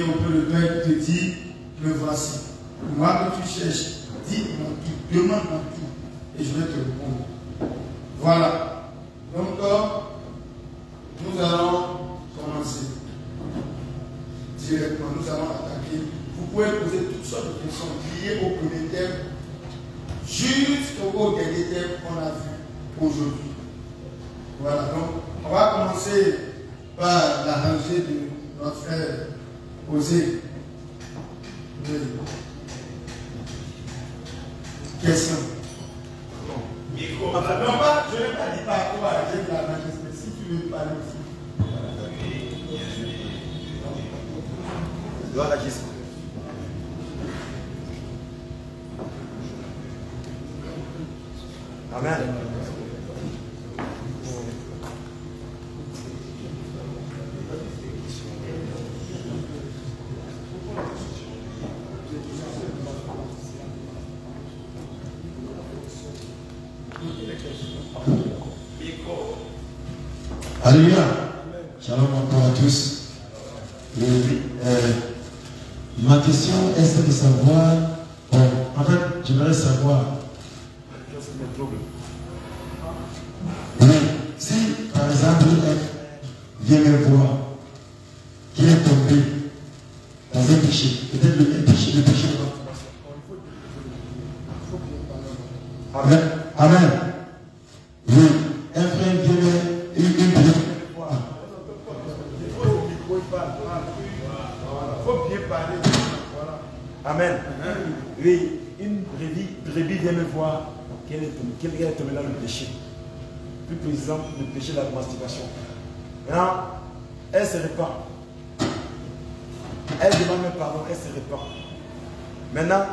Alléluia. De la masturbation. Maintenant, elle se répand. Elle demande même pardon, elle se répand. Maintenant,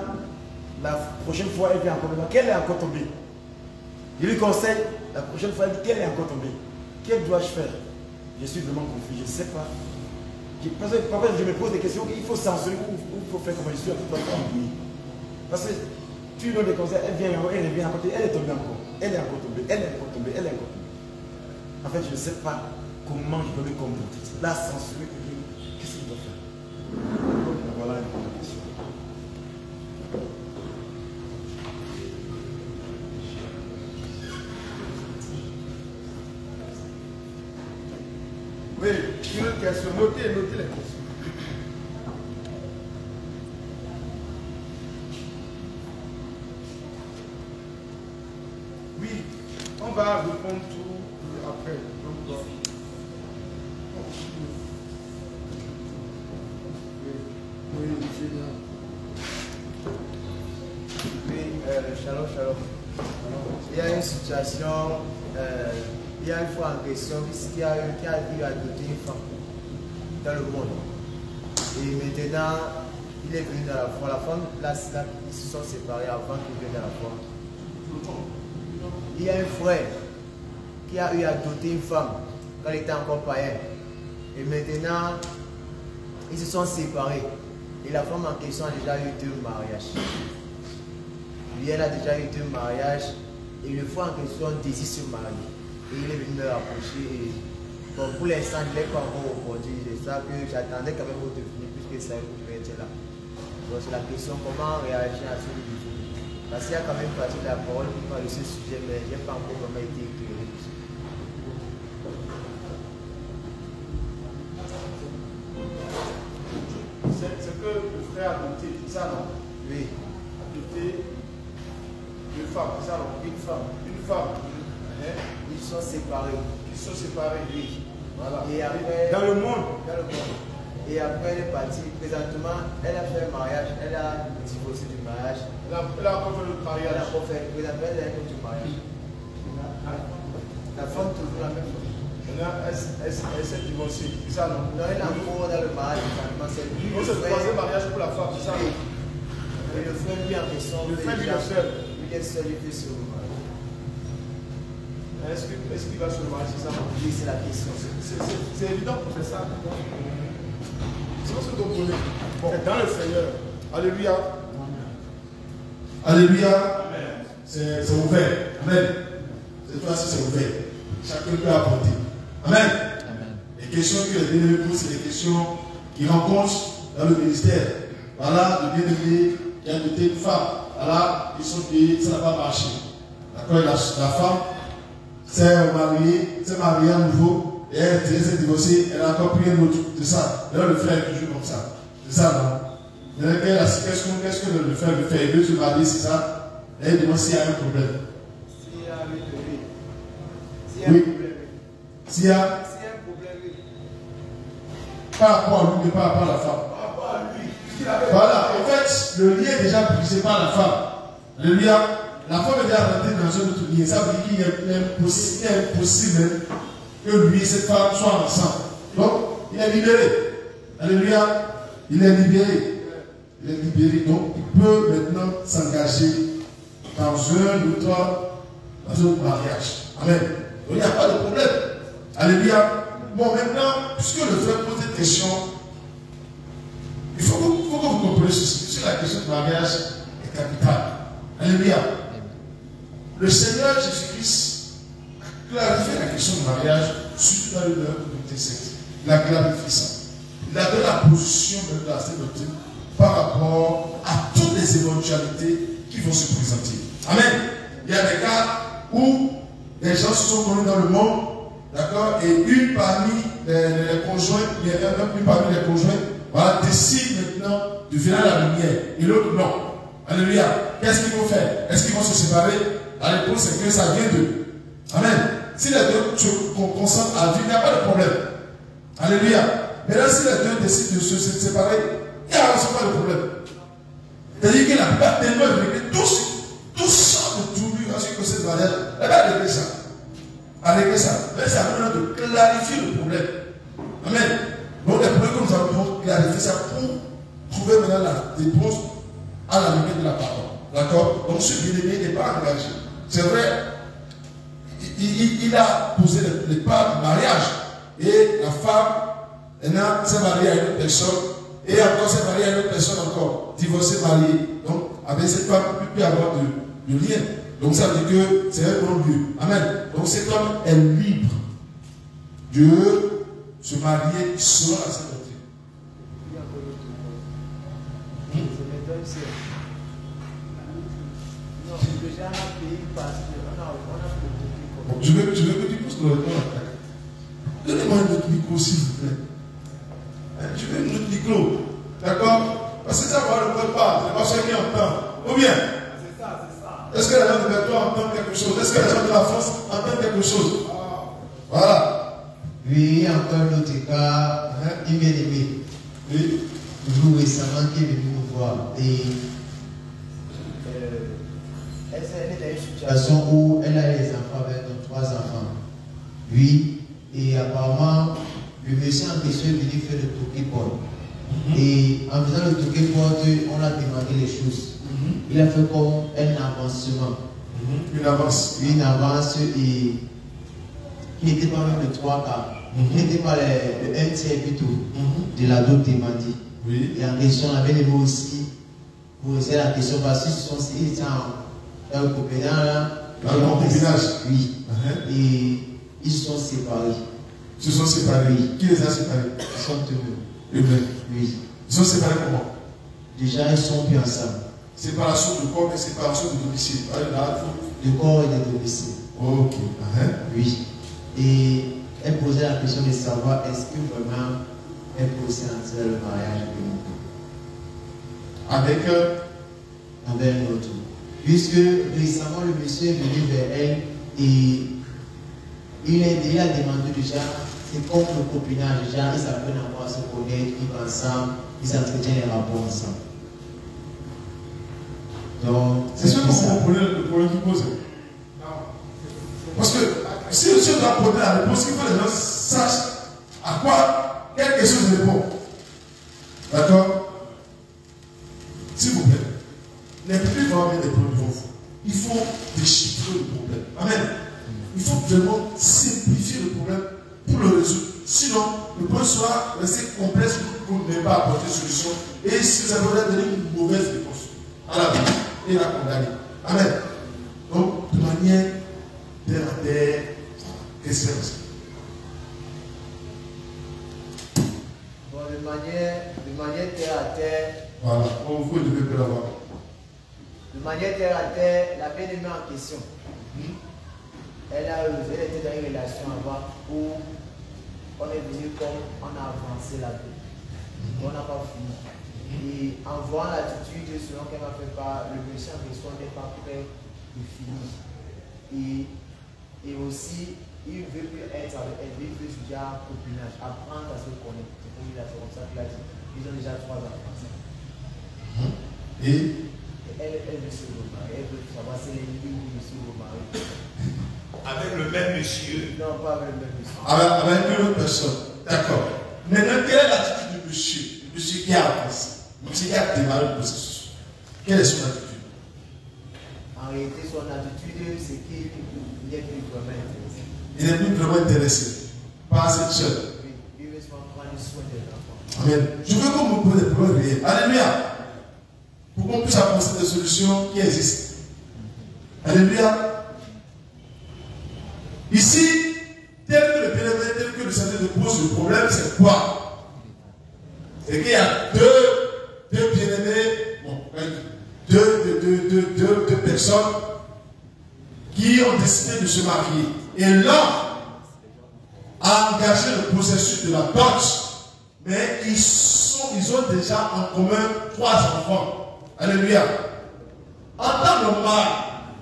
la prochaine fois, elle vient encore. Qu'elle est encore tombée? Je lui conseille, la prochaine fois, elle dit qu'elle est encore tombée? Qu'elle dois-je faire? Je suis vraiment confus, je ne sais pas. parce que je me pose des questions, il faut censurer ou il faut faire comme je suis à toute façon. Parce que tu donnes des conseils, elle vient, elle revient à elle est tombée encore. Elle est encore tombée, elle est encore tombée, elle est encore tombée. En fait, je ne sais pas comment je peux me comporter. La censurer, qu'est-ce qu'il doit faire? Voilà une première question. Oui, une question. Il y a un frère qui a eu à doter une femme quand elle était encore païenne. Et maintenant, ils se sont séparés. Et la femme en question a déjà eu deux mariages. Lui, elle a déjà eu deux mariages. Et le frère en question désire se marier. Et il est venu me rapprocher. bon, pour l'instant, je ne l'ai pas encore aujourd'hui. C'est ça que j'attendais quand même pour devenir, puisque ça vous être là. Donc, c'est la question comment réagir à ce. Parce qu'il y a quand même partie de la parole qui parle de ce sujet, mais je n'ai pas encore vraiment été éclairé. C'est que frère adopté, c'est ça non? Oui. Adopté deux femmes, c'est ça non? Une femme. Une femme. Hein, Ils sont séparés. Qui sont séparés. Oui. Voilà. Et après, Dans le monde, dans le monde. Et après, elle est partie. Présentement, elle a fait un mariage. Elle a divorcé du mariage. Elle a, elle a encore fait le Elle mariage. a pas fait. Présentement, elle a fait du mariage. La femme, toujours la même chose. Maintenant, elle, s'est divorcée, c'est ça non Non, elle est encore dans le mariage. C'est lui. Donc le c'est le troisième mariage pour la femme, c'est ça? Oui. non Et le frère, lui, en question. Le frère, lui, le seul. Lui, il est seul, il fait sur le mariage. Est-ce qu'il va se marier, c'est ça? Non Oui, c'est la question. C'est- évident, c'est ça. C'est ce que vous comprenez. Bon, dans le Seigneur. Alléluia. Alléluia. C'est ouvert. Amen. Cette fois-ci, c'est ouvert. Chacun peut apporter. Amen. Les questions que les bien-aimés posent, c'est des questions qui rencontrent dans le ministère. Voilà, le bien-aimé qui a doté une femme. Voilà, ils sont payés, ça n'a pas marché. D'accord la, la femme s'est mariée, s'est mariée à nouveau, et elle s'est divorcée, elle a encore pris un autre. C'est ça. D'ailleurs, le frère est toujours comme ça. C'est ça, non? Qu'est-ce que, le frère veut faire? Il veut se marier, c'est ça? Et il demande s'il y a un problème. S'il y a oui, oui. S'il y a un problème, oui. S'il y a, un problème, oui. par rapport à lui, mais par rapport à la femme. Par rapport à lui, Voilà, en fait, le lien est déjà brisé par la femme. Alléluia. La femme est déjà rentrée dans un autre lien. Ça veut dire qu'il est impossible, impossible que lui et cette femme soient ensemble. Donc, il est libéré. Alléluia. Il est libéré. Il est libéré. Donc, il peut maintenant s'engager dans un autre, dans un mariage. Amen. Donc, il n'y a pas de problème. Alléluia. Bon, maintenant, puisque le frère pose cette question, il faut que, faut que vous compreniez ceci. Puisque la question du mariage est capitale. Alléluia. Le Seigneur Jésus-Christ a clarifié la question du mariage, surtout dans le de communauté secte. Il a clarifié ça. Il a donné la position de la doctrine par rapport à toutes les éventualités qui vont se présenter. Amen. Il y a des cas où les gens se sont connus dans le monde, d'accord, et une parmi les, les conjoints, un, une parmi les conjoints, voilà, décide maintenant de venir à la lumière, et l'autre non. Alléluia. Qu'est-ce qu'ils vont faire? Est-ce qu'ils vont se séparer? La réponse est que ça vient d'eux. Amen. Si les deux se con- consentent à vivre, il n'y a pas de problème. Alléluia. Maintenant, si les deux décident de se séparer, a absolument pas de problème? C'est-à-dire que la des gens réglés, tous, tous sortent de tout à ce que ce mariage. Elle va régler ça. À régler ça. Mais à nous de clarifier le problème. Amen. Donc, les problèmes que nous allons clarifier ça pour trouver maintenant la réponse à la limite de la parole. D'accord? Donc, ce bien-aimé n'est pas engagé. C'est vrai, il, a posé les, pas du mariage. Et la femme, elle a- s'est mariée à une personne. Et encore s'est mariée à une autre personne encore. Divorcée, mariée. Donc, avec cette femme, il ne peut plus avoir de, de lien. Donc, ça veut dire que c'est un bon lieu. Amen. Donc, cet homme est libre de se marier selon la sainte doctrine. Il y a encore l'autre point. C'est maintenant ici. Non, déjà, on a payé parce qu'on a, on a provoqué Bon, je, veux, je veux que tu pousses le temps. Donnez-moi un autre micro, s'il vous plaît. Hein, Je veux un autre micro. D'accord? Parce que ça va le pas. C'est pas celui qui entend. Ou bien? C'est ça, c'est ça. Est-ce que les gens de Bertrand entendent quelque chose? Est-ce que les gens de la France entendent quelque chose? Voilà. Oui, encore un autre cas, un bien-aimé, Oui. toujours récemment, qui est venu nous voir. Et euh, elle, s'est- elle est dans une situation où elle a les enfants avec donc trois enfants. Oui, et apparemment, le monsieur en question est venu faire le toqué-porte. Et en faisant le toqué-porte, on a demandé les choses. Il a fait comme un avancement. Une avance. une avance et qui n'était pas même le 3 quarts, qui n'était pas le, le 1 tiers plutôt de la dot demandée. Oui. Et en question, on avait les mots aussi pour poser la question parce qu'ils sont ils étaient en, là. Dans le. Oui. Uh-huh. Et ils sont séparés. Ils se sont séparés. Qui les a séparés? Ils sont tenus. Eux-mêmes. Oui. Ils sont séparés comment? Déjà, ils sont plus ensemble. Séparation de corps et séparation de domicile. Il Le corps est de domicile. Ok. Uh-huh. Oui. Et elle posait la question de savoir est-ce que vraiment elle dans le mariage avec nous. avec euh, avec l'autre. Puisque récemment, le monsieur est venu vers elle et il a, il a demandé déjà, c'est comme le copinage déjà, ils apprennent à voir se connaître, ils vivent ensemble, ils entretiennent les rapports ensemble. Donc, C'est sûr que vous comprenez le problème qu'il pose. Parce que si le Dieu doit donner la réponse, il faut que les gens sachent à quoi, quelle question je réponds. D'accord? S'il vous plaît, les plus vont avoir des problèmes devant vous. Il faut déchiffrer le problème. Amen. Il faut vraiment simplifier le problème pour le résoudre. Sinon, le problème sera resté complexe pour ne pas apporter solution. Et si ça vous a donné une mauvaise réponse à la vie, et la condamner. Amen. Donc, de manière terre à terre, c'est Bon, de manière, de manière terre à terre, Voilà, on vous devez l'avoir. de manière terre à terre, la bien-aimée en question, elle, a, elle était dans une relation avant où on est venu comme on a avancé la vie. On n'a pas fini. Et en voyant l'attitude selon qu'elle m'a fait part, le monsieur en question n'est pas prêt de finir. Et, et aussi, il ne veut plus être avec elle, il veut déjà copinage, apprendre à se connaître. C'est comme il a fait comme ça qu'il a dit. Ils ont déjà trois enfants. Et? Et elle, elle veut se remarier, elle veut savoir si elle est libre ou se remarier. Avec le même monsieur. Non, pas avec le même monsieur. avec, avec une autre personne. D'accord. Maintenant, quelle est l'attitude du monsieur Le monsieur qui a. Le monsieur qui a démarré le processus. Quelle est son attitude? En réalité, son attitude, c'est qu'il n'est plus vraiment intéressé. Il n'est plus vraiment intéressé par cette chose. Oui, Il veut seulement prendre soin des enfants. Amen. Je veux qu'on me pose des problèmes réels. Alléluia. Pour qu'on puisse apporter des solutions qui existent. Alléluia. Ici, tel que le bien-aimé, tel que le Seigneur te pose le problème, c'est quoi? C'est qu'il y a deux, deux bien-aimés, bon, deux, deux, deux, deux, personnes qui ont décidé de se marier. Et l'un a engagé le processus de la dot, mais ils, sont, ils ont déjà en commun trois enfants. Alléluia. En tant que mari,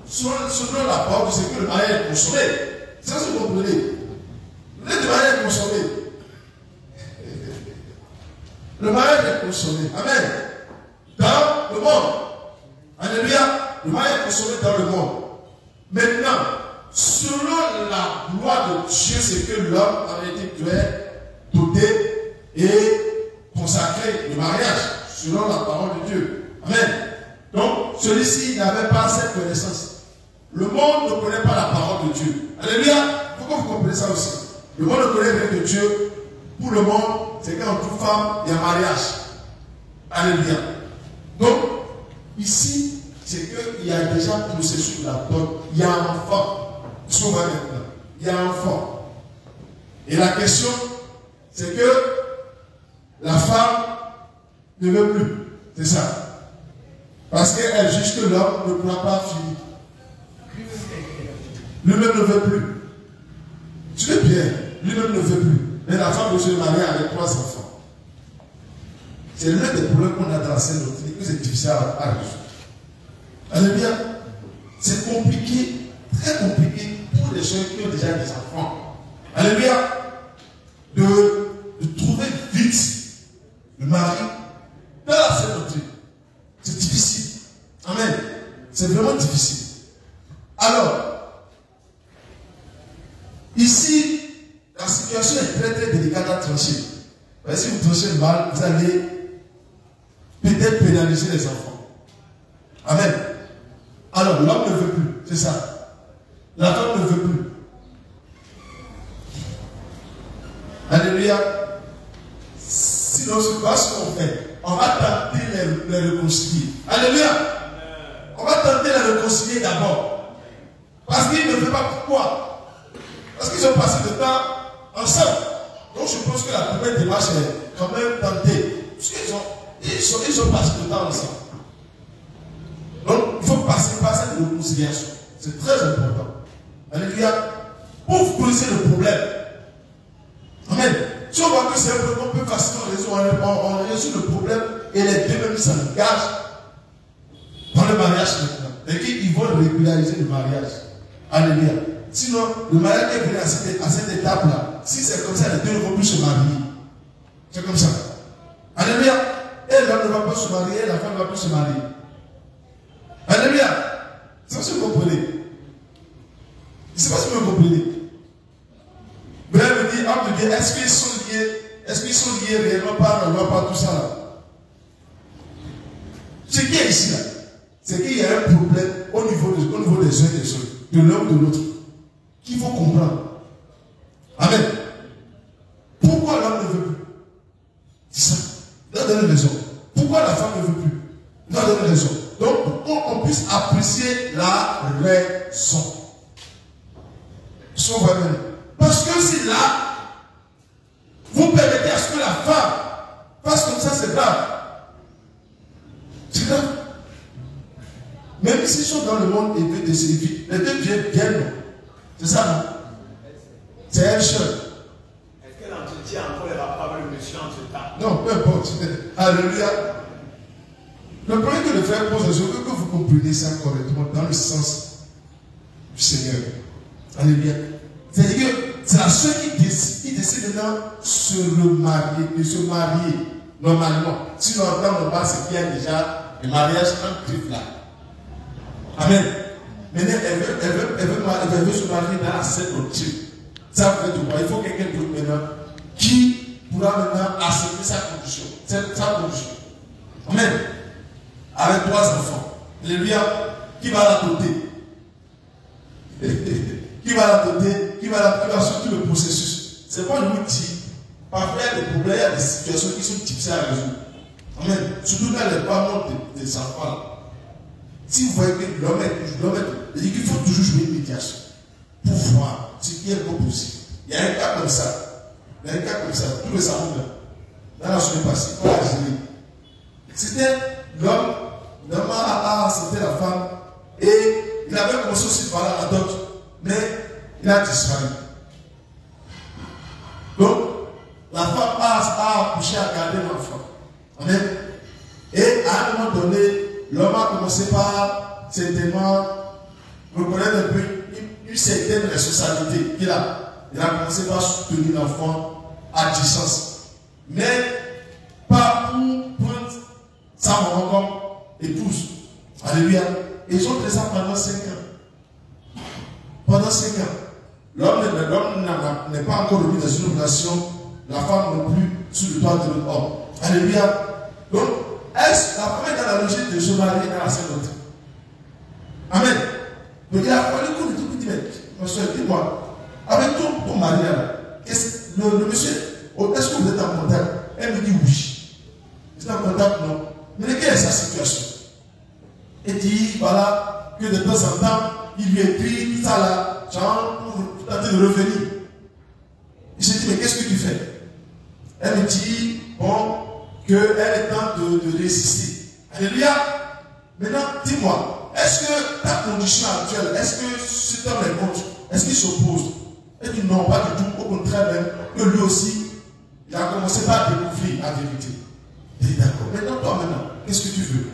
selon, selon la parole, c'est que le mariage est consommé. Ça vous comprenez. Le mariage est consommé. Le mariage est consommé. Amen. Dans le monde. Alléluia. Le mariage est consommé dans le monde. Maintenant, selon la loi de Dieu, c'est que l'homme avait été doté et consacrer le mariage, selon la parole de Dieu. Amen. Donc, celui-ci n'avait pas cette connaissance. Le monde ne connaît pas la parole de Dieu. Alléluia. Pourquoi vous comprenez ça aussi? Le monde ne connaît rien de Dieu. Pour le monde, c'est qu'en toute femme, il y a mariage. Alléluia. Donc, ici, c'est qu'il y a déjà processus de la donne. Il y a un enfant. Souvent maintenant. Il y a un enfant. Et la question, c'est que la femme ne veut plus. C'est ça. Parce qu'elle juge que l'homme ne pourra pas finir. Lui-même ne veut plus. Tu veux bien, lui-même ne veut plus. Mais la femme se marier avec trois enfants. C'est l'un des problèmes qu'on a dans cette doctrine que c'est difficile à, résoudre. Alléluia. C'est compliqué, très compliqué pour les gens qui ont déjà des enfants. Alléluia. De, de trouver vite le mari dans cette doctrine. C'est difficile. Amen. C'est vraiment difficile. Alors, ici, la situation est très très délicate à trancher. Si vous tranchez mal, vous allez peut-être pénaliser les enfants. Amen. Alors, l'homme ne veut plus, c'est ça. La femme ne veut plus. Alléluia. Sinon, ce qu'on fait. On va tenter les, les réconcilier. Alléluia. On va tenter les réconcilier d'abord. Parce qu'il ne veut pas pourquoi? Parce qu'ils ont passé le temps ensemble. Donc je pense que la première démarche est quand même tentée. Parce qu'ils ont, ils ils ont passé le temps ensemble. Donc il faut passer par cette réconciliation. C'est très important. Alléluia. Pour vous connaissez le problème. Amen. Si on voit que c'est un problème, on peut facilement résoudre, on, résout le problème et les deux même eux-mêmes s'engagent dans le mariage maintenant. Et qu'ils vont régulariser le mariage. Alléluia. Sinon, le mariage est venu à cette, à cette étape-là. Si c'est comme ça, les deux ne vont plus se marier. C'est comme ça. Alléluia. Et l'homme ne va pas se marier, la femme ne va plus se marier. Alléluia. C'est ce que vous comprenez. Je ne sais pas si vous comprenez. Vous me dire, homme de Dieu, est-ce qu'ils sont liés, est-ce qu'ils sont liés réellement par la loi, par tout ça là? Ce qui est ici là, c'est qu'il y a un problème au niveau, de, au niveau des uns et des autres, de ou de l'autre, qu'il faut comprendre. Amen. Pourquoi l'homme ne veut plus? C'est ça. Il doit donner raison. Pourquoi la femme ne veut plus? Il doit donner raison. Donc, pour qu'on puisse apprécier la raison. Sauf Parce que si là, vous permettez à ce que la femme fasse comme ça, c'est grave. C'est grave. Même s'ils sont dans le monde et les deux viennent C'est ça, non C'est elle seule. Est-ce qu'elle entretient encore les rapports avec le monsieur entre temps Non, peu importe. Alléluia. Le problème que le frère pose, je veux que vous compreniez ça correctement dans le sens du Seigneur. Alléluia. C'est-à-dire que c'est la seule qui décide, qui décide maintenant se remarier, de se marier normalement. Sinon, dans le bas, c'est qu'il y a déjà le mariage en là. Amen. Maintenant, elle veut, elle veut, se marier dans la scène. Ça veut dire quoi? Il faut quelqu'un d'autre maintenant qui pourra maintenant accepter sa condition. Amen. Avec trois enfants. Alléluia. Qui va la doter? Qui va la doter? Qui va la qui va le processus? C'est pas une outil. Parfois, il y a des problèmes, il y a des situations qui sont difficiles à résoudre. Amen. Surtout dans les parents des enfants. Si vous voyez que l'homme est toujours, il qu'il faut toujours jouer une médiation pour voir ce qui est possible. Il y a un cas comme ça. Il y a un cas comme ça. Tout récemment, dans la semaine passée, pour. C'était l'homme, l'homme a accepté la femme et il avait commencé aussi par la dot, mais il a disparu. Donc, la femme a, a accouché à garder l'enfant. Amen. Et à un moment donné, l'homme a commencé par certainement reconnaître un peu une, certaine responsabilité qu'il a. Il a commencé par soutenir l'enfant à distance. Mais pas pour prendre sa maman comme épouse. Alléluia. Ils ont fait ça pendant 5 ans. Pendant 5 ans. L'homme n'est pas encore remis dans une relation, la femme non plus sous le toit de l'homme. Alléluia. Donc, est-ce la femme est dans la logique de se marier dans la scène Amen. Donc il a fallu qu'on lui dise, mais soeur, dis-moi, avec ton, ton mari le, le monsieur, est-ce que vous êtes en contact? Elle me dit oui. Vous êtes en contact Non? Mais quelle est sa situation? Et dit, voilà, que de temps en temps, il lui écrit ça là, genre, pour tenter de revenir. Il s'est dit, mais qu'est-ce que tu fais? Elle me dit, bon, qu'elle est temps de, de résister. Alléluia. Maintenant, dis-moi, est-ce que ta condition actuelle, est-ce que cet homme est contre Est-ce qu'il s'oppose? Elle dit non, pas du tout. Au contraire, même, que lui aussi, il a commencé par découvrir la vérité. Il dit d'accord. Maintenant, toi, maintenant, qu'est-ce que tu veux?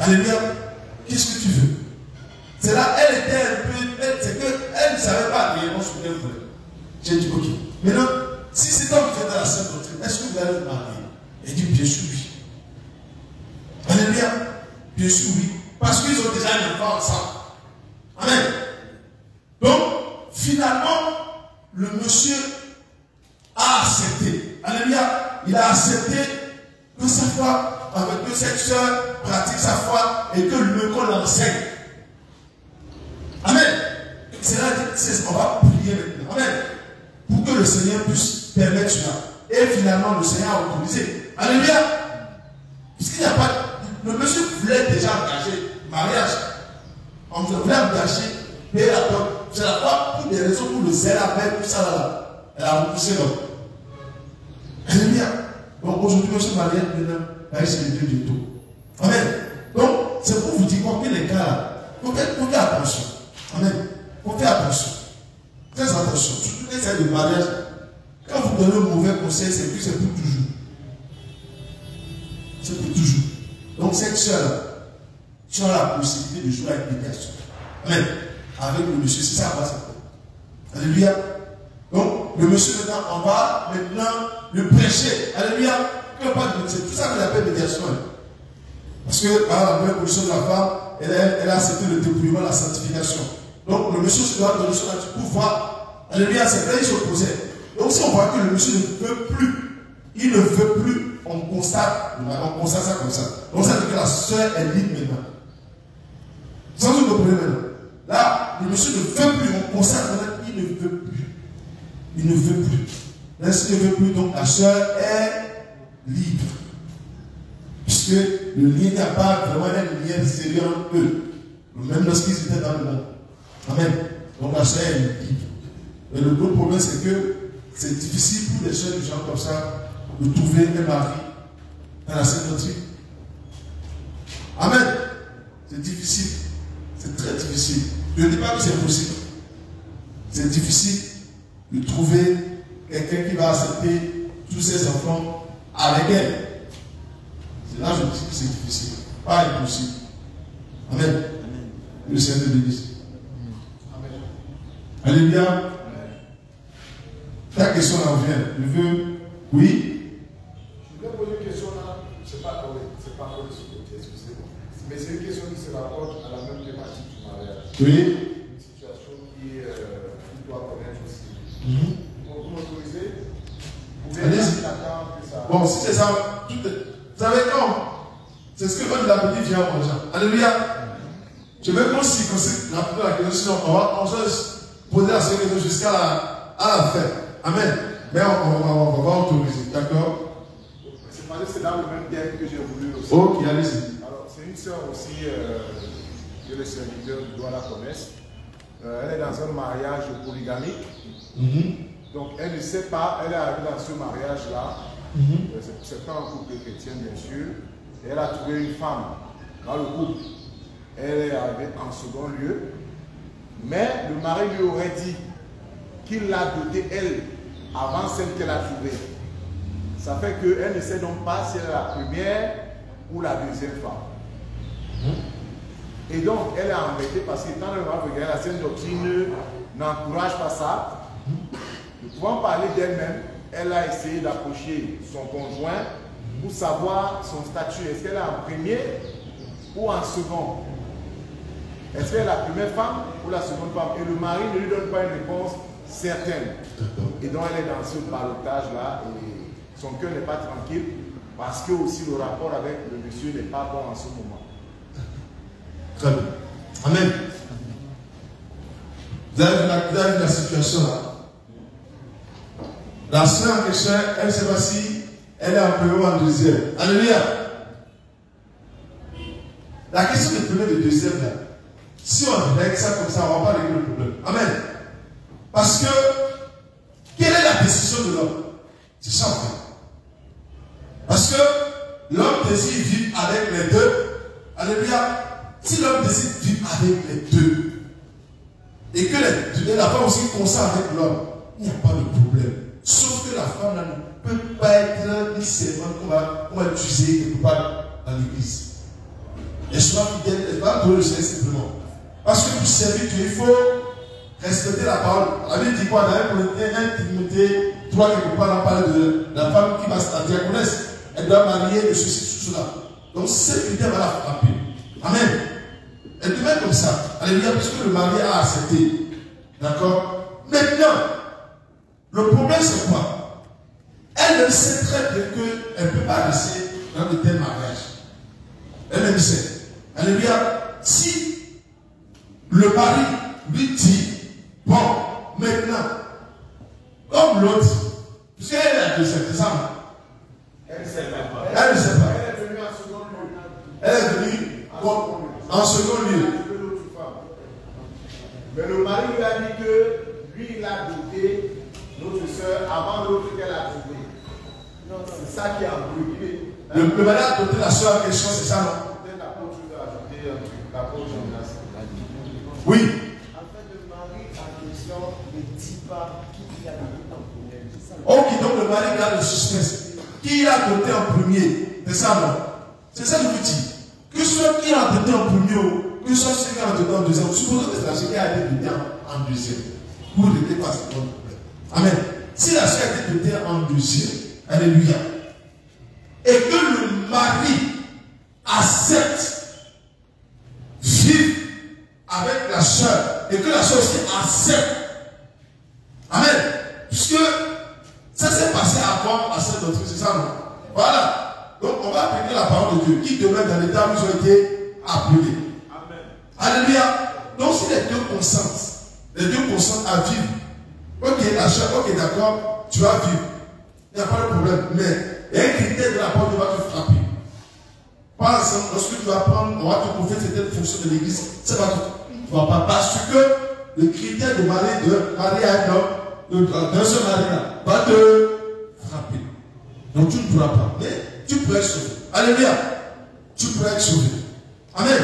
Alléluia. Qu'est-ce que tu veux? C'est là, elle était un peu. C'est qu'elle ne savait pas réellement ce qu'elle voulait. J'ai dit ok. Maintenant, si cet homme fait dans la sainte doctrine, est-ce que vous allez vous marier? Elle dit bien sûr oui. Alléluia. Bien sûr oui. Parce qu'ils ont déjà un enfant ensemble. Amen. Donc, finalement, le monsieur a accepté. Alléluia. Il a accepté que sa foi, avec que cette soeur pratique sa foi et que le qu'on l'enseigne. Amen. C'est là on va prier maintenant. Amen. Pour que le Seigneur puisse permettre cela. Et finalement, le Seigneur a autorisé. Alléluia. Puisqu'il n'y a pas. Le monsieur voulait déjà engager mariage. On voulait engager, payer la dot. C'est la fois pour des raisons pour le zèle avec tout ça là. Elle a repoussé l'homme. Alléluia. Donc aujourd'hui, monsieur marié maintenant, va se lever bientôt. Amen. Donc, c'est pour vous dire quoi que les gars, il faut faire attention. Amen. Faut faire attention. Très attention. Surtout les scènes de mariage. Quand vous donnez un mauvais conseil, c'est que c'est pour toujours. C'est pour toujours. Donc cette soeur-là, tu as la possibilité de jouer avec médiation. Amen. Avec le monsieur, c'est ça ça. Alléluia. Donc, le monsieur maintenant, on va maintenant le prêcher. Alléluia. C'est tout ça qu'on appelle médiation. Parce que, par la position de la femme, elle, elle, a accepté le dépouillement, la sanctification. Donc, le monsieur se doit donner son pouvoir. Alléluia, c'est là il s'opposait. Donc, si on voit que le monsieur ne veut plus, il ne veut plus, on constate, on constate ça comme ça. Donc, ça que la soeur est libre maintenant. Sans aucun problème Là, le monsieur ne veut plus, on constate maintenant, il ne veut plus. Il ne veut plus. Là, ne veut plus, donc la soeur est libre. Puisque le lien n'y a pas vraiment un lien extérieur entre eux. Même lorsqu'ils étaient dans le monde. Amen. Donc la soeur est libre. Et le gros problème, c'est que c'est difficile pour des soeurs de gens comme ça de trouver un mari dans la Sainte Doctrine. Amen. C'est difficile. C'est très difficile. Je ne dis pas que c'est possible. C'est difficile de trouver quelqu'un qui va accepter tous ses enfants avec elle. C'est là que je dis que c'est difficile. Pas impossible. Amen. Le Seigneur te bénisse. Amen. Alléluia. Ta question là vient. Je veux. Oui. Je voulais poser une question là. Ce n'est pas correct. C'est excusez-moi. Mais c'est une question qui se rapporte à la même thématique du mariage. Oui. Une situation qui, euh, qui doit connaître aussi. Mm -hmm. Vous m'autorisez Allez-y. Bon, si c'est ça, tout est... vous savez quand C'est ce que quand la petite vient en mangeant. Alléluia. Je veux qu'on s'y la la question, sinon on va, on va poser la question jusqu'à la, à la fin. Amen. Mais on, on, on, on va autoriser, d'accord C'est parce que c'est dans le même thème que j'ai voulu aussi. Ok, allez-y. Alors, c'est une sœur aussi euh, que les serviteurs doivent la connaître. Euh, elle est dans un mariage polygamique. Mm -hmm. Donc, elle ne sait pas, elle est arrivée dans ce mariage-là. Mm -hmm. C'est pas un couple chrétien, bien sûr. Et elle a trouvé une femme dans le couple. Elle est arrivée en second lieu. Mais le mari lui aurait dit qu'il l'a dotée, elle, avant celle qu'elle a trouvée. Ça fait qu'elle ne sait donc pas si elle est la première ou la deuxième femme. Et donc, elle est embêtée parce que dans le regard, la Sainte Doctrine n'encourage pas ça. Ne pouvant parler d'elle-même, elle a essayé d'approcher son conjoint pour savoir son statut. Est-ce qu'elle est en premier ou en second? Est-ce qu'elle est la première femme ou la seconde femme? Et le mari ne lui donne pas une réponse certaine. Et donc elle est dans ce balotage-là et son cœur n'est pas tranquille parce que aussi le rapport avec le monsieur n'est pas bon en ce moment. Très bien. Amen. Vous avez vu la, situation là? La soeur en question, elle sait pas si elle est en premier ou en deuxième. Alléluia. La question de premier et de deuxième là, si on règle ça comme ça, on ne va pas régler le problème. Amen. Parce que, quelle est la décision de l'homme? C'est ça en fait. Parce que l'homme désire vivre avec les deux. Alléluia. Si l'homme décide de vivre avec les deux, et que la femme aussi consent avec l'homme, il n'y a pas de problème. Sauf que la femme ne peut pas être une servante qu'on va, on va utiliser quelque part dans l'église. Elle soit fidèle, elle va donner le Seigneur simplement. Parce que pour servir Dieu, il faut respecter la parole. La Bible dit quoi dans 1 Corinthiens 1 Timothée 3 quelque part, on parle de la femme qui va se diaconesse. Elle doit marier de ceci, cela. Donc cette unité va la frapper. Amen. Elle devait comme ça. Alléluia, puisque le mari a accepté. D'accord? Maintenant, le problème c'est quoi? Elle sait très bien qu'elle ne peut pas rester dans de tels mariages. Elle le sait. Alléluia. Si le mari lui dit, bon, maintenant, comme l'autre, puisqu'elle est de cette femme, Elle ne sait pas. elle ne sait pas. Elle est venue en second lieu. Elle est venue bon, en second lieu. Que l'autre femme. Mais le mari lui a dit que lui, il a doté notre soeur avant l'autre qu'elle a trouvé. C'est ça qui a brûlé. Le, le mari a donné la soeur en question, c'est ça, non? Peut-être l'apôtre veut ajouter un truc. L'apôtre Jonas. Oui. En fait, le mari en question ne dit pas qui a donné en premier. C'est ça le Ok, donc le mari garde le suspense. Qui a doté en premier? C'est ça, non? C'est ça que je vous dis. Que ceux qui ont été en premier, ou que ceux qui ont été en deuxième, supposons que c'est la qui a été dotée en, deuxième. Vous ne pas ce problème. Amen. Si la soeur a été dotée en deuxième, Alléluia. Et que le mari accepte vivre avec la soeur et que la soeur aussi accepte. Amen. Puisque ça s'est passé avant à cette doctrine, c'est ça, non? Voilà. Donc on va appliquer la parole de Dieu qui demeure dans l'état où ils ont été appelés. Amen. Alléluia. Donc si les deux consentent, les deux consentent à vivre, ok, la soeur, ok, d'accord, tu vas vivre. Il n'y a pas de problème. Mais il y a un critère de la porte qui va te frapper. Par exemple, lorsque tu vas prendre, on va te confier certaines fonctions de l'église, ça va te, tu vas pas. Parce que le critère de marier, de marier à un homme, d'un seul mari va te frapper. Donc tu ne pourras pas. Mais tu peux être sauvé. Alléluia. Tu peux être sauvé. Amen.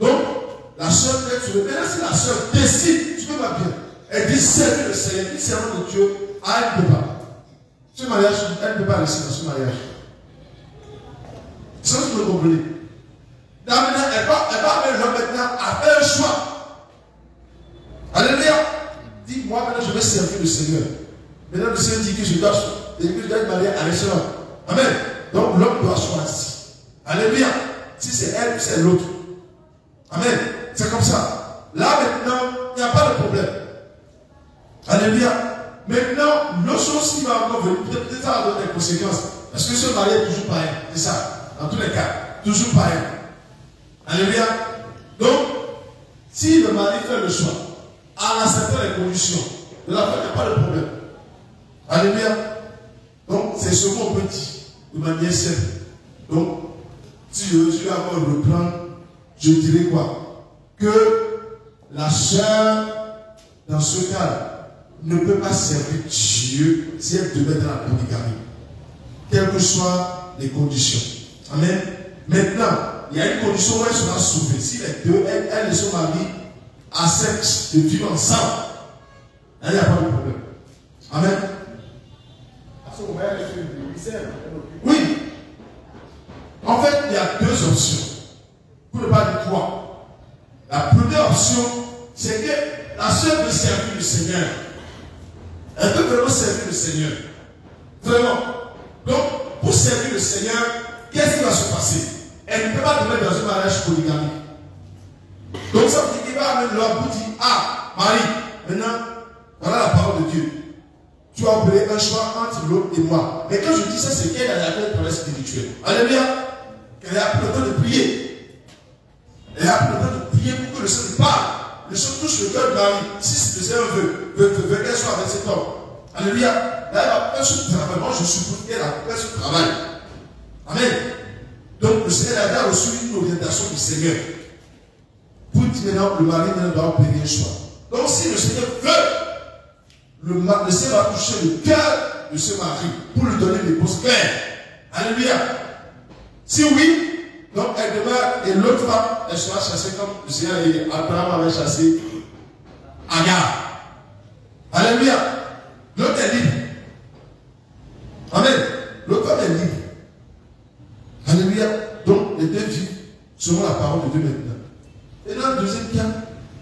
Donc, la soeur peut être sauvée. Maintenant, si la soeur décide, tu peux pas bien. Elle dit servir le Seigneur, dit servir de Dieu, elle ne peut pas. Ce mariage, elle ne peut pas rester dans ce mariage. Ça, vous me comprenez. maintenant, elle va, elle va maintenant à faire un choix. Alléluia. Dis, moi maintenant, je vais servir le Seigneur. Maintenant, le Seigneur dit que je dois, je dois être marié à un Amen. Donc, l'homme doit choisir. Alléluia. Si c'est elle, c'est l'autre. Amen. C'est comme ça. Là, maintenant, il n'y a pas de problème. Alléluia. Maintenant, l'autre chose qui va encore venir, peut-être ça va des conséquences. Parce que ce mari est toujours pareil. C'est ça. Dans tous les cas, toujours pareil. Alléluia. Donc, si le mari fait le choix, en acceptant les conditions de la femme, il n'y a pas de problème. Alléluia. Donc, c'est ce qu'on peut dire de manière simple. Donc, si je veux encore reprendre, je dirais quoi? Que la chair, dans ce cas, ne peut pas servir Dieu si elle devait dans la polygamie, quelles que soient les conditions. Amen. Maintenant, il y a une condition où elle sera sauvée. Si les deux, elles, et son mari acceptent de vivre ensemble, il n'y a pas de problème. Amen. Oui. En fait, il y a deux options. Pour ne pas dire trois. La première option, c'est que la soeur peut servir le Seigneur. Elle peut vraiment servir le Seigneur. Vraiment. Donc, pour servir le Seigneur, qu'est-ce qui va se passer? Elle ne peut pas demeurer dans un mariage polygamique. Ah, Marie, maintenant, voilà la parole de Dieu. Tu as opéré un choix entre l'autre et moi. Mais quand je dis ça, c'est qu'elle a la pour spirituelle. Alléluia. Qu'elle a pris le temps de prier. Elle a pris le temps de prier pour que le Seigneur parle. Le Seigneur touche le cœur de Marie. Si le Seigneur veut, veut, qu'elle soit avec cet homme. Alléluia. Là, elle va faire ce travail. Moi, je suppose qu'elle a fait ce travail. Amen. Donc le Seigneur a reçu une orientation du Seigneur. Dire maintenant, le mari ne doit payer un choix. Donc si le Seigneur veut, le, Seigneur va toucher le cœur de ce mari pour lui donner des pauses claires. Alléluia. Si oui, donc elle demeure et l'autre femme, elle sera chassée comme le Seigneur et Abraham avait chassé Agar. Alléluia. L'autre est libre. Amen. L'autre femme est libre. Alléluia. Donc, les deux vivent selon la parole de Dieu maintenant. Et dans le deuxième cas,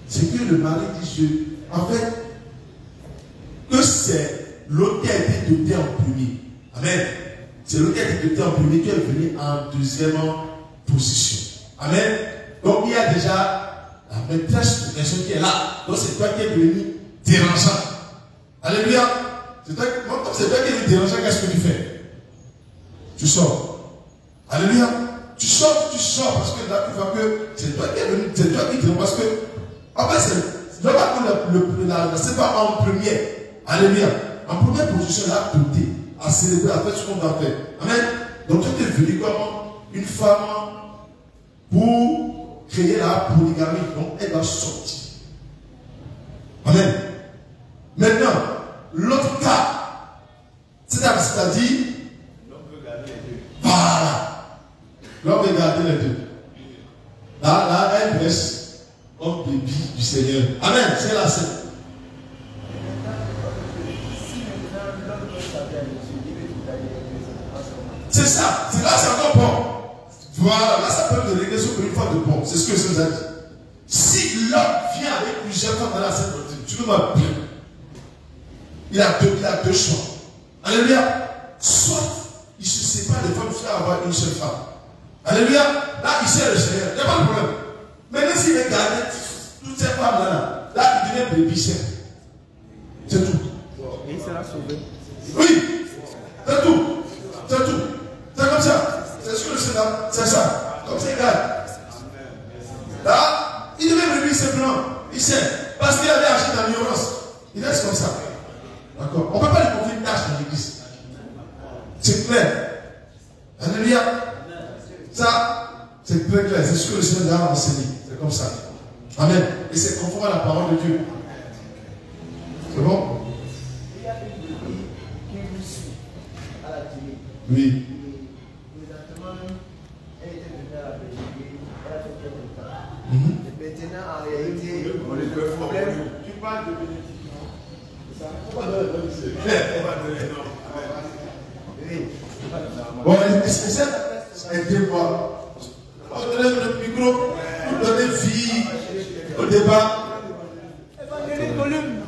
c'est que le mari dit Dieu, en fait, que c'est l'autre qui doté en premier. Amen. C'est l'autre qui doté en premier qui est venu en deuxième position. Amen. Donc, il y a déjà la maîtresse de personne qui est là. Donc, c'est toi qui es venu dérangeant. Alléluia. C'est toi, c'est toi qui es dérangeant, qu'est-ce que tu fais? Tu sors. Alléluia. Tu sors, tu sors parce que là, tu vois que c'est toi qui es venu, c'est toi qui te parce que, en fait, c'est, pas que le, la, c'est pas en premier. Alléluia. En première position, là, douter, à célébrer, à faire ce qu'on doit faire. Amen. Donc, tu es venu comme une femme pour créer la polygamie. Donc, elle va sortir. Amen. Maintenant, l'autre cas, c'est-à-dire, voilà. L'homme garder les deux. Là, là, elle reste comme bébé du Seigneur. Amen. C'est la scène. C'est ça. C'est là, c'est encore bon. Voilà. Là, ça peut te régler sur une femme de bon. C'est ce que je vous ai dit. Si l'homme vient avec plusieurs femmes dans la doctrine, tu ne m'as plus. Il a deux, a deux choix. Alléluia. Soit il se sépare des femmes jusqu'à avoir une seule femme. Alléluia. Là, il sait le Seigneur. Il n'y a pas de problème. Maintenant, s'il veut garder toutes ces femmes-là, là, il devient bébicien. C'est tout. Et il sera sauvé. Oui, c'est tout. C'est tout. C'est comme ça. C'est ce que le Seigneur, c'est ça. Comme c'est égal. Là, il devait venir simplement. Il sait. Parce qu'il avait acheté dans l'ignorance. Il reste comme ça. D'accord On ne peut pas lui confier une tâche dans l'église. C'est clair. Alléluia. Ça, c'est très clair. C'est ce que le Seigneur a enseigné. C'est comme ça. Amen. Et c'est conforme à la parole de Dieu. C'est bon? Il y a une brebis qui vous suit à la télé. Oui. Mhm. Et maintenant, en réalité, le problème, Tu parles de bénédiction. C'est ça oui, Bon, et c'est ça, ça a été quoi On donne le micro, on donne vie au débat. évangélique volume.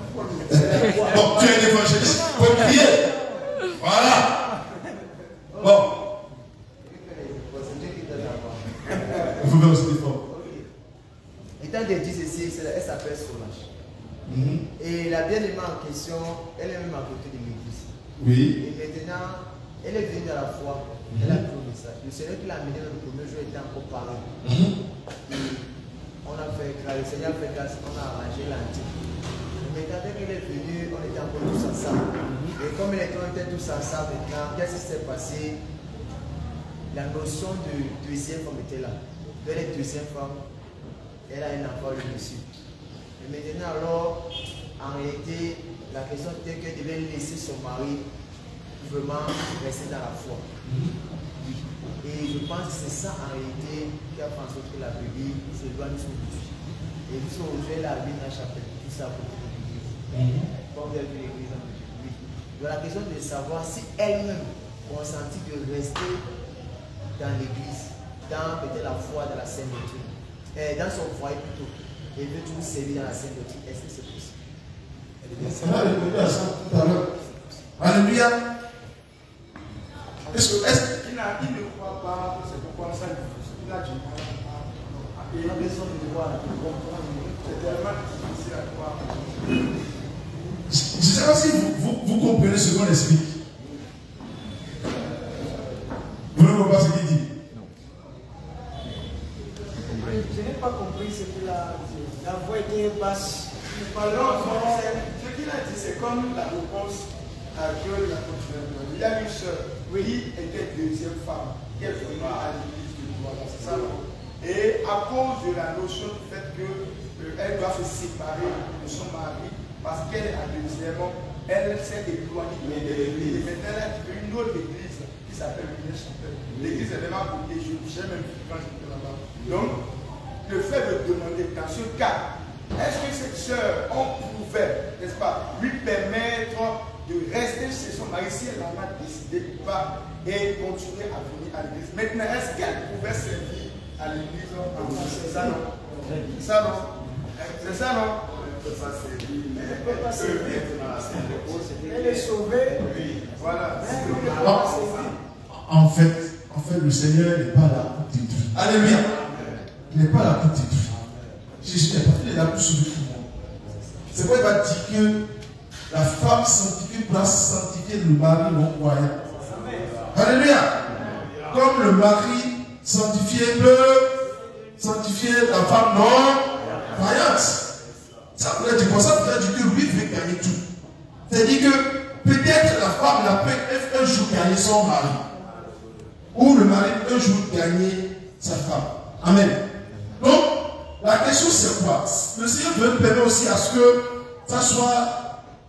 Bon, tu es un évangéliste, faut prier. Voilà. Bon, faut faire aussi formes. Étant de dire ceci, c'est- elle s'appelle Solange. Et la bien-aimée en question, elle est même à côté de l'église. Oui. Et maintenant, elle est venue à la foi. Elle a pris le Seigneur qui l'a amené le premier jour était encore parlant. Et on a fait grâce, le Seigneur a fait grâce, on a arrangé l'antique. Mais dès qu'elle est venue, on était encore tous ensemble. Et comme était, on était tous ensemble maintenant, qu'est-ce qui s'est passé? La notion de deuxième femme était là. Elle est deuxième femme, elle a un enfant le dessus. Et maintenant, alors, en réalité, la question était qu'elle devait laisser son mari vraiment rester dans la foi. Et je pense que c'est ça en réalité qui a fait en sorte que la brebis s'éloigne son dessus. Et puis aujourd'hui, elle habite dans la chapelle, tout ça côté de l'église. Comme vous avez vu l'église en. Oui. Donc la question de savoir si elle-même consentit de rester dans l'église, dans peut-être la foi, dans la sainte doctrine, Euh, dans son foyer plutôt, et veut toujours servir dans la sainte doctrine, est-ce que c'est possible? On va revenir à ça tout à l'heure. Alléluia. Est-ce que, est-ce que- Il, ne croit pas, c'est pourquoi ça Il a du mal à On a besoin de de comprendre. C'est tellement difficile à croire. je ne sais pas si vous, vous, vous comprenez ce qu'on explique. Vous ne comprenez pas ce qu'il dit Je n'ai pas compris ce qu'il a dit. La voix était basse. Nous parlons Non, en non, français. ce qu'il a dit, c'est comme la réponse à Dieu la continué. Il y a une sœur qui était deuxième femme, qui est venue à l'église de Douala, c'est ça non Et à cause de la notion du fait qu'elle doit se séparer de son mari, parce qu'elle est à deuxième, elle s'est éloignée de l'église. Maintenant, elle a trouvé une autre église qui s'appelle Lumière Chapelle. L'église est même à côté, je j'ai même vu quand j'étais là-bas. Donc, le fait de demander dans ce cas, est-ce que cette sœur, on pouvait, n'est-ce pas, lui permettre de rester chez son mari si elle en a décidé ou pas et continuer à venir à l'église Maintenant, est-ce qu'elle pouvait servir à l'église en C'est ça, non C'est ça, non C'est ça, non? Elle ne peut pas servir, mais Elle peut pas servir. Elle est sauvée. Voilà. pas servir. En fait, en fait, le Seigneur n'est pas là pour détruire. Alléluia. Il n'est pas là pour détruire. Jésus n'est pas il est là pour sauver tout le monde. C'est pourquoi il va dire que la femme sanctifiée doit sanctifier le mari non croyant. Alléluia. Comme le mari sanctifié peut sanctifier la femme non croyante. Ça voudrait dire quoi Ça voudrait dire que lui veut gagner tout. C'est-à-dire que peut-être la femme la peut un jour gagner son mari. Ou le mari un jour gagner sa femme. Amen. Donc, la question c'est quoi? Le Seigneur veut permettre aussi à ce que ça soit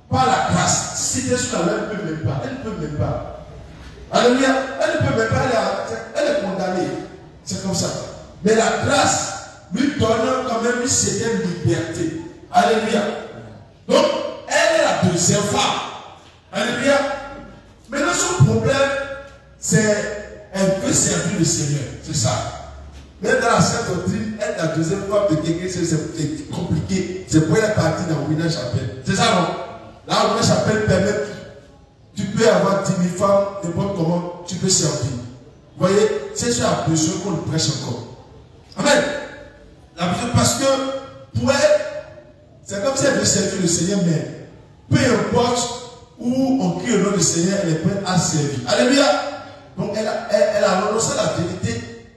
pas la grâce. Si c'était sur la loi, elle ne peut même pas. Elle ne peut même pas. Alléluia. Elle ne peut même pas. Elle est, elle est condamnée. C'est comme ça. Mais la grâce lui donne quand même une certaine liberté. Alléluia. Donc, elle est la deuxième femme. Alléluia. Maintenant, son problème, c'est elle veut servir le Seigneur. C'est ça. Mais dans la sainte doctrine, être la deuxième femme de quelqu'un, c'est- compliqué. C'est pour être parti dans Winner Chapelle. C'est ça, non? Là, Winner Chapelle permet, tu peux avoir 10 000 femmes, n'importe comment, tu peux servir. Vous voyez, c'est ça la besoin qu'on le prêche encore. Amen. La parce que pour elle, c'est comme si elle veut servir le Seigneur, mais peu importe où on crie le nom du Seigneur, elle est prête à servir. Alléluia. Donc elle a, elle, a renoncé à la vérité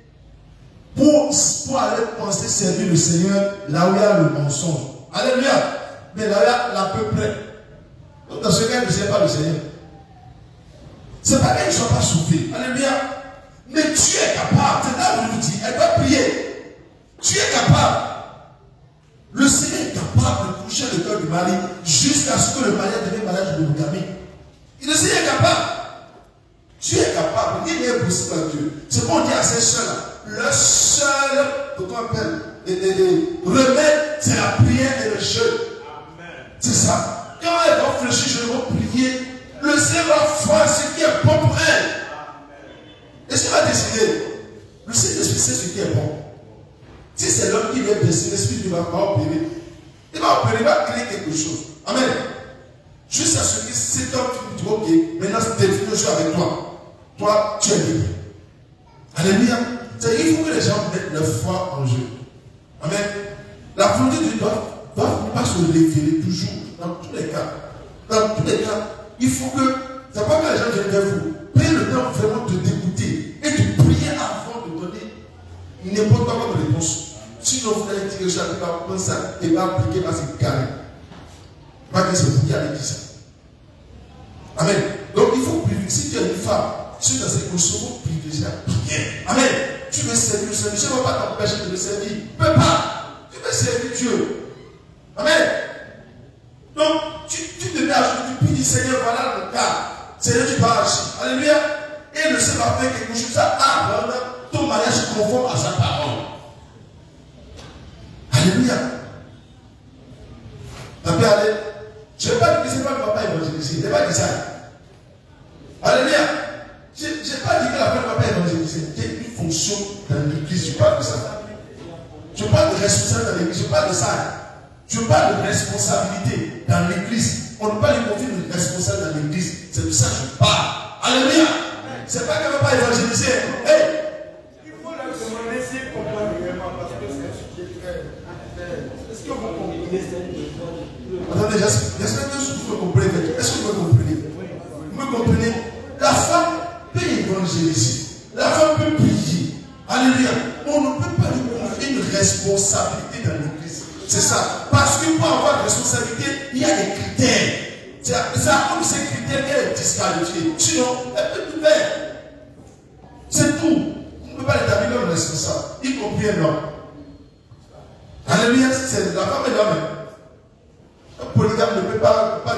pour, pour aller penser servir le Seigneur là où il y a le mensonge. Alléluia. Mais là où il y a l'à peu près. Donc dans ce cas, elle ne sait pas le Seigneur. C'est pas qu'elle ne soit pas sauvée. Alléluia. Mais tu es capable. C'est là où je dis, elle va prier. Tu es capable. Le Seigneur est capable de toucher le cœur du mari jusqu'à ce que le mariage devienne mariage de monogamie. Le Seigneur est capable. Tu es capable. Il n'est possible à Dieu. C'est qu'on dit à ces soeurs-là. Le seul, comment on appelle, remèdes, c'est la prière et le jeûne. C'est ça. Quand elle va fléchir, je vais prier. Le Seigneur va faire ce qui est bon pour elle. Et ce va décider, le Seigneur sait ce qui est bon. Si c'est l'homme qui vient blesser, l'esprit Dieu va pas opérer. Il va opérer, il va créer quelque chose. Amen. Jusqu'à ce que cet homme dit, ok, maintenant c'est défini, je avec toi. Toi, tu es libre. Alléluia. Il faut que les gens mettent leur foi en jeu. Amen. La volonté de Dieu doit, doit pas se révéler toujours, dans tous les cas. Dans tous les cas, il faut que, c'est pas que les gens viennent vers vous. Prenez le temps vraiment de d'écouter et de prier avant de donner n'importe quoi comme réponse. Sinon, vous allez je n'arrive pas à ça et pas appliquer parce que c'est carré. Pas que c'est vous qui allez dire ça. Amen. Donc il faut privilégier. Si tu es une femme, si tu as ces faut privilégier la prière. Amen. Tu veux servir le Seigneur. Je ne vais pas t'empêcher de le servir. Peux pas. Tu veux servir Dieu. Amen. Donc, tu, te mets à genoux, tu pries, Seigneur, voilà mon cas. Seigneur, tu vas agir. Alléluia. Et le Seigneur va faire quelque chose à rendre ton mariage conforme à sa parole. Alléluia. Ça peut aller. Je ne vais pas dire que ce n'est pas le papa évangélisé. Je n'ai pas dit ça. Alléluia. Je n'ai pas dit que la femme ne va pas évangéliser. Il y a une fonction dans l'église. Je parle de ça. Je parle de responsabilité dans l'église. Je parle de ça. Je parle de responsabilité dans l'église. On ne peut pas lui confier une responsable dans l'église. C'est de ça que je parle. Alléluia. C'est pas qu'elle ne va pas évangéliser. Hey, Il faut leur demander s'ils comprennent vraiment parce que c'est un sujet très. Est-ce que vous comprenez Attendez, j'espère j'espère que vous me comprenez. Est-ce que vous me comprenez? Vous me comprenez? La femme peut évangéliser. La femme peut prier. Alléluia. On ne peut pas lui confier une responsabilité dans l'église. C'est ça. Parce que pour avoir responsabilité, il y a des critères. C'est cause de ces critères qu'elle est disqualifiée. Sinon, elle peut tout faire. C'est tout. On ne peut pas l'établir comme responsable, y compris un homme. Alléluia. C'est la femme et l'homme. Un polygame ne peut pas, pas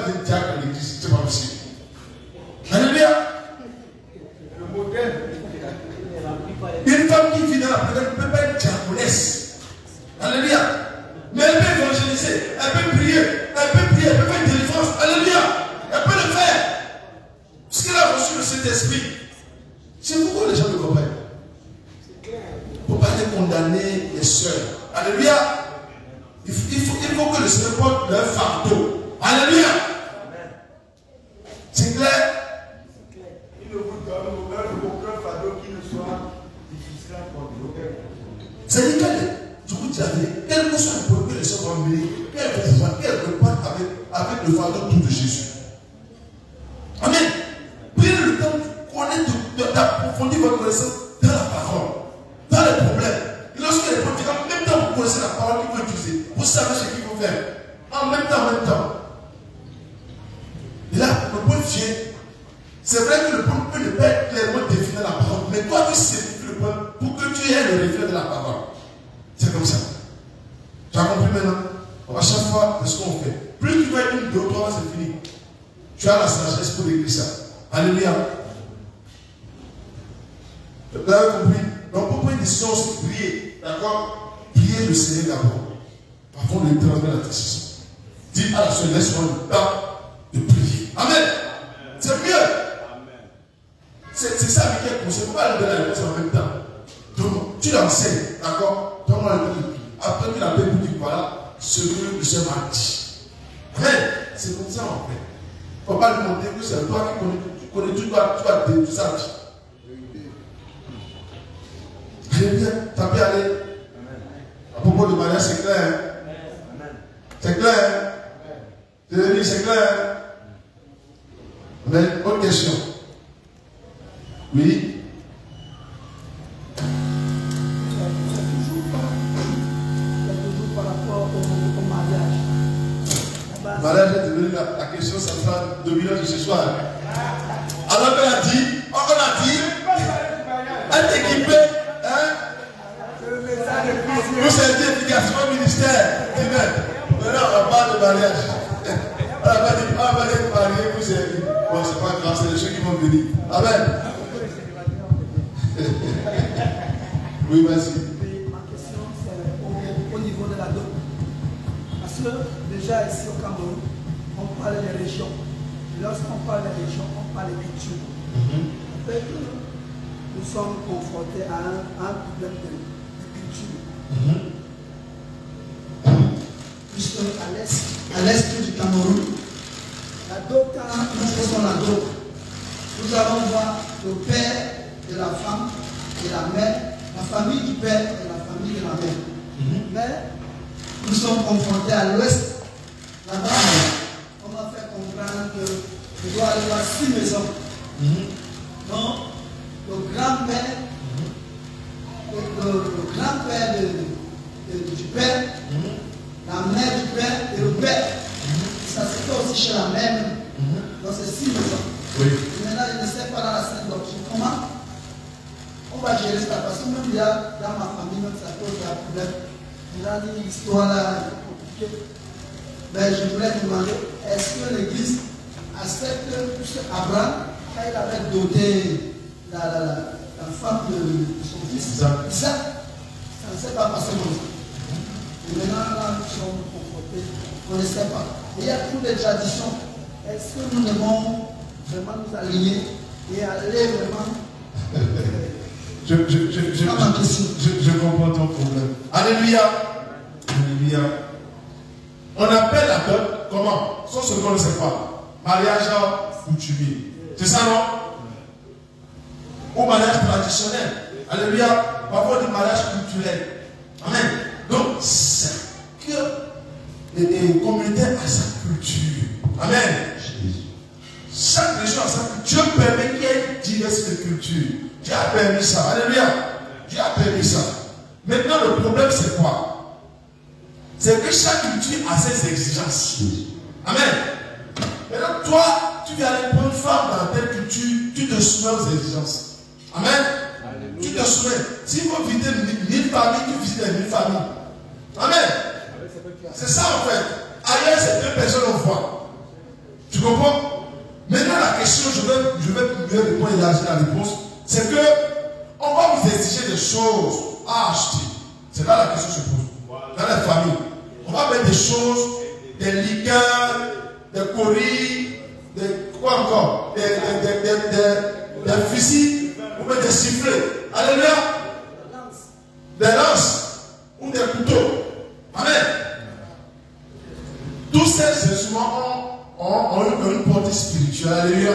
ont, une portée spirituelle. Alléluia.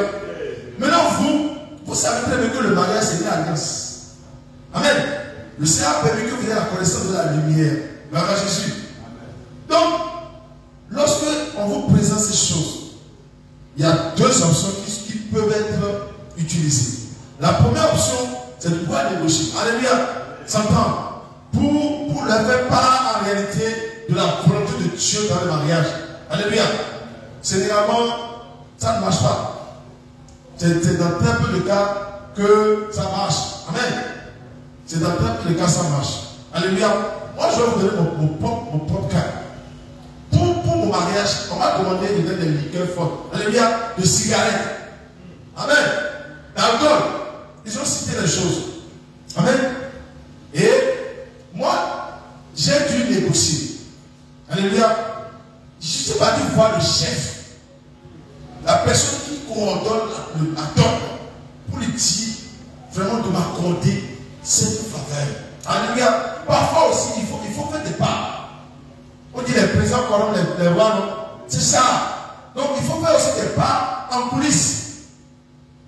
Maintenant, vous, vous savez très bien que le mariage, c'est une alliance. Amen. Le Seigneur a permis que vous ayez la connaissance de la lumière. Gloire à Jésus. Donc, lorsque on vous présente ces choses, il y a deux options qui, peuvent être utilisées. La première option, c'est de pouvoir négocier. Alléluia. S'entend. Pour, pour leur faire en réalité de la volonté de Dieu dans le mariage. Alléluia généralement, ça ne marche pas. C'est dans très peu de cas que ça marche. Amen. C'est dans très peu de cas que ça marche. Alléluia. Moi, je vais vous donner mon, mon, propre, mon cas. Pour, pour, mon mariage, on m'a demandé de donner des liqueurs fortes. Alléluia. De cigarettes. Amen. D'alcool. Ils ont cité des choses. Amen. Et moi, j'ai dû négocier. Alléluia. Je suis parti voir le chef, la personne qui coordonne le atome, pour lui dire vraiment de m'accorder cette faveur. Alléluia. Parfois aussi, il faut, il faut faire des pas. On dit les présents corrompent les, les rois, non? C'est ça. Donc il faut faire aussi des pas en coulisses.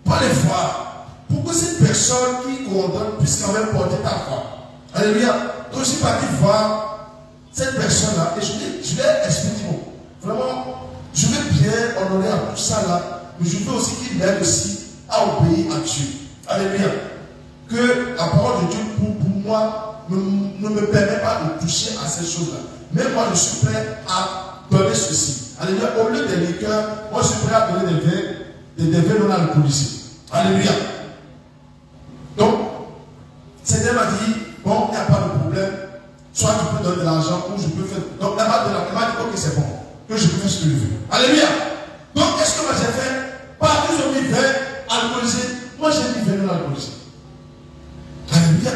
Pas les voir. Pour que cette personne qui coordonne puisse quand même porter ta foi. Alléluia. Donc je suis parti voir cette personne-là et je lui je vais. Vraiment, je vais bien honorer à tout ça là, mais je veux aussi qu'il m'aide aussi à obéir à Dieu. Alléluia. Que la parole de Dieu pour, pour moi ne, me permet pas de toucher à ces choses-là. Mais moi, je suis prêt à donner ceci. Alléluia. Au lieu des liqueurs, moi, je suis prêt à donner des vins, des, des vins non alcoolisés. Alléluia. Donc, Seigneur m'a dit, bon, il n'y a pas. Soit tu peux donner de l'argent ou je peux faire. Donc, elle m'a donné, elle m'a dit, ok, c'est bon. Que je peux faire ce que je veux. Alléluia. Donc, qu'est-ce que moi j'ai fait? Partout, ils ont mis vin alcoolisé. Moi, j'ai mis vin non alcoolisé. Alléluia.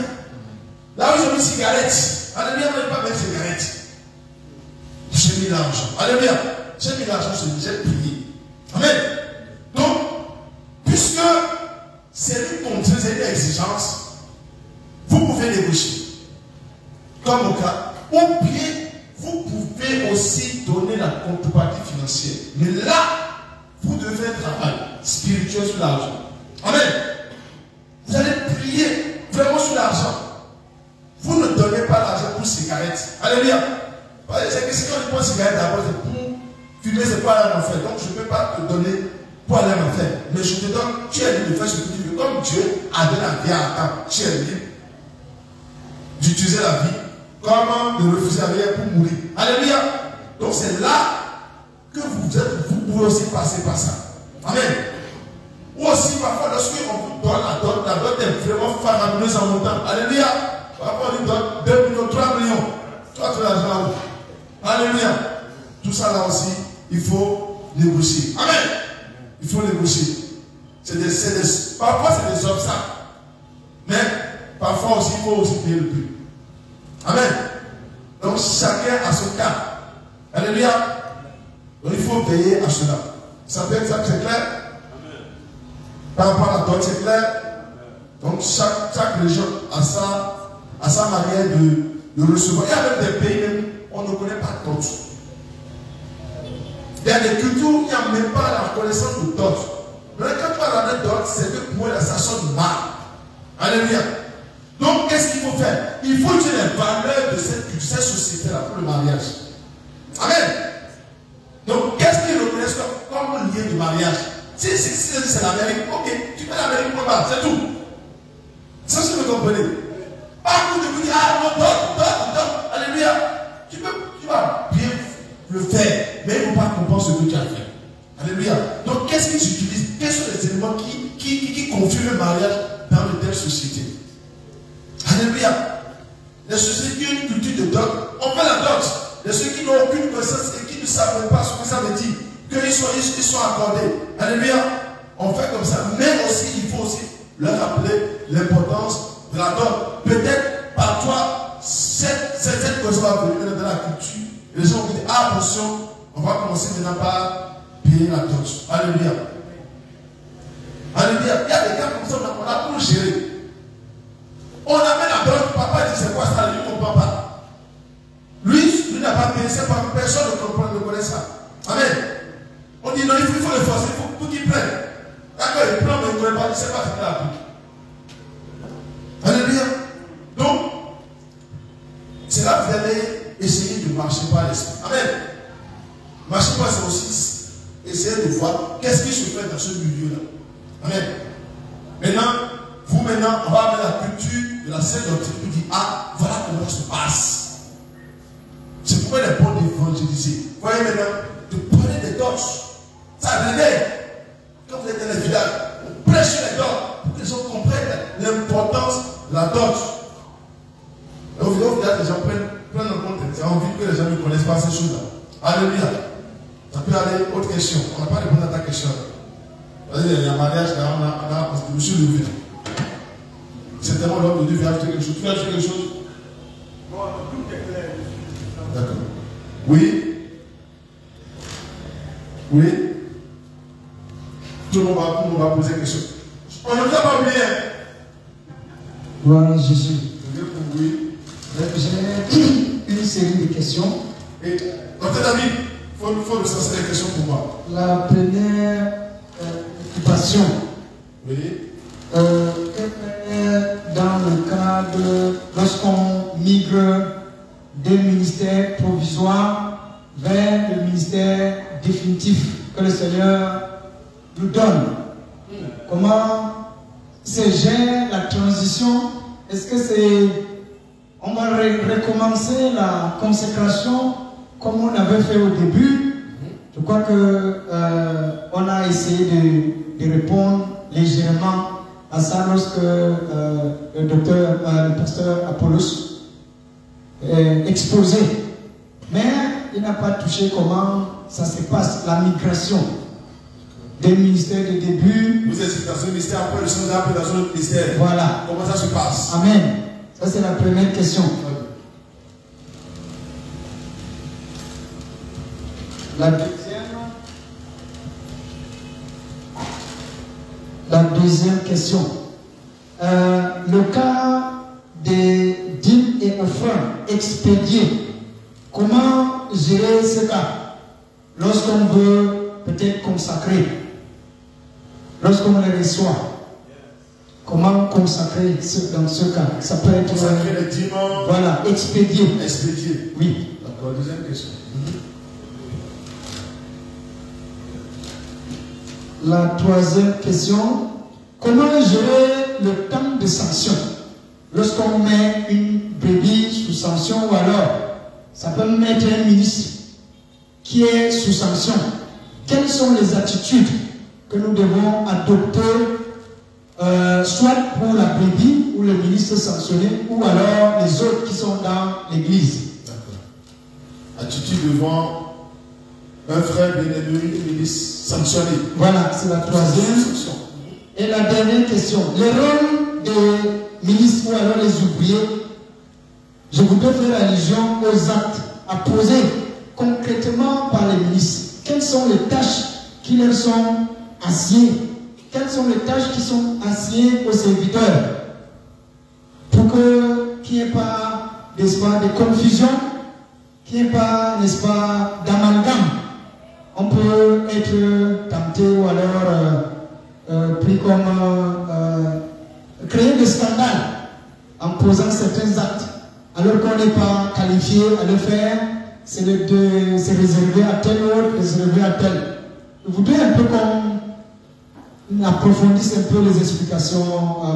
Là où ont mis cigarette. Alléluia, on n'a pas mettre cigarette. J'ai mis l'argent. Alléluia. J'ai mis l'argent, j'ai prié. Amen. Donc, puisque c'est une contrainte, c'est une exigence, vous pouvez négocier. Comme au cas. Ou bien, vous pouvez aussi donner la contrepartie financière. Mais là, vous devez un travail spirituel sur l'argent. Amen. Vous allez prier vraiment sur l'argent. Vous ne donnez pas l'argent pour cigarette. Alléluia. C'est que si on prend cigarette d'abord, c'est pour fumer, c'est pas aller en enfer. Donc je ne peux pas te donner pour aller en enfer. Mais je te donne, tu es libre de faire ce que tu veux. Comme Dieu a donné la vie à Adam, tu es libre d'utiliser la vie Comment de refuser la vie pour mourir. Alléluia. Donc c'est là que vous êtes, vous pouvez aussi passer par ça. Amen. Ou aussi parfois lorsqu'on vous donne la dot, la dot est vraiment faramineuse en montant. Alléluia. Parfois on lui donne 2 millions, 3 millions. Toi tu l'argent où Alléluia. Tout ça là aussi, il faut négocier. Amen. Il faut négocier. C'est des, des, parfois c'est des obstacles. Mais parfois aussi, il faut aussi payer le prix. Amen. Donc chacun a son cas. Alléluia. Donc il faut veiller à cela. Ça peut être ça, c'est clair? Par rapport à la dot, c'est clair? Donc chaque, chaque région a sa, a sa manière de, de recevoir. Il y a même des pays, même, on ne connaît pas dot. Il y a des cultures où il n'y a même pas la connaissance de dot. Mais quand on parle de dot, c'est que pour la station de mal. Alléluia. Donc, qu'est-ce qu'il faut faire? Il faut utiliser les valeurs de cette, société-là pour le mariage. Amen. Donc, qu'est-ce qu'ils reconnaissent comme, lien de mariage Si, si, si c'est l'Amérique, ok, tu fais l'Amérique pour c'est tout. Ça, si vous comprenez. Pas que de vous dire, ah non, d'autres, d'autres, d'autres, alléluia. Tu, peux, tu vas bien le faire, mais il ne faut pas comprendre ce que tu as fait. Alléluia. Donc, qu'est-ce qu'ils utilisent? Quels sont les éléments qui, qui, confirment le mariage dans de telles sociétés? Alléluia. Les sociétés qui ont une culture de dot, on fait la dot. Les ceux qui n'ont aucune connaissance et qui ne savent pas ce que ça veut dire, qu'ils soient, ils sont accordés. Alléluia. On fait comme ça. Mais aussi, il faut aussi leur rappeler l'importance de la dot. Peut-être par toi, cette, cette, cette personne va venir dans la culture. Et les gens vont dire, ah, attention, on va commencer maintenant par payer la dot. Alléluia. Alléluia. Il y a des cas comme ça, on a pour gérer. On amène la dot, papa dit c'est quoi ça, lui ne comprend pas. Lui, lui n'a pas payé, c'est pas personne ne comprend, ne connaît ça. Amen. On dit non, il faut, le forcer, il faut, qu'il prenne. D'accord, il prend, mais il ne connaît pas, il ne sait pas ce qu'il a. Alléluia. Donc, c'est là que vous allez essayer de marcher par l'esprit. Amen. Marcher par c'est aussi essayer de voir qu'est-ce qui se fait dans ce milieu-là. Amen. Maintenant, vous maintenant, on va avoir la culture de la sainte doctrine pour dire, ah, voilà comment ça se passe. C'est pourquoi il est bon d'évangéliser. Voyez maintenant, de prendre des torches. Ça réveille. Quand vous êtes dans les villages, on prêche les torches pour que les gens comprennent l'importance de la torche. Et au village, les gens prennent, prennent en compte. J'ai envie que les gens ne connaissent pas ces choses-là. Alléluia. Ça peut aller. Autre question. On n'a pas répondu à ta question. Il y a un mariage, là, on a, on a, je me suis levé. Certainement, l'homme de Dieu vient ajouter quelque chose. Tu veux ajouter quelque chose Bon, tout est clair. D'accord. Oui Oui Tout le monde va, tout le monde va poser question. On ne vous a pas oublié. Gloire à Jésus. Oui. J'ai une série de questions. Et, docteur David, il faut, faut recenser les questions pour moi. La première euh, occupation, Oui. euh, quelle est dans le cadre, lorsqu'on migre des ministères provisoires vers le ministère définitif que le Seigneur nous donne, comment se gère la transition? Est-ce que c'est. On va recommencer la consécration comme on avait fait au début? Je crois que euh, on a essayé de répondre légèrement à ça lorsque euh, le docteur, euh, le pasteur Apollos euh, exposé. Mais il n'a pas touché comment ça se passe, la migration des ministères de début. Vous êtes dans un ministère, après le vous appelle dans un autre ministère. Voilà. Comment ça se passe? Amen. Ça, c'est la première question. La deuxième. La deuxième question. Euh, le cas des dîmes et offrandes expédiés. Comment gérer ce cas lorsqu'on veut peut-être consacrer, lorsqu'on les reçoit? Comment consacrer ce- dans ce cas? Ça peut être. Consacrer les dimanches, Voilà, expédié. expédier. Oui. D'accord, deuxième question. La troisième question. Comment gérer le temps de sanction? Lorsqu'on met une brebis sous sanction ou alors ça peut mettre un ministre qui est sous sanction. Quelles sont les attitudes que nous devons adopter euh, soit pour la brebis ou le ministre sanctionné ou alors les autres qui sont dans l'église? Attitude devant un frère bien-aimé, ministre sanctionné. Voilà, c'est la troisième. Et la dernière question, le rôle des ministres ou alors les ouvriers, je voudrais faire allusion aux actes à poser concrètement par les ministres. Quelles sont les tâches qui leur sont assignées Quelles sont les tâches qui sont assignées aux serviteurs? Pour que- qu'il n'y ait pas, n'est-ce pas, de confusion, qu'il n'y ait pas, n'est-ce pas, d'amalgame. On peut être tenté ou alors euh, euh, pris comme euh, créer des scandales en posant certains actes alors qu'on n'est pas qualifié à le faire, c'est réservé à tel autre, réservé à tel. Je voudrais un peu qu'on approfondisse un peu les explications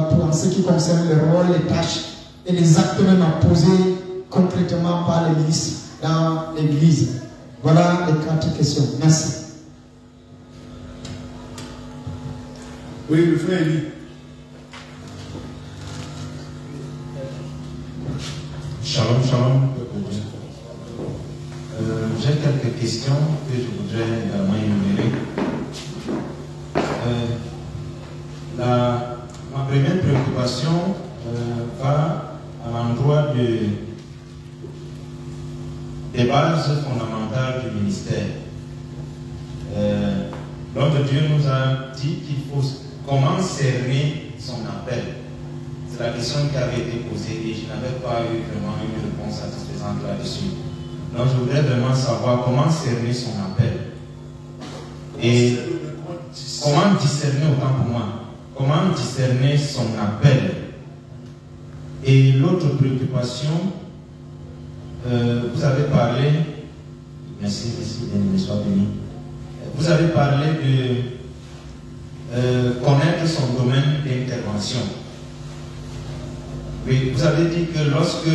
pour en ce qui concerne le rôle, les tâches et les actes même à poser concrètement par les ministres dans l'Église. Voilà les quatre questions. Merci. Oui, le frère Élie. Shalom, shalom. Euh, J'ai quelques questions que je voudrais également énumérer. Euh, la- ma première préoccupation euh, va à l'endroit de- des bases fondamentales du ministère. Euh, Dieu nous a dit qu'il faut comment cerner son appel. C'est la question qui avait été posée et je n'avais pas eu vraiment une réponse satisfaisante là-dessus. Donc je voudrais vraiment savoir comment cerner son appel. Et comment discerner autant pour moi Comment discerner son appel Et l'autre préoccupation, euh, vous avez parlé, merci, merci, bien sois béni. Vous avez parlé de euh, connaître son domaine d'intervention. Oui, vous avez dit que lorsque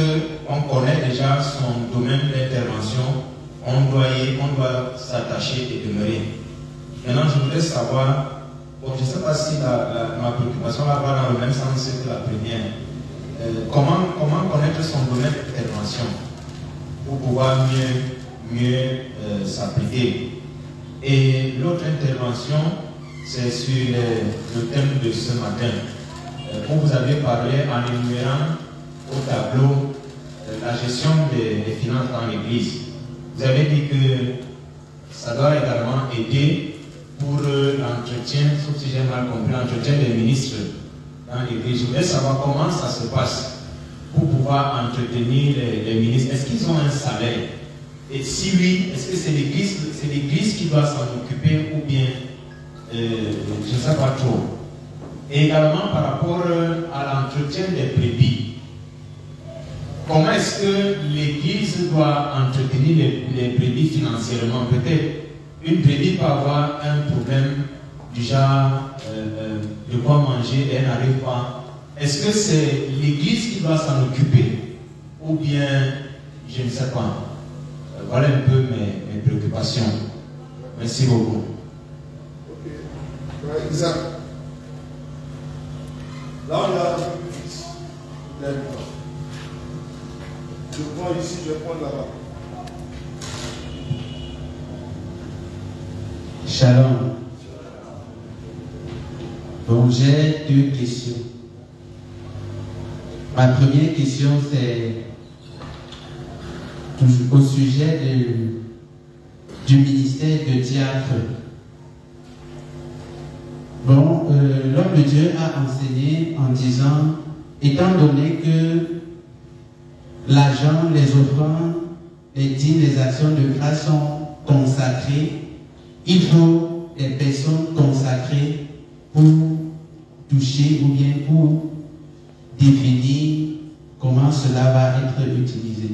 on connaît déjà son domaine d'intervention, on doit, on doit s'attacher et demeurer. Maintenant, je voudrais savoir, bon, je ne sais pas si la- la- ma préoccupation va dans le même sens que la première. Euh, comment connaître son domaine d'intervention? Pour pouvoir mieux, mieux euh, s'appliquer Et l'autre intervention, c'est sur les- le thème de ce matin euh, où vous avez parlé en énumérant au tableau euh, la gestion des, des finances dans l'Église. Vous avez dit que ça doit également aider pour l'entretien, sauf si j'ai mal compris, l'entretien des ministres dans l'Église. Je voudrais savoir comment ça se passe pour pouvoir entretenir les, ministres. Est-ce qu'ils ont un salaire? Et si oui, est-ce que c'est l'Église, c'est l'Église qui doit s'en occuper ou bien euh, je ne sais pas trop. Et également par rapport euh, à l'entretien des brebis. Comment est-ce que l'Église doit entretenir les, les financièrement? Peut-être une brebis peut avoir un problème du genre euh, de quoi manger et elle n'arrive pas. Est-ce que c'est l'Église qui doit s'en occuper ou bien je ne sais pas Euh, Voilà un peu mes, mes préoccupations. Merci beaucoup. Ok. Ouais, Isaac. Là, on a. Je prends ici, je prends là-bas. Shalom. Bon, j'ai deux questions. Ma première question, c'est au sujet du ministère de théâtre. Bon, euh, l'homme de Dieu a enseigné en disant, étant donné que l'argent, les offrandes, les dîmes, les actions de grâce sont consacrées, il faut des personnes consacrées pour toucher ou bien pour définir comment cela va être utilisé.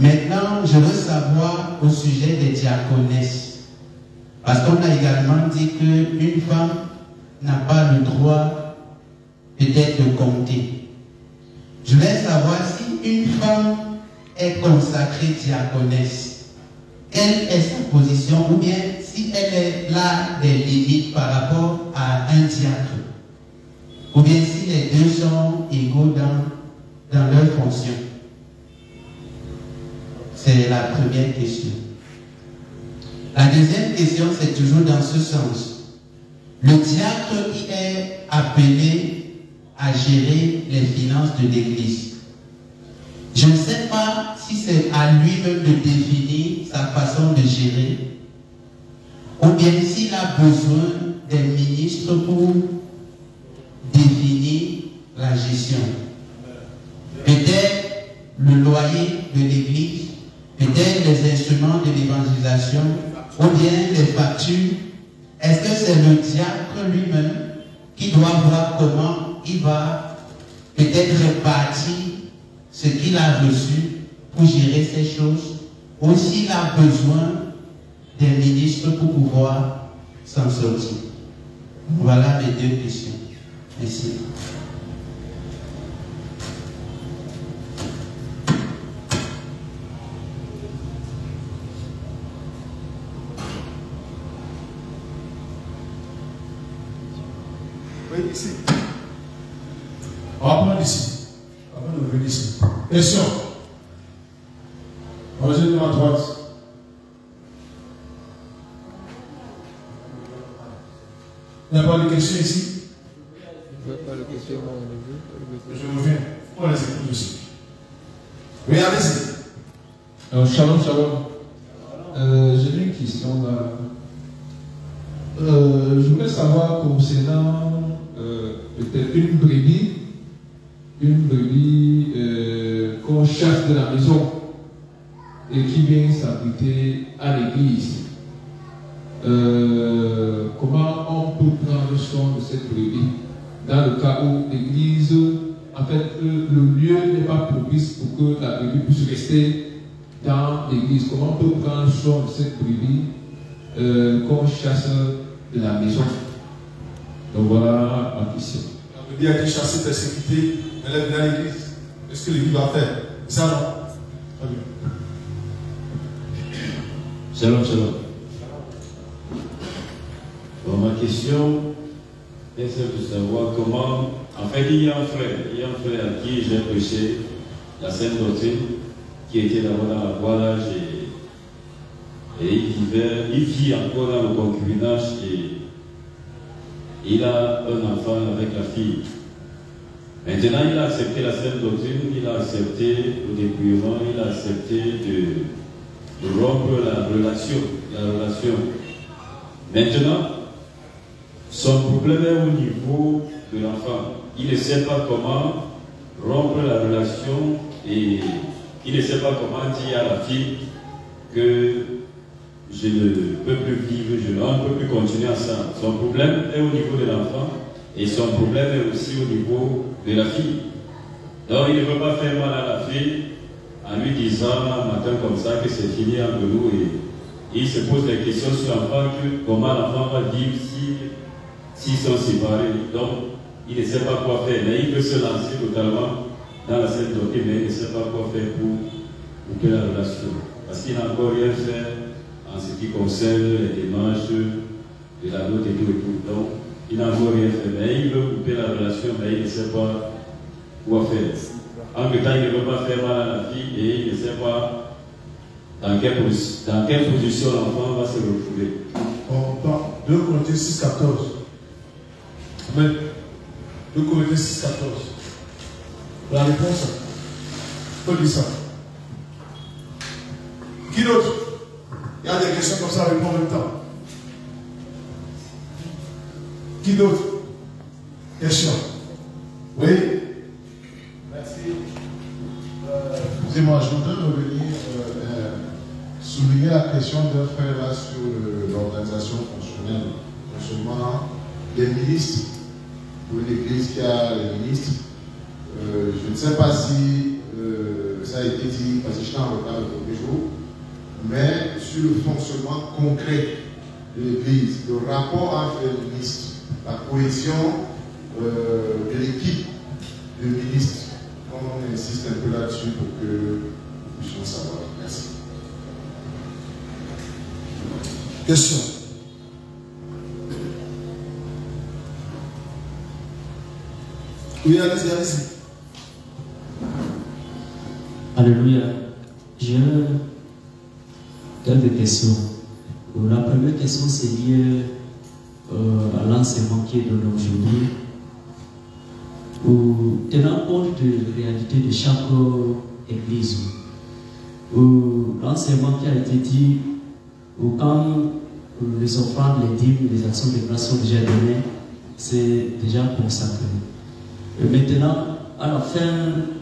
Maintenant, je veux savoir au sujet des diaconesses. Parce qu'on a également dit qu'une femme n'a pas le droit peut-être de compter. Je voulais savoir si une femme est consacrée diaconesse quelle est sa position ou bien si elle est là des limites par rapport à un diacre ou bien si les deux sont égaux dans, dans leur fonction. C'est la première question. La deuxième question, c'est toujours dans ce sens. Le diacre qui est appelé à gérer les finances de l'Église. Je ne sais pas si c'est à lui-même de définir sa façon de gérer, ou bien s'il a besoin des ministres pour définir la gestion. Peut-être le loyer de l'Église, peut-être les instruments de l'évangélisation, ou bien les factures. Est-ce que c'est le diacre lui-même qui doit voir comment il va peut-être répartir ce qu'il a reçu pour gérer ces choses, ou s'il a besoin des ministres pour pouvoir s'en sortir? Voilà mes deux questions. Merci. Oui, ici. On va prendre ici. Avant de venir ici. Question. On va jeter à droite. Il n'y a pas de questions ici? Je reviens. On les écoute aussi. Allez-y. Alors, shalom, shalom. Euh, J'ai une question là. Euh, je voulais savoir concernant euh, peut-être une brebis, une brebis qu'on chasse de la maison et qui vient s'abriter à l'église. Comment on peut prendre soin de cette brebis? Dans le cas où l'église, en fait, le, lieu n'est pas propice pour que la brebis puisse rester dans l'église. Comment on peut prendre soin de cette brebis euh, qu'on chasse de la maison? Donc voilà ma question. La Bible a dit chasser, persécuter, elle est venue à l'église. Qu'est-ce que l'église va faire? Ça, non Très bien. Shalom, shalom. Bon, ma question est celle de savoir comment. En fait, il y a un frère, il y a un frère à qui j'ai prêché la Sainte Doctrine, qui était d'abord dans la voilage et, et il, vivait, il vit encore dans le concubinage et il a un enfant avec la fille. Maintenant, il a accepté la Sainte Doctrine, il a accepté le dépouillement, il a accepté de, de rompre la relation, la relation. Maintenant, son problème est au niveau de l'enfant. Il ne sait pas comment rompre la relation et il ne sait pas comment dire à la fille que je ne peux plus vivre, je ne peux plus continuer ensemble. Son problème est au niveau de l'enfant et son problème est aussi au niveau de la fille. Donc il ne veut pas faire mal à la fille en lui disant un matin comme ça que c'est fini entre nous et il se pose des questions sur l'enfant, comment l'enfant va vivre s'ils si, sont séparés. Donc il ne sait pas quoi faire, mais il peut se lancer totalement dans la scène mais il ne sait pas quoi faire pour, pour la relation. Parce qu'il n'a encore rien fait en ce qui concerne les démarches de la note et tout et tout. Donc, il n'a encore rien fait, mais il veut couper la relation, mais il ne sait pas quoi faire. En même temps, il ne veut pas faire mal à la fille et il ne sait pas dans quelle, dans position l'enfant va se retrouver. On parle 2 Corinthiens 6, 14. Amen. 2 Corinthiens 6, 14. La réponse, ça. Qui d'autre? Il y a des questions comme ça, répond en même temps. Qui d'autre? Question. Oui? Merci. Excusez-moi, je voudrais revenir, euh, euh, souligner la question d'un frère là sur l'organisation fonctionnelle, fonctionnement des ministres, pour une église qui a les ministres. Euh, je ne sais pas si euh, ça a été dit, parce que j'étais en retard le premier jour, mais sur le fonctionnement concret de l'église, le rapport entre les ministres, la cohésion euh, de l'équipe de ministres. On insiste un peu là-dessus pour que nous puissions savoir. Merci. Question. Oui, allez-y. Alléluia. J'ai quelques questions. La première question, c'est lié euh, à l'enseignement qui est donné aujourd'hui. Euh, tenant compte de la réalité de chaque église, euh, l'enseignement qui a été dit, euh, quand les offrandes, les dîmes, les actions de grâce sont déjà données, c'est déjà consacré. Et maintenant, à la fin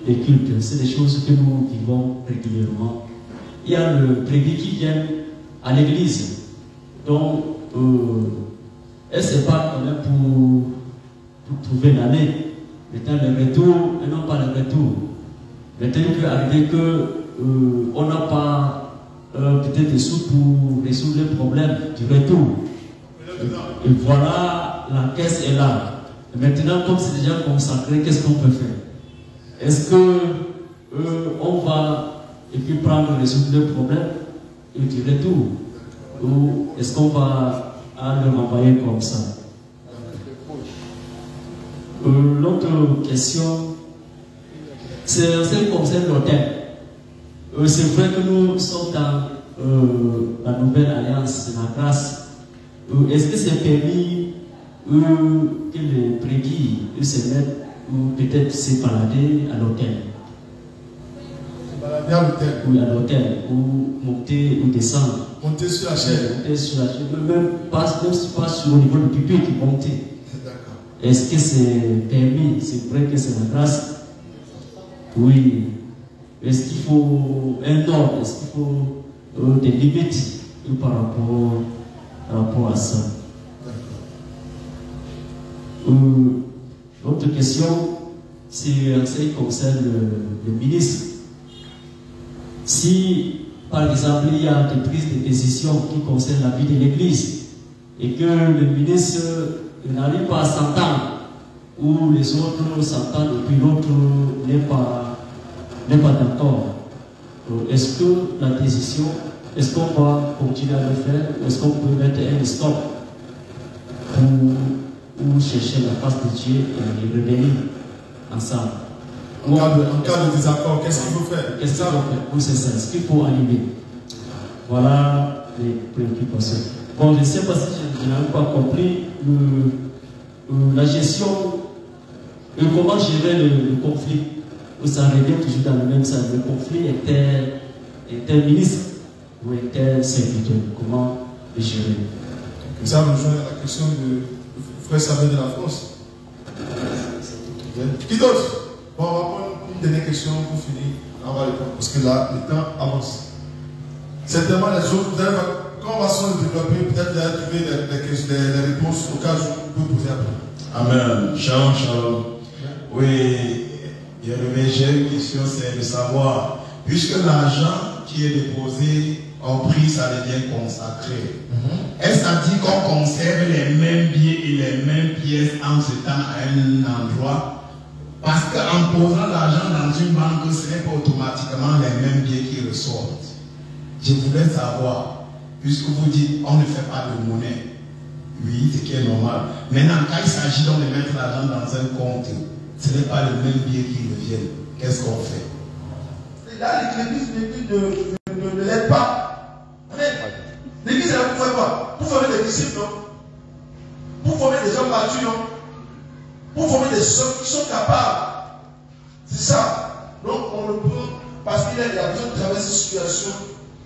des cultes, c'est des choses que nous vivons régulièrement. Il y a le prévu qui vient à l'église. Donc, euh, elle se bat quand même pour, pour trouver l'année. Maintenant, le retour, et non pas le retour. Maintenant, il peut arriver que euh, n'a pas euh, peut-être des sous pour résoudre le problème du retour. Et voilà, la caisse est là. Maintenant, comme c'est déjà consacré, qu'est-ce qu'on peut faire? Est-ce que euh, va et puis prendre résoudre le problème et du retour? Ou est-ce qu'on va à le renvoyer comme ça? Euh, L'autre question, c'est en ce qui concerne l'hôtel. Euh, c'est vrai que nous sommes dans la nouvelle alliance, la grâce. Est-ce que c'est permis euh, que les prédits se mettent ou peut-être se balader à l'hôtel Balader à l'hôtel. Oui, à l'hôtel, ou monter ou descendre. Monter sur la chaise. Monter sur la chaise, même pas, même si pas sur le niveau du pupitre, monter. D'accord. Est-ce que c'est permis? C'est vrai que c'est la grâce Oui. Est-ce qu'il faut un ordre? Est-ce qu'il faut euh, des limites par rapport, par rapport à ça? L'autre question, c'est en ce qui concerne le, ministre. Si, par exemple, il y a des prises de décision qui concernent la vie de l'Église et que le ministre n'arrive pas à s'entendre, ou les autres s'entendent et puis l'autre n'est pas, n'est pas d'accord, est-ce que la décision, est-ce qu'on va continuer à le faire ou est-ce qu'on peut mettre un stop pour, pour chercher la face de Dieu et revenir ensemble En cas de, en cas de désaccord, qu'est-ce qu'il faut faire? Qu'est-ce qu'il faut faire? Oui, c'est ça. Qu'il faut animer Voilà les préoccupations. Bon, je ne sais pas si je, n'avais pas compris le- euh, la gestion, euh, comment gérer le, le conflit. Ça revient toujours dans le même sens. Le conflit était, était ministre ou était serviteur. Comment le gérer? Ça rejoint la question de frère Samuel de la France. Qui d'autre? Bon, on va prendre une dernière question pour finir on va répondre. Parce que là, le temps avance. Certainement, les autres, quand on va se développer, peut-être vous allez trouver des, réponses au cas où vous pouvez poser après. Amen. Shalom, shalom. Oui, j'ai une question, c'est de savoir, puisque l'argent qui est déposé en prix, ça devient consacré. Est-ce que ça dit qu'on conserve les mêmes billets et les mêmes pièces en temps à un endroit? Parce qu'en posant l'argent dans une banque, ce n'est pas automatiquement les mêmes billets qui ressortent. Je voulais savoir, puisque vous dites on ne fait pas de monnaie, oui, ce qui est normal. Maintenant, quand il s'agit donc de mettre l'argent dans un compte, ce n'est pas le même billet qui revient. Qu'est-ce qu'on fait? Là, l'église l'église ne, ne, Hommes qui sont capables. C'est ça. Donc, on ne peut, parce qu'il a il a besoin de traverser cette situation,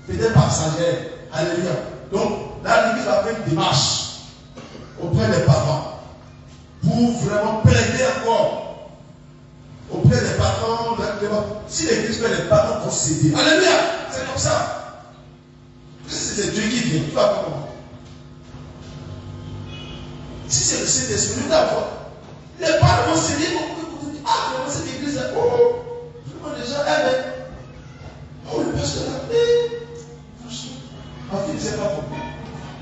peut-être passagère. Alléluia. Donc, là, l'église va faire une démarche auprès des parents pour vraiment plaider encore auprès des parents. Si l'église fait les parents vont céder. Alléluia, c'est comme ça. Si c'est Dieu qui vient, tu vas comment Si c'est le Saint-Esprit, d'abord, les parents vont vous dire, ah, vraiment cette église oh, vraiment déjà, eh ben, oh, le pasteur là, franchement, ma fille ne sait pas pourquoi.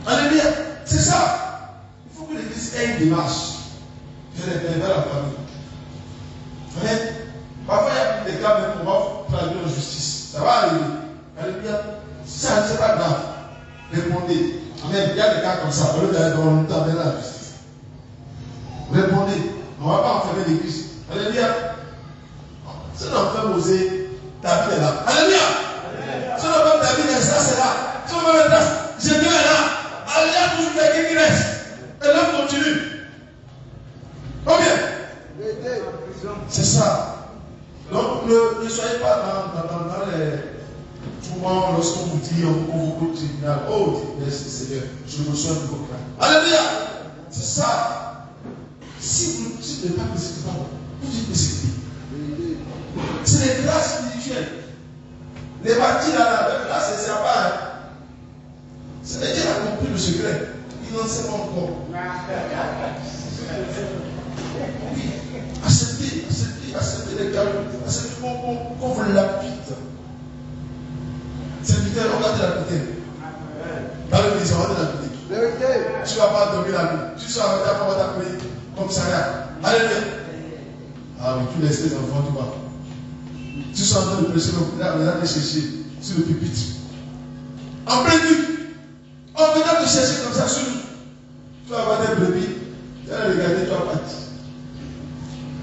Alléluia, c'est ça. Il faut que l'église ait une démarche. Les- vers la famille. Amen. Parfois, il y a des cas même, on va traduire en justice. Ça va arriver. Alléluia. Ça ne pas grave, répondez. Amen. Il y a des cas comme ça. Au lieu d'aller dans le temps la justice. Répondez. On ne va pas enfermer l'église. Alléluia. Si on enferme oser, David est là. Alléluia. Si on enferme David, ça c'est là. Si on enferme Jésus est là. Alléluia, toujours quelqu'un qui reste. Et l'homme continue. Combien? C'est ça. Donc ne, soyez pas dans, dans, dans, les. Souvent, lorsqu'on vous dit, on, vous tribunal, oh, merci Seigneur, je reçois nouveau clan. Alléluia. C'est ça. Si vous si vous n'êtes pas persécuté, vous dites persécuté. C'est les grâces spirituelles. Les bâtis là, là, là, c'est ça pas. Hein. C'est Dieu a compris le secret. Il n'en sait pas encore. Oui. Acceptez, acceptez, acceptez les cadeaux. Acceptez qu'on qu'on vous lapide. Serviteur, regardez la vérité. Dans le ministère, regardez la vérité. Tu ne vas pas dormir la nuit. Tu seras avec ta femme, on va t'appeler commissariat. Alléluia. Ah oui, tous les espèces d'enfants, tu vois. Tu seras en train de prêcher, on va aller chercher sur le pupitre. En pleine nuit. On vient te chercher comme ça sur nous. Tu vas avoir des brebis. Tu vas regarder, tu vas.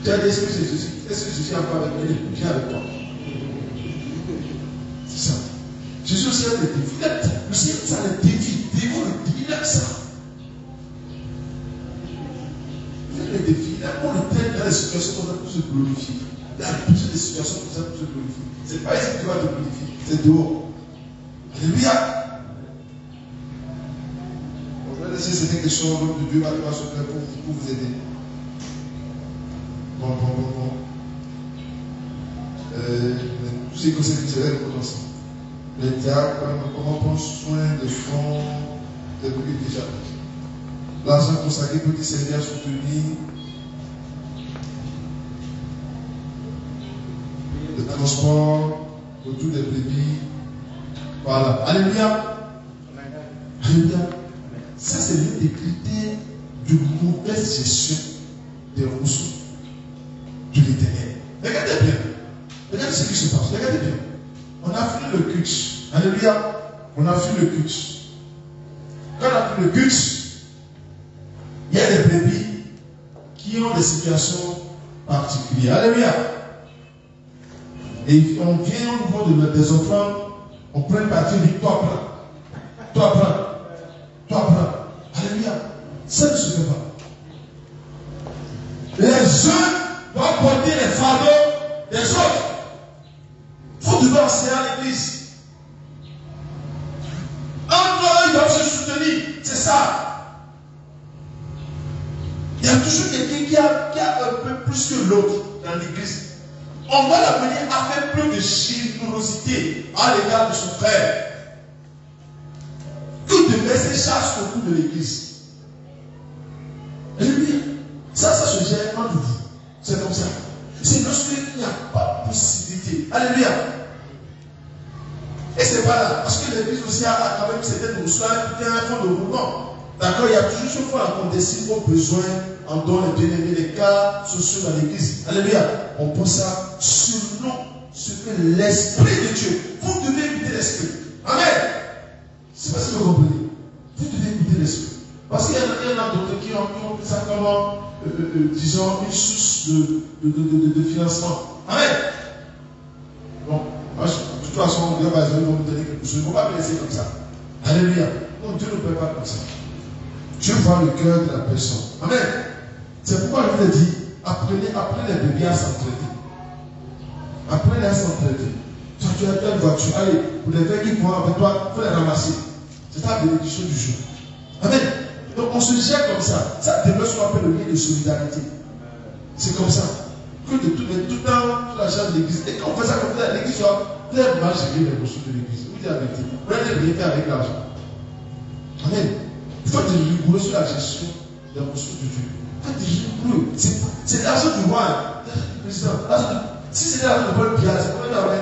Tu as dit, est-ce que c'est Jésus? Est-ce que Jésus est encore avec moi Il vient avec toi. C'est ça. Jésus a des défis. Le Seigneur, ça le défi, il aime ça. Dans les situations comme ça pour se glorifier. A plusieurs des situations comme ça pour se glorifier. C'est pas ici que tu vas te glorifier. C'est dehors. Alléluia. On va laisser cette question. L'homme de Dieu va devoir se pour, vous aider. Bon, bon, bon, bon. Tout ce qui concerne l'Israël, commence. Les diacres, comment prendre soin des fonds des publics déjà L'argent consacré pour servir à soutenir le transport autour des brebis. Voilà. Alléluia. Alléluia. Ça, c'est l'un des critères de mauvaise gestion des ressources de l'éternel. Regardez bien. Regardez ce qui se passe. Regardez bien. On a fini le culte. Alléluia. On a fini le culte. Quand on a fini le culte, il y a des brebis qui ont des situations particulières. Alléluia. Et on vient au niveau de, des offrandes, on prend une partie, toi prends. Toi prends. Toi prends. Alléluia. Ça ne se fait pas. Les uns doivent porter les fardeaux des autres. Vous devez enseigner à l'église. Entre eux, ils doivent se soutenir. C'est ça. Il y a toujours quelqu'un qui a, qui a un peu plus que l'autre dans l'église. On va l'amener à faire preuve de générosité à l'égard de son frère. Tout devait se charge au cours de l'église. Ça, ça se gère entre vous. C'est comme ça. C'est lorsqu'il n'y a pas de possibilité. Alléluia. Et c'est pas là. Parce que l'église aussi a quand même certaines notions qui un fond de roulement. D'accord Il y a toujours ce à compter si vos besoins en donnant les bien-aimés, les cas sociaux dans l'église. Alléluia. On pense ça selon ce que l'Esprit de Dieu. Vous devez écouter l'Esprit. Amen. C'est pas si vous comprenez. Vous devez écouter l'Esprit. Parce qu'il y en a, d'autres qui ont, pris ça comme, euh, euh, euh, disons, une source de, de, de, financement. Amen. Bon, moi, de toute façon, Dieu va vous donner quelque chose. Ne faut pas me laisser comme ça. Alléluia. Non, Dieu ne peut pas comme ça. Dieu voit le cœur de la personne. Amen. C'est pourquoi je vous ai dit, apprenez, apprenez les bébés à s'entraider. Apprenez à s'entraider. Toi, tu as une voiture. Allez, pour les faire qui vont avec toi, il faut les ramasser. C'est ta bénédiction du jour. Amen. Donc on se gère comme ça. Ça devrait ce qu'on appelle le lien de solidarité. C'est comme ça. Que de tout, de tout temps, tout l'argent de l'église. Et quand on fait ça comme ça, l'église soit mal gérée les ressources de l'église. Vous dites la vérité. Vous n'avez rien fait avec l'argent. Amen. Il faut être rigoureux sur la gestion des ressources de Dieu. Il faut être rigoureux. C'est l'argent du roi, du président. Si c'est l'argent de Paul Pierre, c'est combien d'argent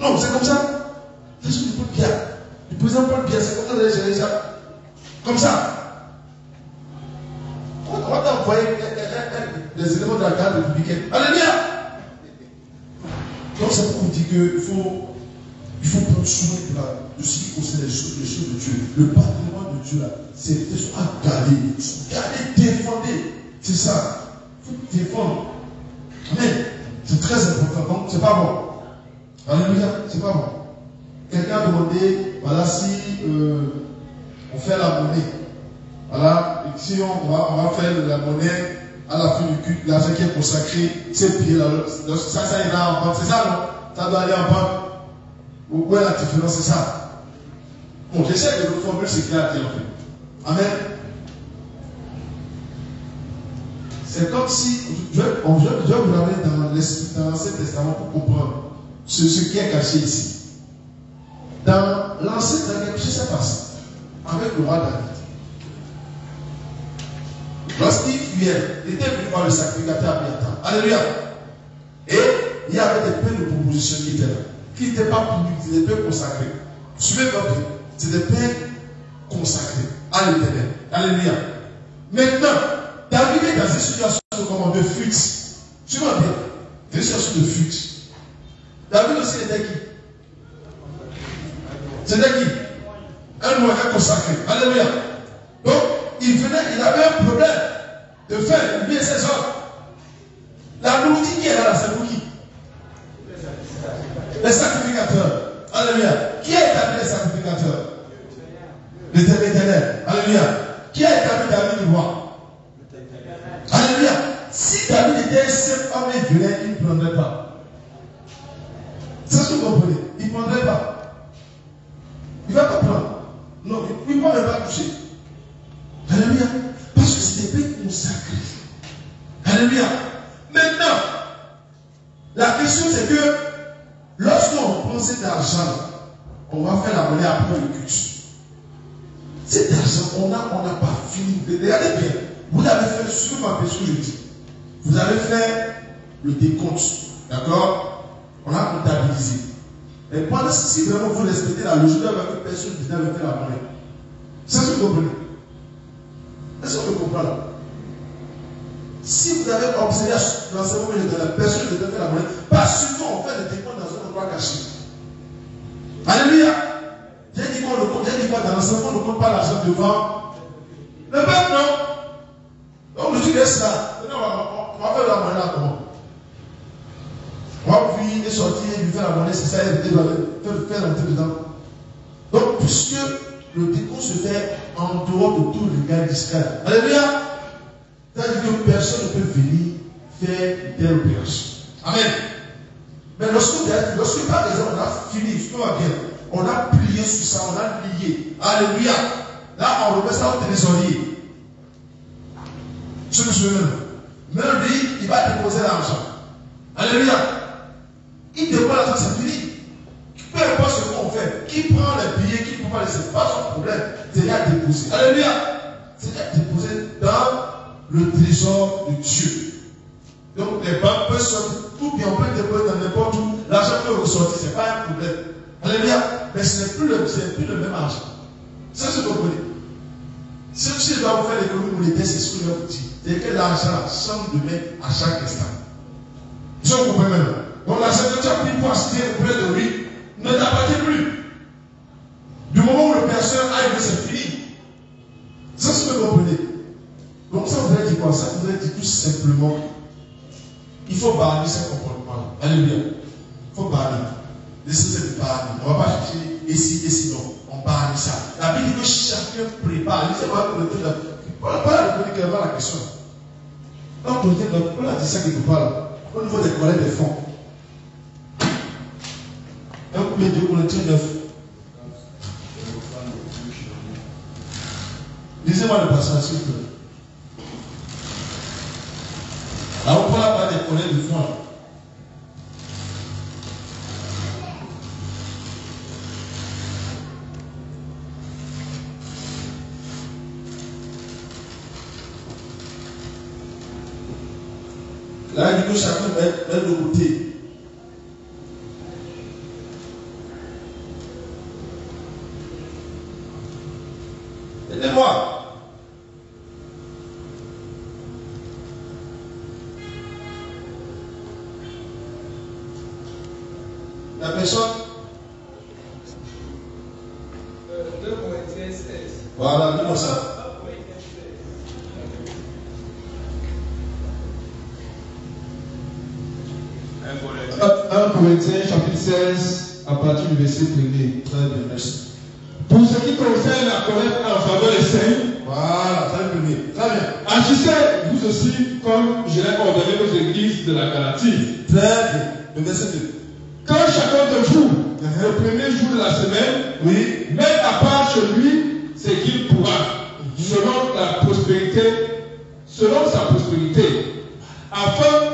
Non, c'est comme ça. L'argent de Paul Pierre. Le président Paul Pierre, c'est comme ça de gérer ça. Comme ça. On va t'envoyer les éléments de la garde républicaine. Alléluia. Donc c'est pour vous dire qu'il faut, il faut prendre soin de, ce qui concerne les choses, les choses de Dieu. Le patrimoine de Dieu, là, c'est à garder. Garder, défendre. C'est ça. Il faut défendre. Amen. C'est très important. Donc, c'est pas bon. Alléluia. C'est pas bon. Quelqu'un a demandé, voilà, si euh, on fait la monnaie. Voilà, si on va, on va faire la monnaie à la fin du culte, l'argent qui est consacré, c'est là, ça, ça ira en banque, c'est ça non? Ça doit aller en banque. Est la différence C'est ça. Bon, j'essaie de vous formuler ce qu'il a dit en fait. Amen. C'est comme si, je, vais vous ramener dans l'Ancien Testament pour comprendre ce, qui est caché ici. Dans l'Ancien Testament, quelque chose s'est passé avec le roi David. Lorsqu'il fuyait, il était venu voir le sacrificateur Abiatar. Alléluia. Et il y avait des pains de proposition qui étaient là, qui n'étaient pas publics, c'était des pains consacrés. Suivez votre c'est des pains consacrés à l'éternel. Alléluia. Maintenant, David est dans une situation de fuite. Suivez bien. Une situation de fuite. David aussi était qui? C'était qui? Un moyen consacré. Alléluia. Donc, il venait, il avait un problème de faire et ses hommes. La nourriture qui est là, c'est pour qui Les sacrificateurs. Alléluia. Qui a établi les sacrificateurs L'éternel. Alléluia. Qui a établi David le roi? Alléluia. Si David était un seul homme et venait, il ne prendrait pas. C'est ce que vous comprenez. Il ne prendrait pas. Il ne va pas prendre. Non, il ne va pas toucher. Alléluia. Parce que c'est des consacrés. Alléluia. Maintenant, la question c'est que lorsqu'on prend cet argent, on va faire la monnaie après le culte. Cet argent, on n'a on pas fini. Regardez bien. Vous avez fait ce que ce que je dis. Vous avez fait le décompte. D'accord? On a comptabilisé. Et pendant si vraiment vous respectez la logique, avec personne qui n'avait fait la monnaie. C'est ce que vous comprenez. Est-ce qu'on peut comprendre? Si vous avez observé l'enseignement de la personne qui fait la monnaie, pas seulement on fait le décompte caché. Alléluia. J'ai dit compte, j'ai dit quoi dans l'enseignement, on ne compte pas l'argent devant le peuple, non Donc Dieu reste là. On va faire la monnaie là comment On va puis et sortir lui faire la monnaie, c'est ça, il doit faire, faire entrer dedans. Donc, puisque le décompte se fait en dehors de tout regard discret. Alléluia. C'est-à-dire que personne ne peut venir faire telle opération. Amen. Mais lorsque, lorsque par exemple, on a fini, tout va bien, on a plié sur ça, on a lié. Alléluia. Là, on remet ça au trésorier. Ce que je veux. Mais lui, il va déposer l'argent. Alléluia. Il dévoile la c'est fini. Peu importe ce qu'on fait, qui prend les billets, qui ne prend pas les c'est pas son problème. C'est déjà déposé. Alléluia. C'est déjà déposé dans le trésor de Dieu. Donc les banques peuvent sortir tout bien, on peut déposer dans n'importe où. L'argent peut ressortir, ce n'est pas un problème. Alléluia. Mais ce n'est plus, plus le même argent. C'est ce que vous comprenez. Si je dois vous faire l'économie monétaire, c'est ce que je vous dire. C'est que l'argent change de main à chaque instant. Vous comprenez maintenant Donc l'argent que tu as pris pour auprès de lui ne t'appartient plus. Du moment où le personne arrive, c'est fini. C'est ce que vous comprenez. Donc ça voudrait dire quoi? Ça voudrait dire tout simplement il faut bannir ce comportement. Alléluia. Il faut bannir. Laissez cette bannir. On ne va pas chercher ici et sinon on de ça. La Bible dit que chacun prépare. Lisez-moi pour le truc là. Voilà, pas la qui va la question. Donc, on a dit ça quelque part là, au niveau des collègues des fonds. Un combien de Corinthiens 9 Lisez-moi le passage, s'il vous plaît. Alors, on prend la part des collègues de fonds. Là, il que chacun met, met de côté. Aidez-moi. La personne? Voilà, dis-moi ça. 1 Corinthiens chapitre 16 à partir du verset 1er. Très bien, merci. Pour ce qui concerne la collecte en faveur des saints, Voilà, très bien. Très bien. agissez vous aussi comme je l'ai ordonné aux églises de la Galatie. Très bien. Le verset 2. De vous, le premier jour de la semaine, Oui. met à part chez lui ce qu'il pourra, selon la prospérité, selon sa prospérité, afin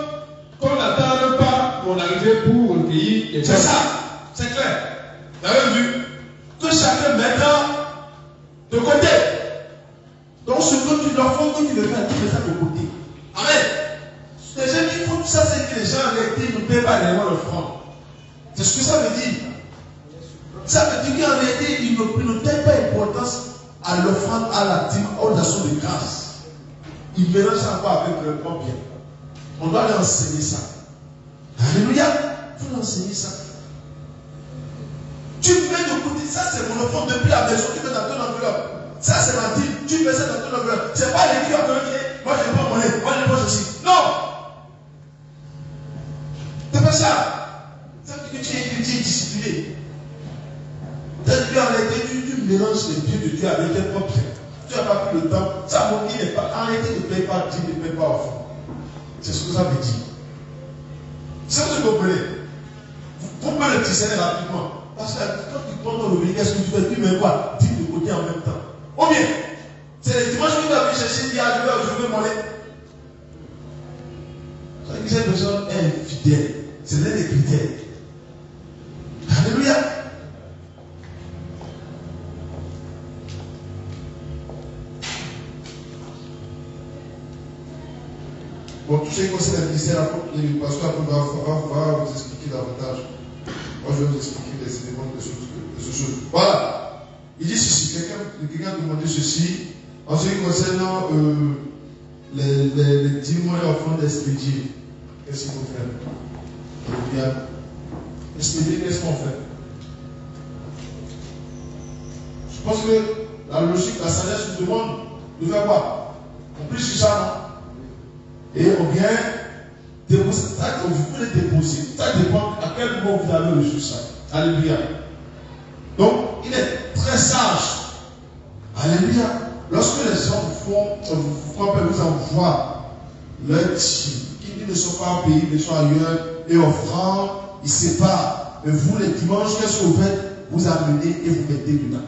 et offrant, ils séparent. Mais vous, les dimanches, qu'est-ce que vous faites Vous amenez et vous mettez dedans.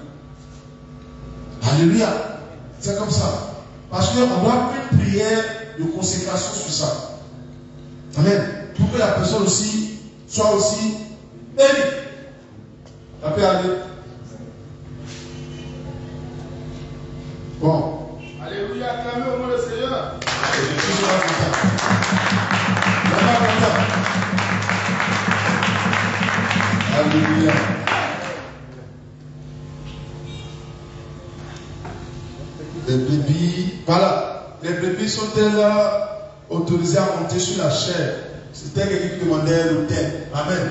Alléluia. C'est comme ça. Parce qu'on doit une prière de consécration sur ça. Amen. pour que la personne aussi soit aussi bénie. Ça peut aller. Bon. Alléluia, acclamez au nom du Seigneur. Je Alléluia. Les bébés, voilà, les bébés sont-elles autorisées à monter sur la chair C'était quelqu'un qui demandait l'hôtel. Amen.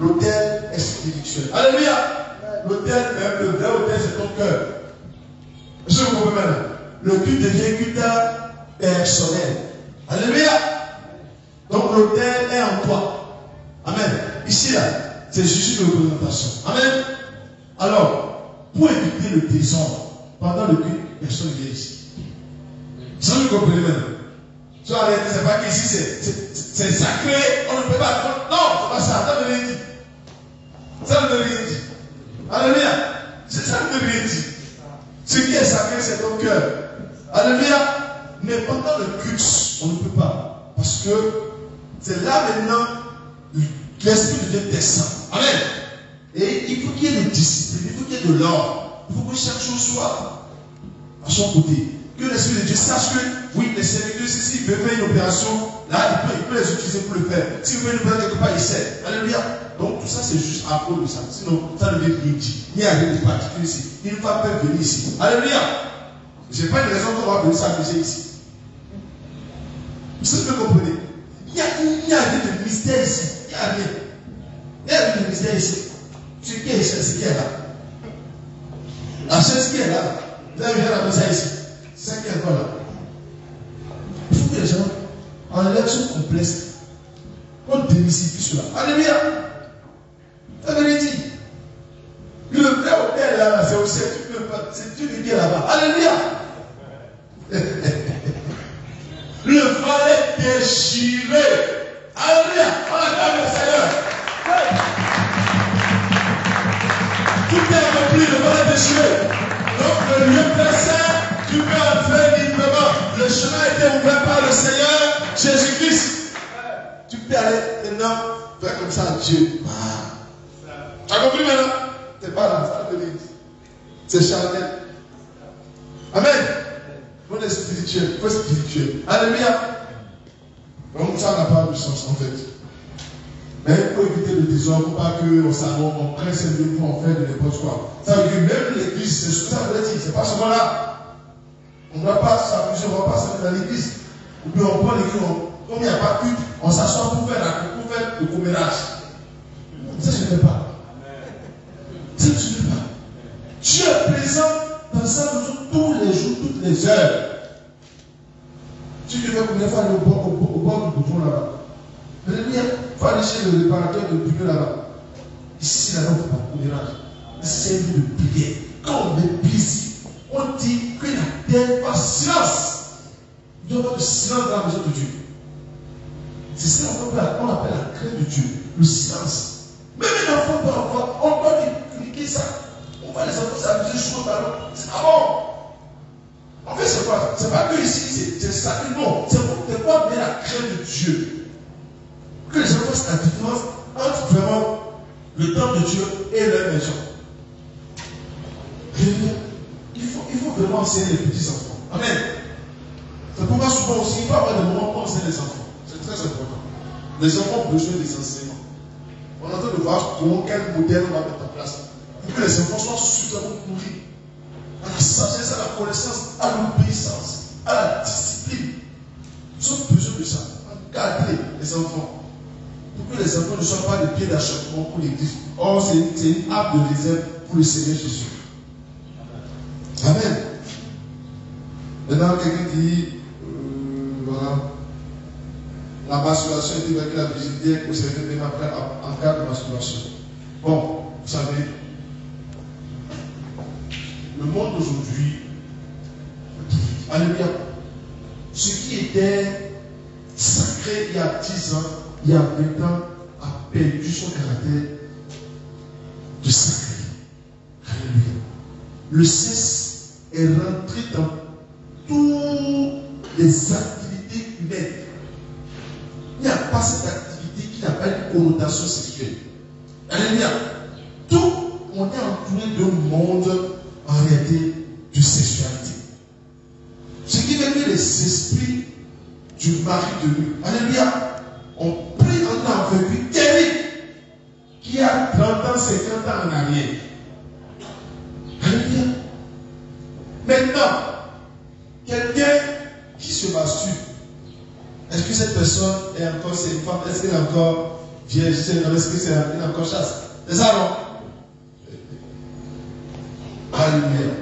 L'hôtel est spirituel. Alléluia. Même le vrai hôtel, c'est ton cœur. Que vous maintenant Le culte devient culte personnel. Alléluia. Donc l'hôtel est en toi. Amen. Ici, là, c'est juste une représentation. Amen. Alors, pour éviter le désordre, pendant le culte, personne ne vient ici. Ça, vous comprenez maintenant Tu vas arrêter, c'est pas qu'ici, c'est- sacré, on ne peut pas. Non, c'est pas ça, ça ne rien dire. Ça ne veut rien dire. Alléluia. C'est ça ne veut rien dire. Ce qui est sacré, c'est ton cœur. Alléluia. Mais pendant le culte, on ne peut pas. Parce que c'est là maintenant l'Esprit de Dieu descend. Amen. Et il faut qu'il y ait de discipline, il faut qu'il y ait de l'ordre. Il faut que chaque chose soit à son côté. Que l'Esprit de Dieu sache que, oui, les serviteurs, si, s'il veut faire une opération, là, il peut, les utiliser pour le faire. S'il veut une opération quelque part, il sait. Alléluia. Donc, tout ça, c'est juste à cause de ça. Sinon, ça ne veut rien dire. Il n'y a rien de particulier ici. Il ne va pas venir ici. Alléluia. Je n'ai pas une raison qu'on va venir s'amuser ici. Vous savez, comprenez il n'y a rien de mystère ici. Il n'y a rien. De mystère ici. Ce qui est ce qui est là. La chaise qui est là, vous vu la ça ici. C'est qui est là. Il faut que les gens enlèvent ce complexe. On démystifie cela. Alléluia. Ça veut dire. Le vrai hôtel là, c'est aussi pas- c'est qui est là-bas. Alléluia. Le val est déchiré. Alléluia. Peux aller maintenant faire comme ça à Dieu. Tu as compris maintenant? C'est pas là, ça. C'est charnel. Amen. On est spirituel, être spirituel. Alléluia. Donc ça n'a pas de sens en fait. Mais il faut éviter le désordre, pas qu'on s'arrête, on crée ses lieux pour en faire de n'importe quoi. Ça veut dire même l'église, c'est ce que ça veut dire, c'est pas seulement là. On ne doit pas s'amuser, on ne va pas s'amuser dans l'église. Ou bien on prend l'église, comme il n'y a pas culte, on s'assoit pour faire, la, pour faire le commérage. Ça, je ne fais pas. Ça, je ne fais pas. Dieu est présent dans sa maison tous les jours, toutes les heures. Tu devais combien fois au bord, au, bord- du bouton là-bas? Faut aller chez le réparateur de pneus là-bas. Ici, là-bas, on pas commérage. C'est une de prière. Quand on busy, on dit que la terre fasse silence. Il doit avoir du silence dans la maison de Dieu. C'est ça qu'on appelle, la crainte de Dieu, le silence. Même les enfants peuvent avoir, on doit lui cliquer ça. On va les enfants s'amuser le ballon. C'est pas bon. En fait, c'est quoi C'est pas que ici, c'est- sacré. Non, c'est pour voir bien la crainte de Dieu. Que les enfants fassent la différence entre vraiment le temps de Dieu et leur maison. Il faut, il faut vraiment enseigner les petits enfants. Amen. C'est pourquoi souvent aussi, il faut avoir des moments pour enseigner les enfants. Très important. Les enfants ont besoin des enseignements. On est en train de voir comment, quel modèle on va mettre en place. Pour que les enfants soient suffisamment nourris à la sagesse, à la connaissance, à l'obéissance, à la discipline. Ils ont besoin de ça. Encadrer les enfants. Pour que les enfants ne soient pas des pieds d'achoppement pour l'église. Or, c'est une arme de réserve pour le Seigneur Jésus. Amen. Maintenant, quelqu'un dit, euh, voilà, la masturbation est évacuée la virginité service même après en cas de masturbation. Bon, vous savez, le monde d'aujourd'hui, alléluia, ce qui était sacré il y a 10 ans, il y a 20 ans, a perdu son caractère de sacré. Alléluia. Le sexe est rentré dans toutes les activités humaines il n'y a pas cette activité qui n'a pas une connotation sexuelle. Alléluia. Tout, on est entouré d'un monde en réalité de sexualité. Ce qui veut dire les esprits du mari de lui, Alléluia, ont pris un envergure terrible qui a 30 ans, 50 ans en arrière. Alléluia. Maintenant, quelqu'un qui se masturbe, est-ce que cette personne est encore, c'est femme, est-ce qu'elle est encore vierge, est-ce que c'est elle est encore chaste? C'est ça, non? Alléluia.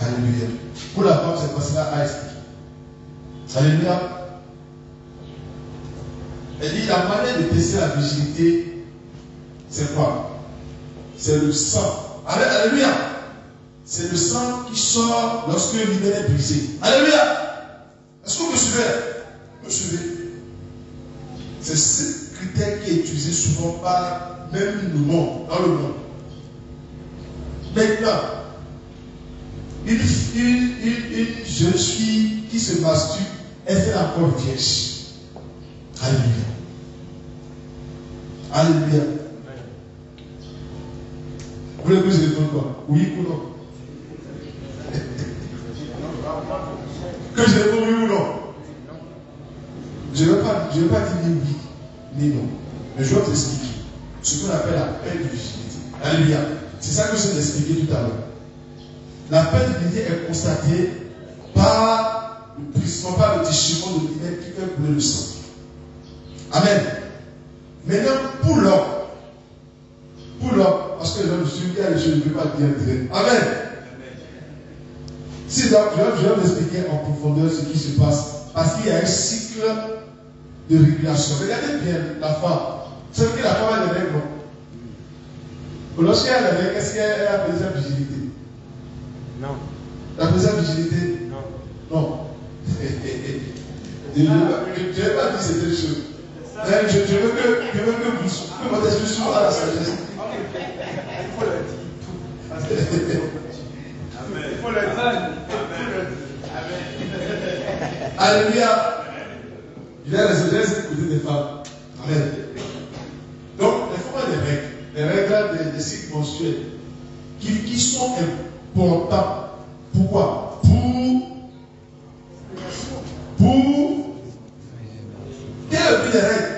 Alléluia. Pour la femme, c'est qu'elle a expliqué. Alléluia. Elle dit la manière de tester la virginité, c'est quoi? C'est le sang. Alléluia. C'est le sang qui sort lorsque l'hymen est brisé. Alléluia. Est-ce que vous me suivez Vous me suivez C'est ce critère qui est utilisé souvent par même le monde, dans le monde. Maintenant, une, une, une, une jeune fille qui se masturbe, elle fait encore vierge. Alléluia. Alléluia. Vous voulez que je réponde quoi? Oui ou non? Que je réponde oui ou non Je ne vais pas, je dire ni oui ni non. Mais je vais t'expliquer ce qu'on appelle la peine de virginité. Alléluia. C'est ça que je vais expliquer tout à l'heure. La peine de virginité est constatée par le brisement, par le déchirement de l'hymen qui fait couler le sang. Amen. Maintenant, pour l'homme, pour l'homme, parce que l'homme, je ne peux pas dire direct. Amen. Si donc, je vais vous expliquer en profondeur ce qui se passe. Parce qu'il y a un cycle de régulation. Regardez bien la femme. C'est que la femme a des règles, non Lorsqu'elle a des règles, est-ce qu'elle a besoin de vigilité Non. La besoin de vigilité Non. Non. Je ne vais pas dire ces deux choses. Je, je, veux que, je veux que vous, que votre esprit soit à la sagesse. Il faut le dire. Il faut le dire. Alléluia. Il a raison, laisse écouter des femmes. Amen. Donc, les femmes ont des règles, les règles des, cycles mensuels qui, qui sont importants. Pourquoi? Pour. Pour. Quel est le but des règles?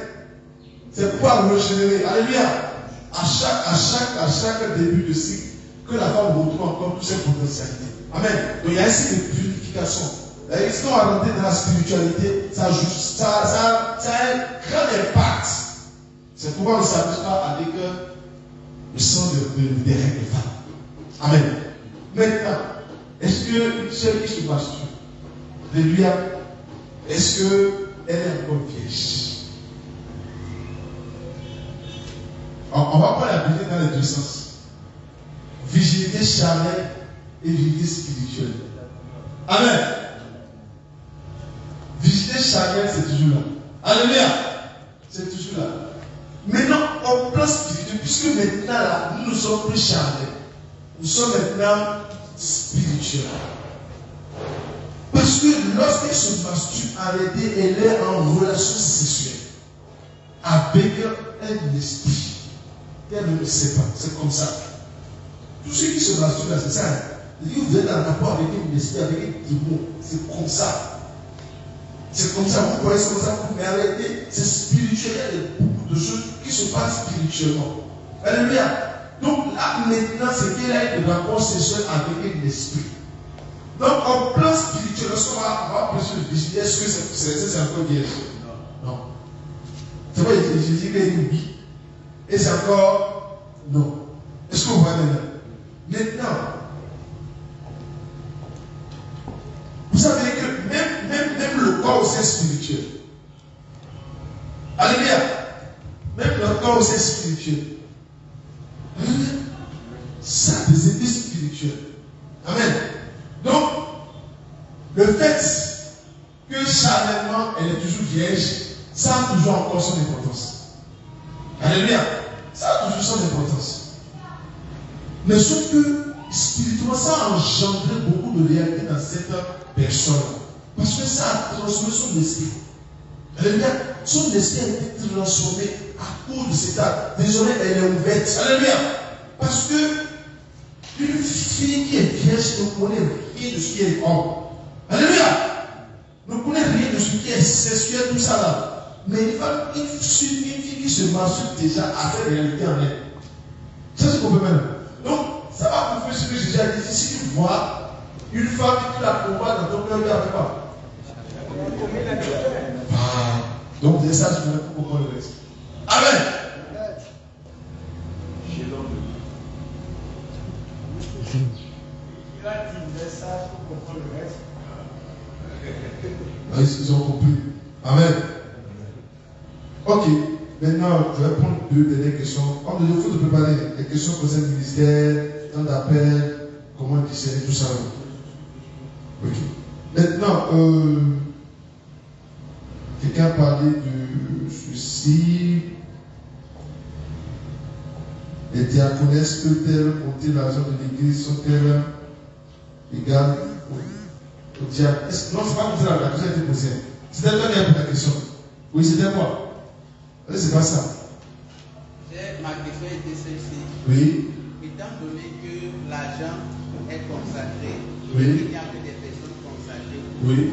C'est pour régénérer. Alléluia. À chaque, à chaque, à chaque début de cycle, que la femme retrouve encore toutes ses potentialités. Amen. Donc il y a un cycle de purification. On va rentrer dans la spiritualité, ça, ça, a un grand impact. C'est pourquoi on ne s'amuse pas avec euh, le sang de, de, des règles de femmes. Amen. Maintenant, est-ce que celle qui se masturbe, Alléluia, est-ce qu'elle est encore vierge? On, va pas la dans les deux sens. Vigilité charnelle et vigilité spirituelle. Amen. Charnelle, c'est toujours là. Alléluia. C'est toujours là. Maintenant, en plan spirituel, puisque maintenant là, nous ne sommes plus charnels, nous sommes maintenant spirituels. Parce que lorsqu'elle se masturbe, réalité, elle est en relation sexuelle avec un esprit qu'elle ne sait pas. C'est comme ça. Tous ceux qui se masturbent là, c'est ça. Vous êtes en rapport avec un esprit, avec un démon. C'est comme ça. C'est comme ça, vous croyez c'est comme ça, mais en réalité, c'est spirituel. Il y a beaucoup de choses qui se passent spirituellement. Alléluia. Donc là, maintenant, c'est qu'elle a un rapport sexuel avec un esprit. Donc, en plan spirituel, lorsqu'on va plus de vision, est-ce que c'est encore bien Non. C'est Jésus qui a dit oui. Et c'est encore non. Est-ce que vous voyez maintenant? Maintenant, vous savez que même, même, même le corps aussi spirituel. Alléluia. Même le corps aussi spirituel. Ça des effets spirituels. Amen. Donc, le fait que charnellement elle est toujours vierge, ça a toujours encore son importance. Alléluia. Ça a toujours son importance. Mais sauf que spirituellement, ça a engendré beaucoup de réalité dans cette personne. Parce que ça a transformé son esprit. Alléluia. Son esprit a été transformé à cause de cet acte, désormais elle est ouverte. Alléluia. Parce que une fille qui est vierge ne connaît rien de ce qui est homme. Alléluia. Ne connaît rien de ce qui est sexuel, tout ça là. Mais une femme, une fille, qui se masturbe déjà a fait réalité en elle. C'est qu'on peut. Donc, ça va prouver ce que j'ai déjà dit. Si tu vois une femme qui la combat dans ton cœur, a quoi ah. Donc, c'est ça, je voulais comprendre le reste. Amen. Il a dit un message pour comprendre le reste. Ah, Ils ont compris. Amen. Ok. Maintenant, je vais prendre deux dernières questions. Comme il faut te préparer. Les questions concernant le ministère, temps d'appel, comment discerner tout ça. Ok. Maintenant, euh, quelqu'un a parlé de ceci. Les diaconesses peuvent-elles compter l'argent de l'église Sont-elles égales au, au diable Non, c'est pas comme ça la question a été posée. C'était toi qui as posé la question. Oui, c'était moi. C'est pas ça. Ma question était celle-ci. Oui. Étant donné que l'argent est consacré, Oui. il n'y a que des personnes consacrées. Oui.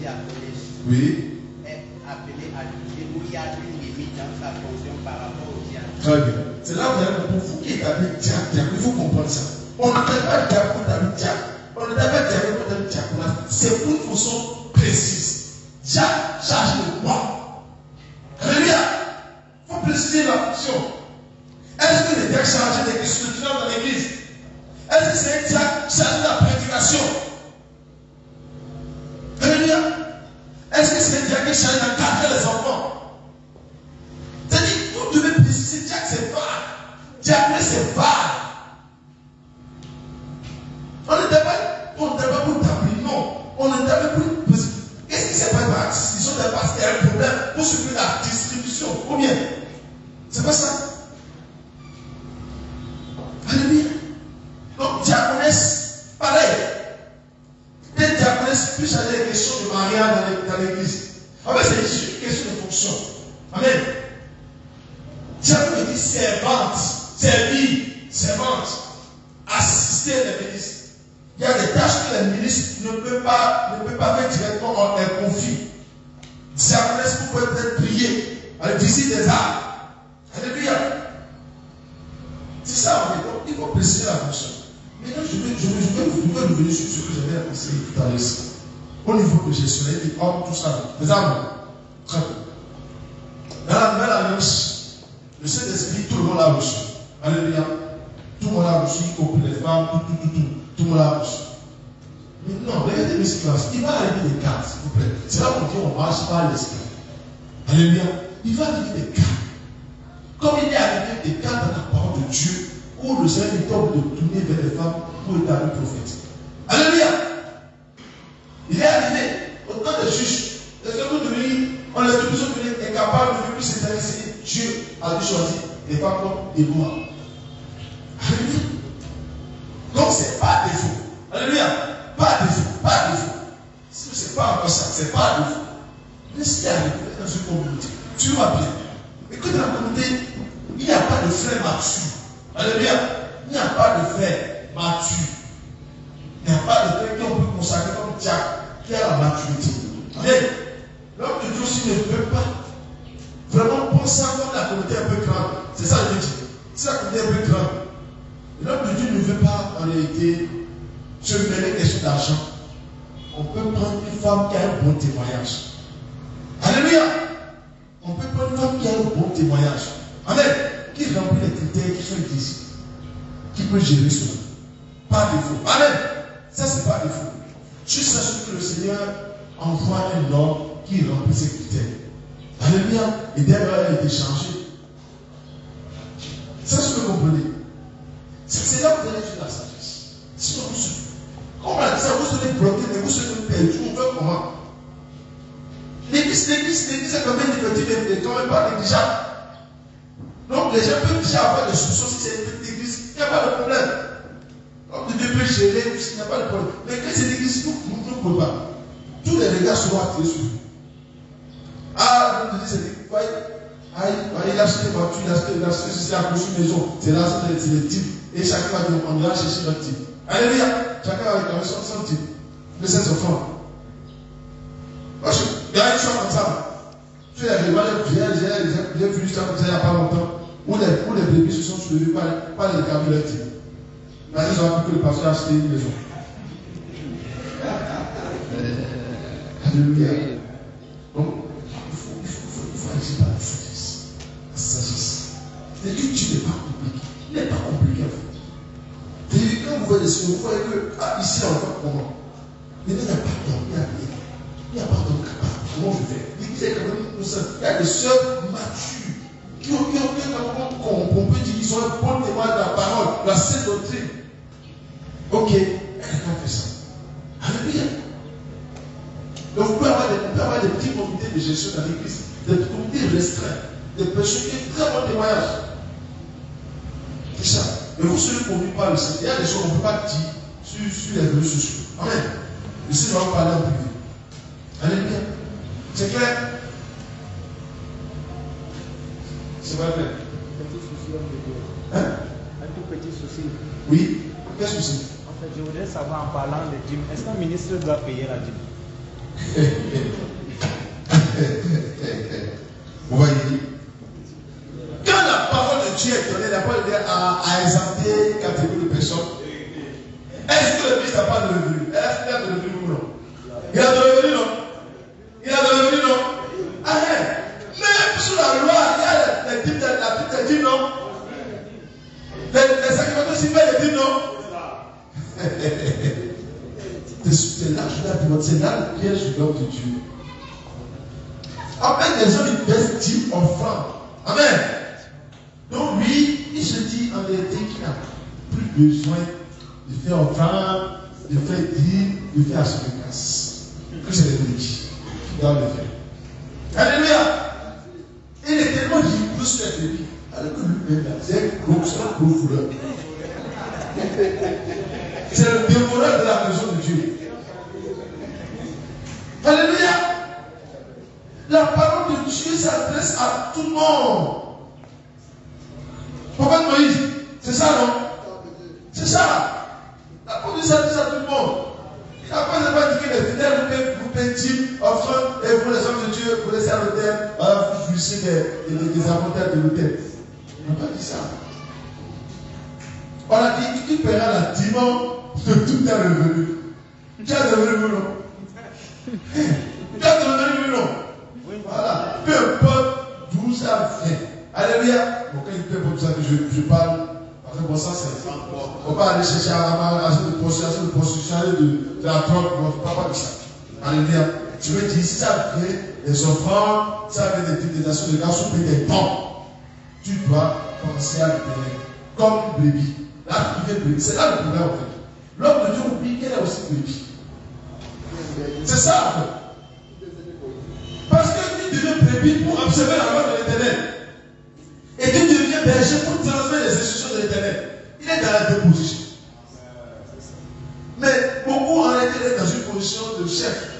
Diaconesse Oui. est appelée à toucher où il y a une limite dans sa fonction par rapport au diable. Très bien. C'est là où il y a pour vous qui établit diable, diable. Il faut comprendre ça. On ne pas diable pour établir diable. On ne pas diable pour établir diable. C'est pour une fonction précise. Diable charge de moi. Alléluia. Il faut préciser la fonction. Est-ce que les diacres chargés des questions dans l'église? Est-ce que c'est un diacre chargé de la prédication Alléluia. Est-ce que c'est un diacre chargé d'encadrer les enfants? C'est-à-dire, vous devez préciser, diacre c'est vague. Diacre c'est vague. On ne pas, on n'était pas pour t'appeler, non. On n'était pas pour Qu'est-ce qui s'est passé par la distribution des parce qu'il y a un problème pour supprimer la distribution Combien C'est pas ça? Amen. Diacre dit servante, servir, servante, assister les ministres. Il y a des tâches que les ministres ne peuvent pas, ne peuvent pas faire directement en un conflit. Diaconesse, vous pouvez peut-être prier à la visite des arts. Alléluia. C'est ça, en fait. Donc, il faut préciser la fonction. Maintenant, je vais, je je revenir sur ce que j'avais enseigné tout à l'heure. Au niveau de gestionnaire, des hommes, tout ça. Les armes. Très bien. Dans la nouvelle alliance, le Saint-Esprit, tout le monde l'a reçu. Alléluia. Tout le monde l'a reçu, y compris les femmes, tout, tout, tout, tout. Tout le monde l'a reçu. Mais non, regardez mes séquences. Il va arriver des cas, s'il vous plaît. C'est là qu'on dit on marche par l'esprit. Alléluia. Il va arriver des cas. Comme il est arrivé des cas dans la parole de Dieu, où le Seigneur est homme de tourner vers les femmes pour établir le prophète. Alléluia. Choisir des femmes position de chef.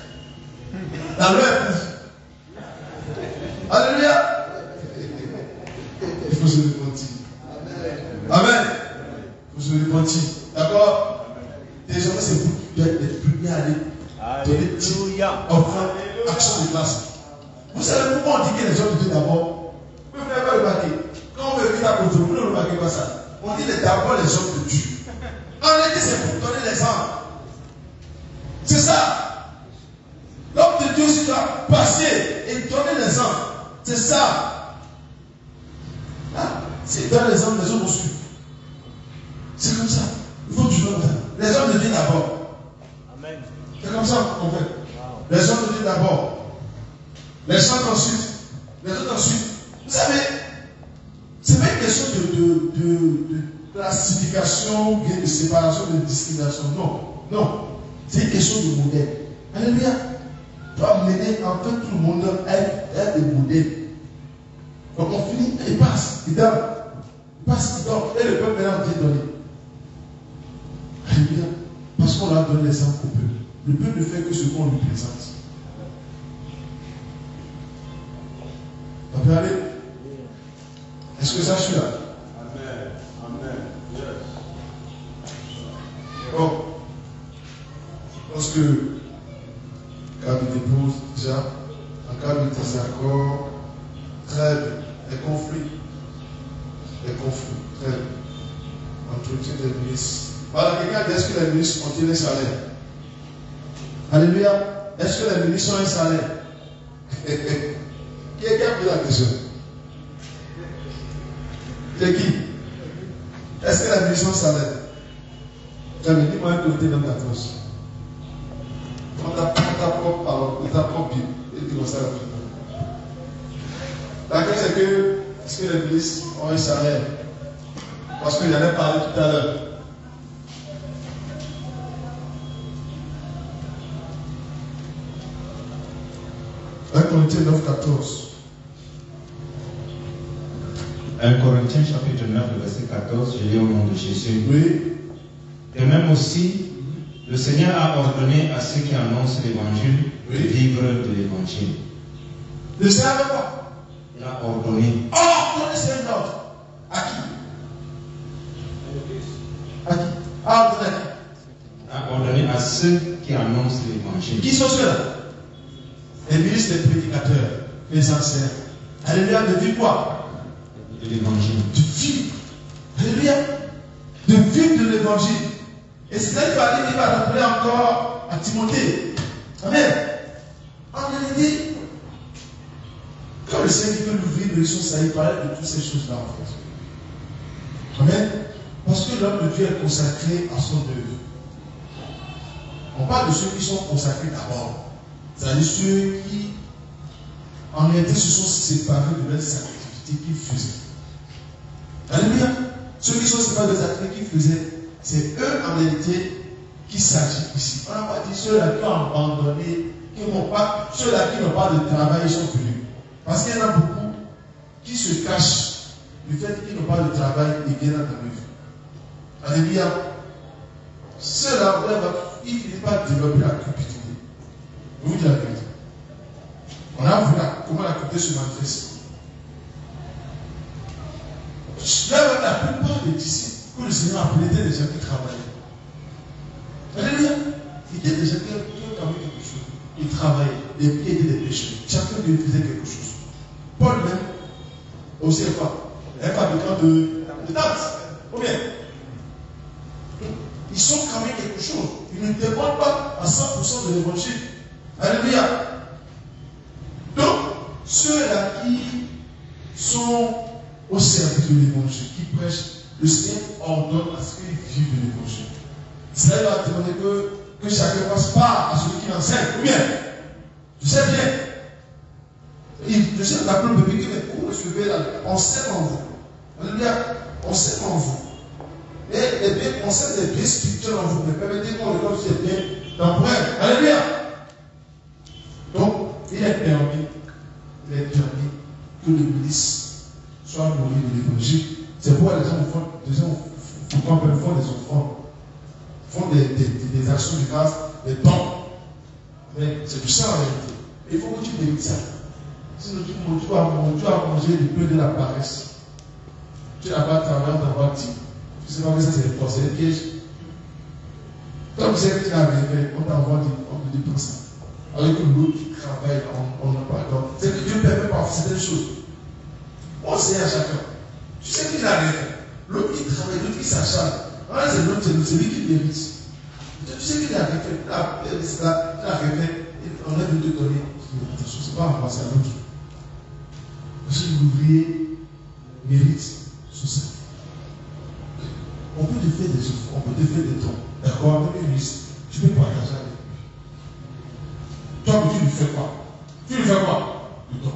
L'homme de Dieu est consacré à son œuvre. On parle de ceux qui sont consacrés d'abord. C'est-à-dire ceux qui, en réalité, se sont séparés de leurs activités qu'ils faisaient. Alléluia. Ceux qui sont séparés de leurs activités qu'ils faisaient, c'est eux en réalité qui s'agissent ici. On n'a pas dit ceux-là qui ont abandonné, qui n'ont pas, ceux-là qui n'ont pas de travail, ils sont venus. Parce qu'il y en a beaucoup qui se cachent du fait qu'ils n'ont pas de travail et viennent dans la vie. Alléluia. Ceux-là, ils finissent par développer la cupidité. Vous dites la vérité. On a vu là, comment la cupidité se manifeste. Là, la plupart des disciples que le Seigneur a appelés étaient des gens qui travaillaient. Alléluia. Il était des gens qui même quelque chose. Ils travaillaient. Les pieds étaient des pécheurs. Chacun d'eux faisait quelque chose. Paul même, aussi quoi Un fabricant de, de taxes. Ou bien Ils sont quand même quelque chose. Ils ne dépendent pas à 100% de l'évangile. Alléluia. Donc, ceux-là qui sont au service de l'évangile, qui prêchent, le Seigneur ordonne à ce qu'ils vivent de l'évangile. Cela va demander que, que chacun passe part à celui qui enseigne. Ou bien, je sais bien. Le Seigneur t'appelle le bébé, mais vous recevez là, on sait en vous. Alléluia, on sait en vous. Et les biens, on sait des biens spirituels en vous, mais permettez-moi de voir si c'est bien temporaire. Alléluia. Donc, il est permis, il est permis que le ministre soit nourri de l'évangile. C'est pourquoi les gens font, les gens font, font, des offrandes, font des, actions de grâce, des dons. Mais c'est du ça en réalité. Il faut que tu mérites ça. Sinon, tu, tu, vas, tu vas manger le peu de la paresse. Tu n'as pas travaillé d'avoir dit. Tu sais pas que ça c'est le c'est un piège. Comme c'est que tu as rêvé, on t'envoie dit, on te dit pour ça. Alors que l'autre qui travaille, on n'a pas donc C'est que Dieu permet pas certaines choses. On sait à chacun. Tu sais qu'il a rêvé. L'autre qui travaille, l'autre qui s'acharne. Alors c'est l'autre, c'est lui qui mérite. Tu sais qu'il a rêvé. Il a rêvé. On a dû te donner. Attention, ce n'est pas en c'est à l'autre. Parce que l'ouvrier mérite son salut. On peut te faire des offres, on peut te faire des dons. D'accord une liste. Tu peux partager avec lui. Toi, tu lui fais quoi Tu lui fais quoi Le don.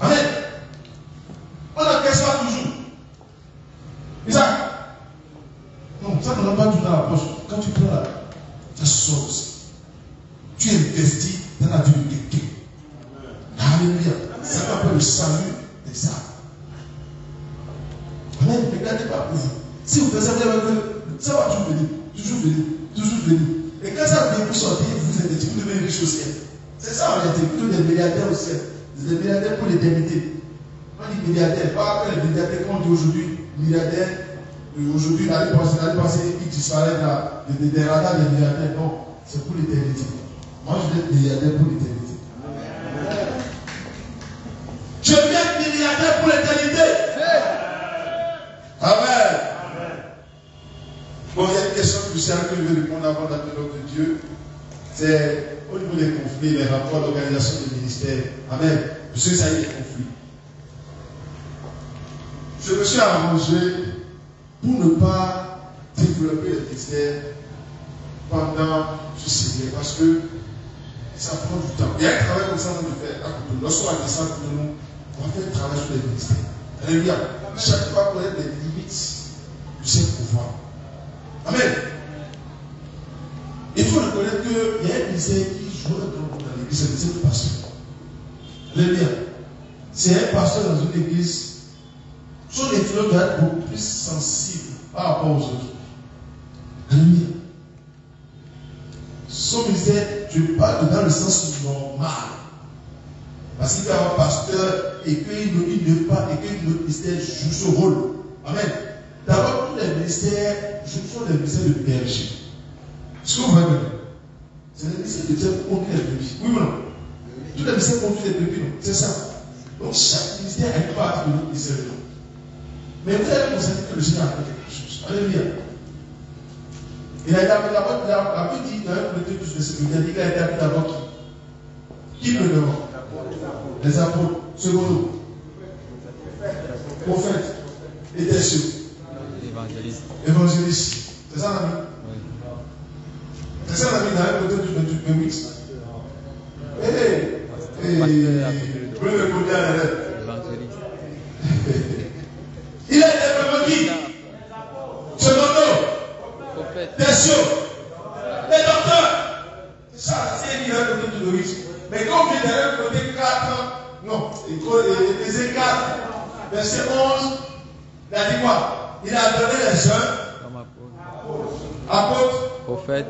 Amen. On n'encaisse pas toujours. Isaac Non, ça ne va pas tout dans la poche. Quand tu prends la, ta source, tu investis dans la vie de quelqu'un. Alléluia. Ça s'appelle le salut des âmes. Amen. Ne gardez pas pour vous. Si vous faites ça, vous allez ça va toujours venir. Toujours venir. Toujours venir. Et quand ça vient, vous sortez, vous êtes des vous devenez riches au ciel. C'est ça en réalité, plutôt des milliardaires au ciel. Des milliardaires pour l'éternité. On dit milliardaire, pas que les milliardaires qu'on dit aujourd'hui, milliardaire, euh, aujourd'hui, l'année passée, l'année passée, il disparaît là, des, radars des. Non, c'est pour l'éternité. Moi, je vais être milliardaire pour l'éternité. Je veux être milliardaire pour l'éternité. Amen. Bon, il y a une question cruciale que je vais répondre avant d'appeler l'homme de Dieu. C'est au niveau des conflits, les rapports, l'organisation des ministères. Amen. Que ça y est, des conflits. Je me suis arrangé pour ne pas développer le ministère pendant ce siècle parce que ça prend du temps. Il y a un travail comme ça qu'on peut faire à côté. Lorsqu'on va descendre pour nous, on va faire le travail sur les ministères. Alléluia. Chaque fois qu'on a des limites du Saint-Pouvoir. Amen. Il faut reconnaître qu'il y a un ministère qui joue un rôle dans l'église, c'est le pasteur. Alléluia. C'est un pasteur dans une église, son influence doit être beaucoup plus sensible par rapport aux autres. Alléluia. Son ministère, je parle dans le sens normal. Parce qu'il y a un pasteur et qu'il ne pas et que le ministère joue ce rôle. Amen. D'abord, tous les ministères sont des ministères de berger. Ce que vous voyez C'est les ministères de Dieu pour conduire les brebis. Oui ou non? Tous les ministères conduisent les brebis, non? C'est ça. Donc chaque ministère a une partie de notre ministère. Mais vous allez constater que le Seigneur a fait quelque chose. Alléluia. Il a appelé d'abord, la Bible dit dans politique de ce il a été appelé d'abord qui? Qui le demande Les apôtres. Secondo. Prophète. Et tertiaire. Évangéliste. Évangéliste. C'est ça l'ami C'est ça l'ami dans un côté du 28. Hé Hé Prenez le côté à l'élève. Il a été vraiment qui Secondo. Tertio. Les docteurs. C'est ça, c'est dit dans un côté du 28. Mais quand on vient dans un côté 4, non, les 4, verset 11, il a dit quoi Il a donné les uns apôtres, prophètes,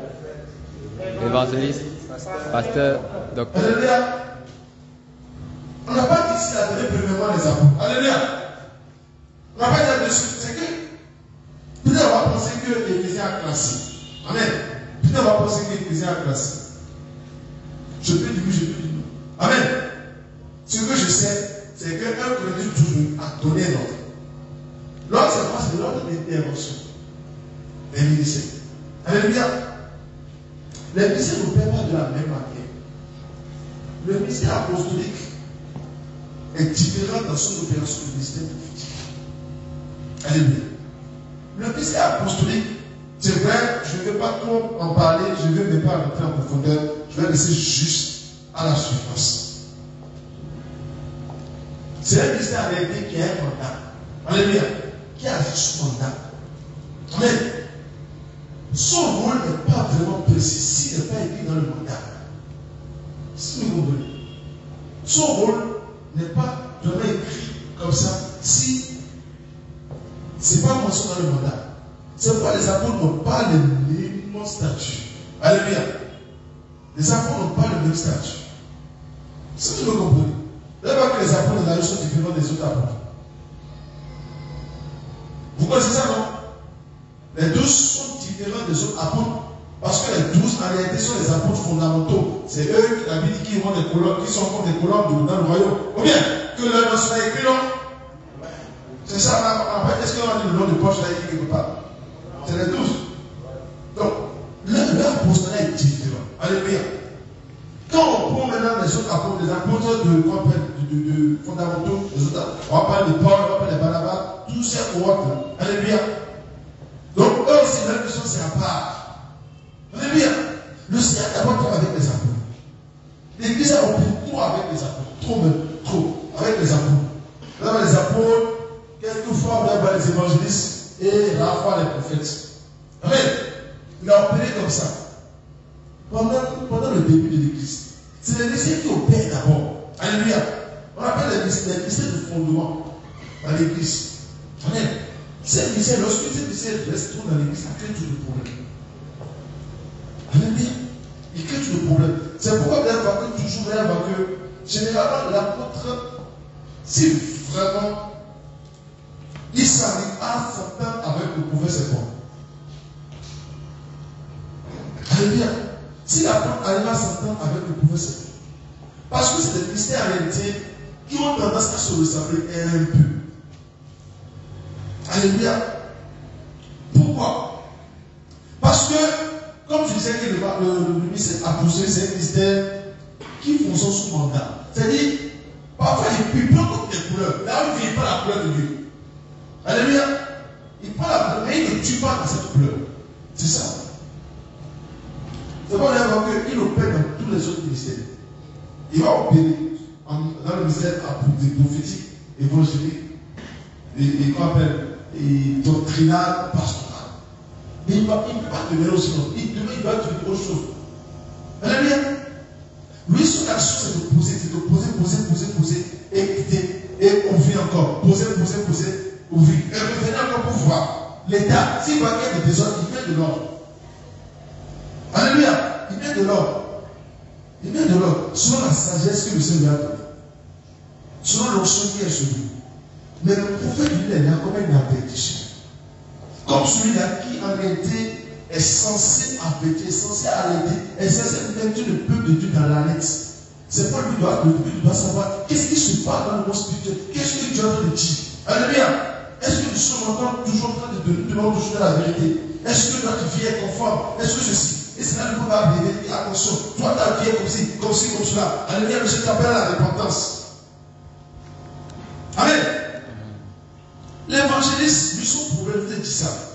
évangélistes, pasteurs, docteurs. Alléluia. On n'a pas dit qu'il a donné premièrement les apôtres. Alléluia. On n'a pas dit dessus. C'est que peut-être on va penser que l'Église a classé. Amen. Peut-être on va penser que l'Église a classé. Je peux dire oui, je peux dire non. Amen. Ce que je sais, c'est que 1 Corinthiens 12 a donné l'ordre. L'ordre, c'est quoi C'est l'ordre d'intervention. Les ministères. Alléluia. Les ministères ne paient pas de la même manière. Le ministère apostolique est différent dans son opération du ministère prophétique. Alléluia. Le ministère apostolique, c'est vrai, je ne vais pas trop en parler, je ne vais même pas rentrer en profondeur, je vais laisser juste à la surface. C'est un ministère avec qui a un mandat. Alléluia. Qui a juste mandat. Amen. Son rôle n'est pas vraiment précis s'il n'est pas écrit dans le mandat. Si vous comprenez. Son rôle n'est pas vraiment écrit comme ça si ce n'est pas mentionné dans le mandat. C'est pourquoi les apôtres n'ont pas le même statut. Alléluia. Les apôtres n'ont pas le même statut. Si vous me comprenez. D'abord que les apôtres la sont différents des autres apôtres. Vous connaissez ça, non? Les douze sont différents des autres apôtres. Parce que les douze, en réalité, sont les apôtres fondamentaux. C'est eux, la Bible qui, vont des colonnes, qui sont comme des colonnes dans le royaume. Combien? Que leur nom soit écrit, non? C'est ça, est-ce qu'on a dit le nom de poche là écrit quelque part? C'est les douze. Donc, leur apostolat est différent. Alléluia. Quand on prend maintenant les autres apôtres, les apôtres de, de, fondamentaux, les autres, on va parler de Paul, on va parler de Barnabas, tous ces cohortes. Alléluia. Donc, eux aussi, leur mission, c'est à part. Alléluia. Le Seigneur d'abord travaille avec les apôtres. L'église a repris trop avec les apôtres. Trop même. Trop. Avec les apôtres. Là, les apôtres, quelquefois, on va les évangélistes et parfois les prophètes. Amen. Il a opéré comme ça. Pendant, pendant le début de C'est l'église qui opère d'abord. Alléluia. On appelle les ministères de fondement dans l'église. Amen. Ces ministères, lorsque ces ministères restent dans l'église, ça crée tout le problème. Alléluia. Il crée de problèmes. C'est pourquoi vous allez voir que toujours, vous que généralement l'apôtre, si vraiment il s'arrive à s'entendre avec le prophète, c'est quoi Alléluia. Si l'apôtre arrive à s'entendre avec le prophète, c'est quoi Parce que c'est des mystères en réalité qui ont tendance à se ressembler un peu. Alléluia. Pourquoi Parce que, comme je disais que le, le, le ministre apostolique, c'est un mystère qui fonctionne sous mandat. C'est-à-dire, parfois il, il prend toutes les couleurs. Là où il vient, il prend la couleur de Dieu. Alléluia. Il prend la couleur, mais il ne tue pas dans cette couleur. C'est ça. C'est bon, on va qu'il opère dans tous les autres ministères. Il va opérer dans le ministère prophétique, évangélique, et, et qu'on appelle et doctrinal, pastoral. Mais il ne peut demeurer aussi. Il, demain, il doit être autre chose. Alléluia. Lui, son action, c'est de poser, c'est de poser, poser, poser, poser, écouter, et ouvrir encore. Poser, poser, poser, ouvrir. Et revenir encore pour voir. L'État, s'il voit qu'il y a des désordres, il met de l'ordre. Alléluia. Il met de l'ordre. Il met de l'ordre. Selon la sagesse que le Seigneur a donnée. Selon l'onction qui est sur. Mais le prophète, lui, il est là comme un avertisseur. Comme celui-là qui, en réalité, est censé avertir, est censé arrêter, est censé mettre le peuple de Dieu dans la lettre. C'est pas lui qui doit, doit savoir qu'est-ce qui se passe dans le monde spirituel, qu'est-ce que Dieu a dire. Alléluia. Est-ce que nous sommes encore toujours en train de nous demander toujours la vérité? Est-ce que notre vie est conforme? Est-ce que ceci? Et cela ne peut pas arriver. Attention, toi ta vie est comme ci, comme ci, comme cela. Alléluia, Seigneur t'appelle à la repentance. Amen. L'évangéliste, lui, son problème, c'est dit ça.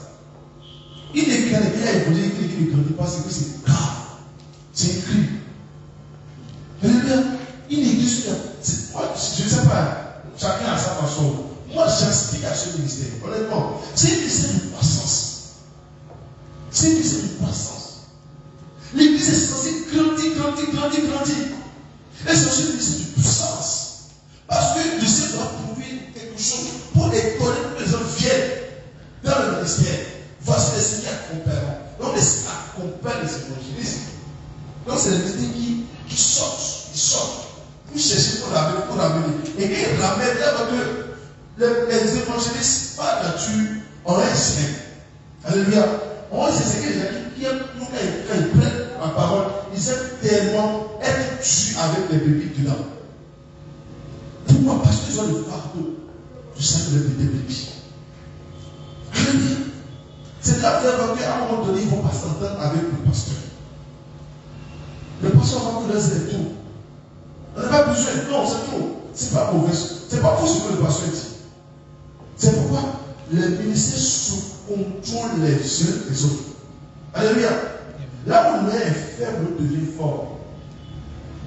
Il déclare qu'il a écouté, qu'il ne grandit pas, c'est que c'est grave. C'est écrit. Alléluia. Une église, je ne sais pas, chacun a sa façon. Moi, j'inspire à ce ministère. Honnêtement, c'est une ministère de croissance. C'est une ministère de croissance. L'église est censée grandir, grandir, grandir, grandir. Et c'est aussi une ministère de puissance. Parce que le Seigneur doit prouver quelque chose pour étonner que les hommes viennent dans le ministère. Voici les signes qui. Donc les signes accompagnent les évangélistes. Donc c'est les ministères qui, sortent, qui sortent. Vous cherchez pour l'amener, pour l'amener. Et qui ramènent, là, que les, évangélistes, par nature, ont un saint. Alléluia. On sait c'est que aiment, nous, quand ils, ils prennent la parole, ils aiment tellement être tués avec les bébés dedans. Pourquoi? Parce qu'ils ont le fardeau du sacrement des bébés. Alléluia. C'est là qu'à un moment donné, ils ne vont pas s'entendre avec le pasteur. Le pasteur va vous laisser tout. On n'a pas besoin. Non, c'est tout. C'est pas mauvais. C'est pas faux ce que le pasteur dit. C'est pourquoi les ministères sous-contrôlent les uns les autres. Alléluia. Là où l'un est faible devient fort.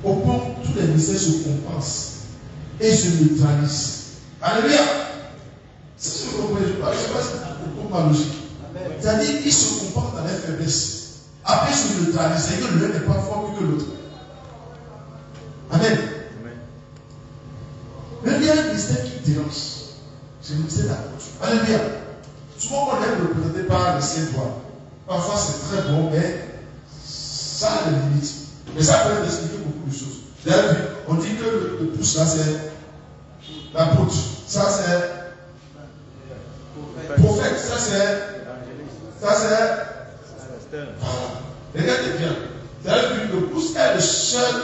Au point où tous les ministères se compensent et se neutralisent. Alléluia. Que vous comprenez. Je ne sais pas si vous ma logique. C'est-à-dire qu'ils se comportent dans les faiblesses. Après, se neutralisent. C'est que l'un n'est pas fort plus que l'autre. Amen. Mais il y a un ministère qui dénonce. C'est le ministère d'apôtre. Alléluia. Souvent, on est représenté par le Saint-Droit. Parfois, c'est très bon, mais ça a des limites. Mais ça peut expliquer beaucoup de choses. D'ailleurs, on dit que le, le pouce là, c'est l'apôtre. Ça, c'est prophète. Ça, c'est. Ça, c'est. Regardez bien. C'est-à-dire que le pouce est le seul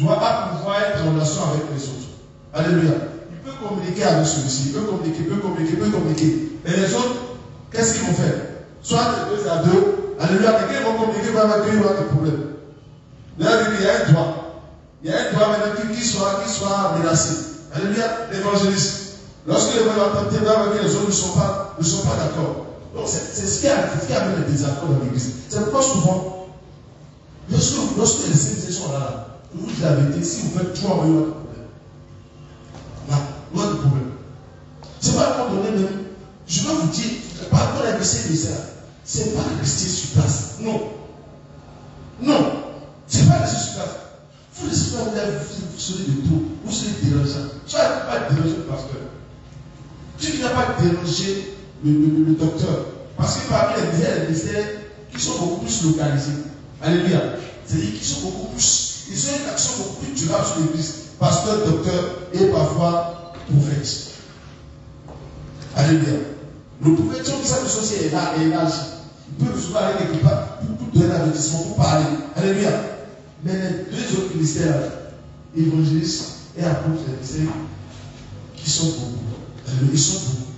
doit pouvoir être en relation avec les autres. Alléluia. Il peut communiquer avec celui-ci, il peut communiquer, il peut communiquer, il peut communiquer. Et les autres, qu'est-ce qu'ils vont faire? Soit de deux à deux. Alléluia. Quelqu'un va communiquer avec eux, il va avoir des problèmes. Là, il y a un droit. Il y a un droit maintenant qui soit, qui soit menacé. Alléluia. L'évangéliste. Lorsque l'évangéliste va les autres ne sont pas, ne sont pas d'accord. Donc, c'est ce qui a, ce qui amène les désaccords dans l'église. C'est pourquoi souvent, lorsque, lorsque les saints sont là, là vous dis la vérité, si vous faites trois, aura de problème. Là, y aura de problème. C'est pas un moment donné même, je vais vous dire, par rapport à l'essai de ça, c'est pas rester sur place. Non. Non. C'est pas rester sur place. Vous laissez pas vous serez de tout, vous serez dérangeant. Tu ne vas pas déranger le pasteur. Tu ne vas pas déranger le, le, docteur. Parce que parmi les ministères, les ministères qui sont beaucoup plus localisés. Alléluia. C'est-à-dire qu'ils sont beaucoup plus, ils ont une action beaucoup plus durable sur l'église. Pasteur, docteur et parfois prophète. Alléluia. Le prophète, si on dit ça, est là, est là. Il peut recevoir quelque part pour, donner l'avertissement, pour parler. Alléluia. Mais les deux autres ministères, évangélistes et apôtres, qui sont pour vous. Ils sont pour vous.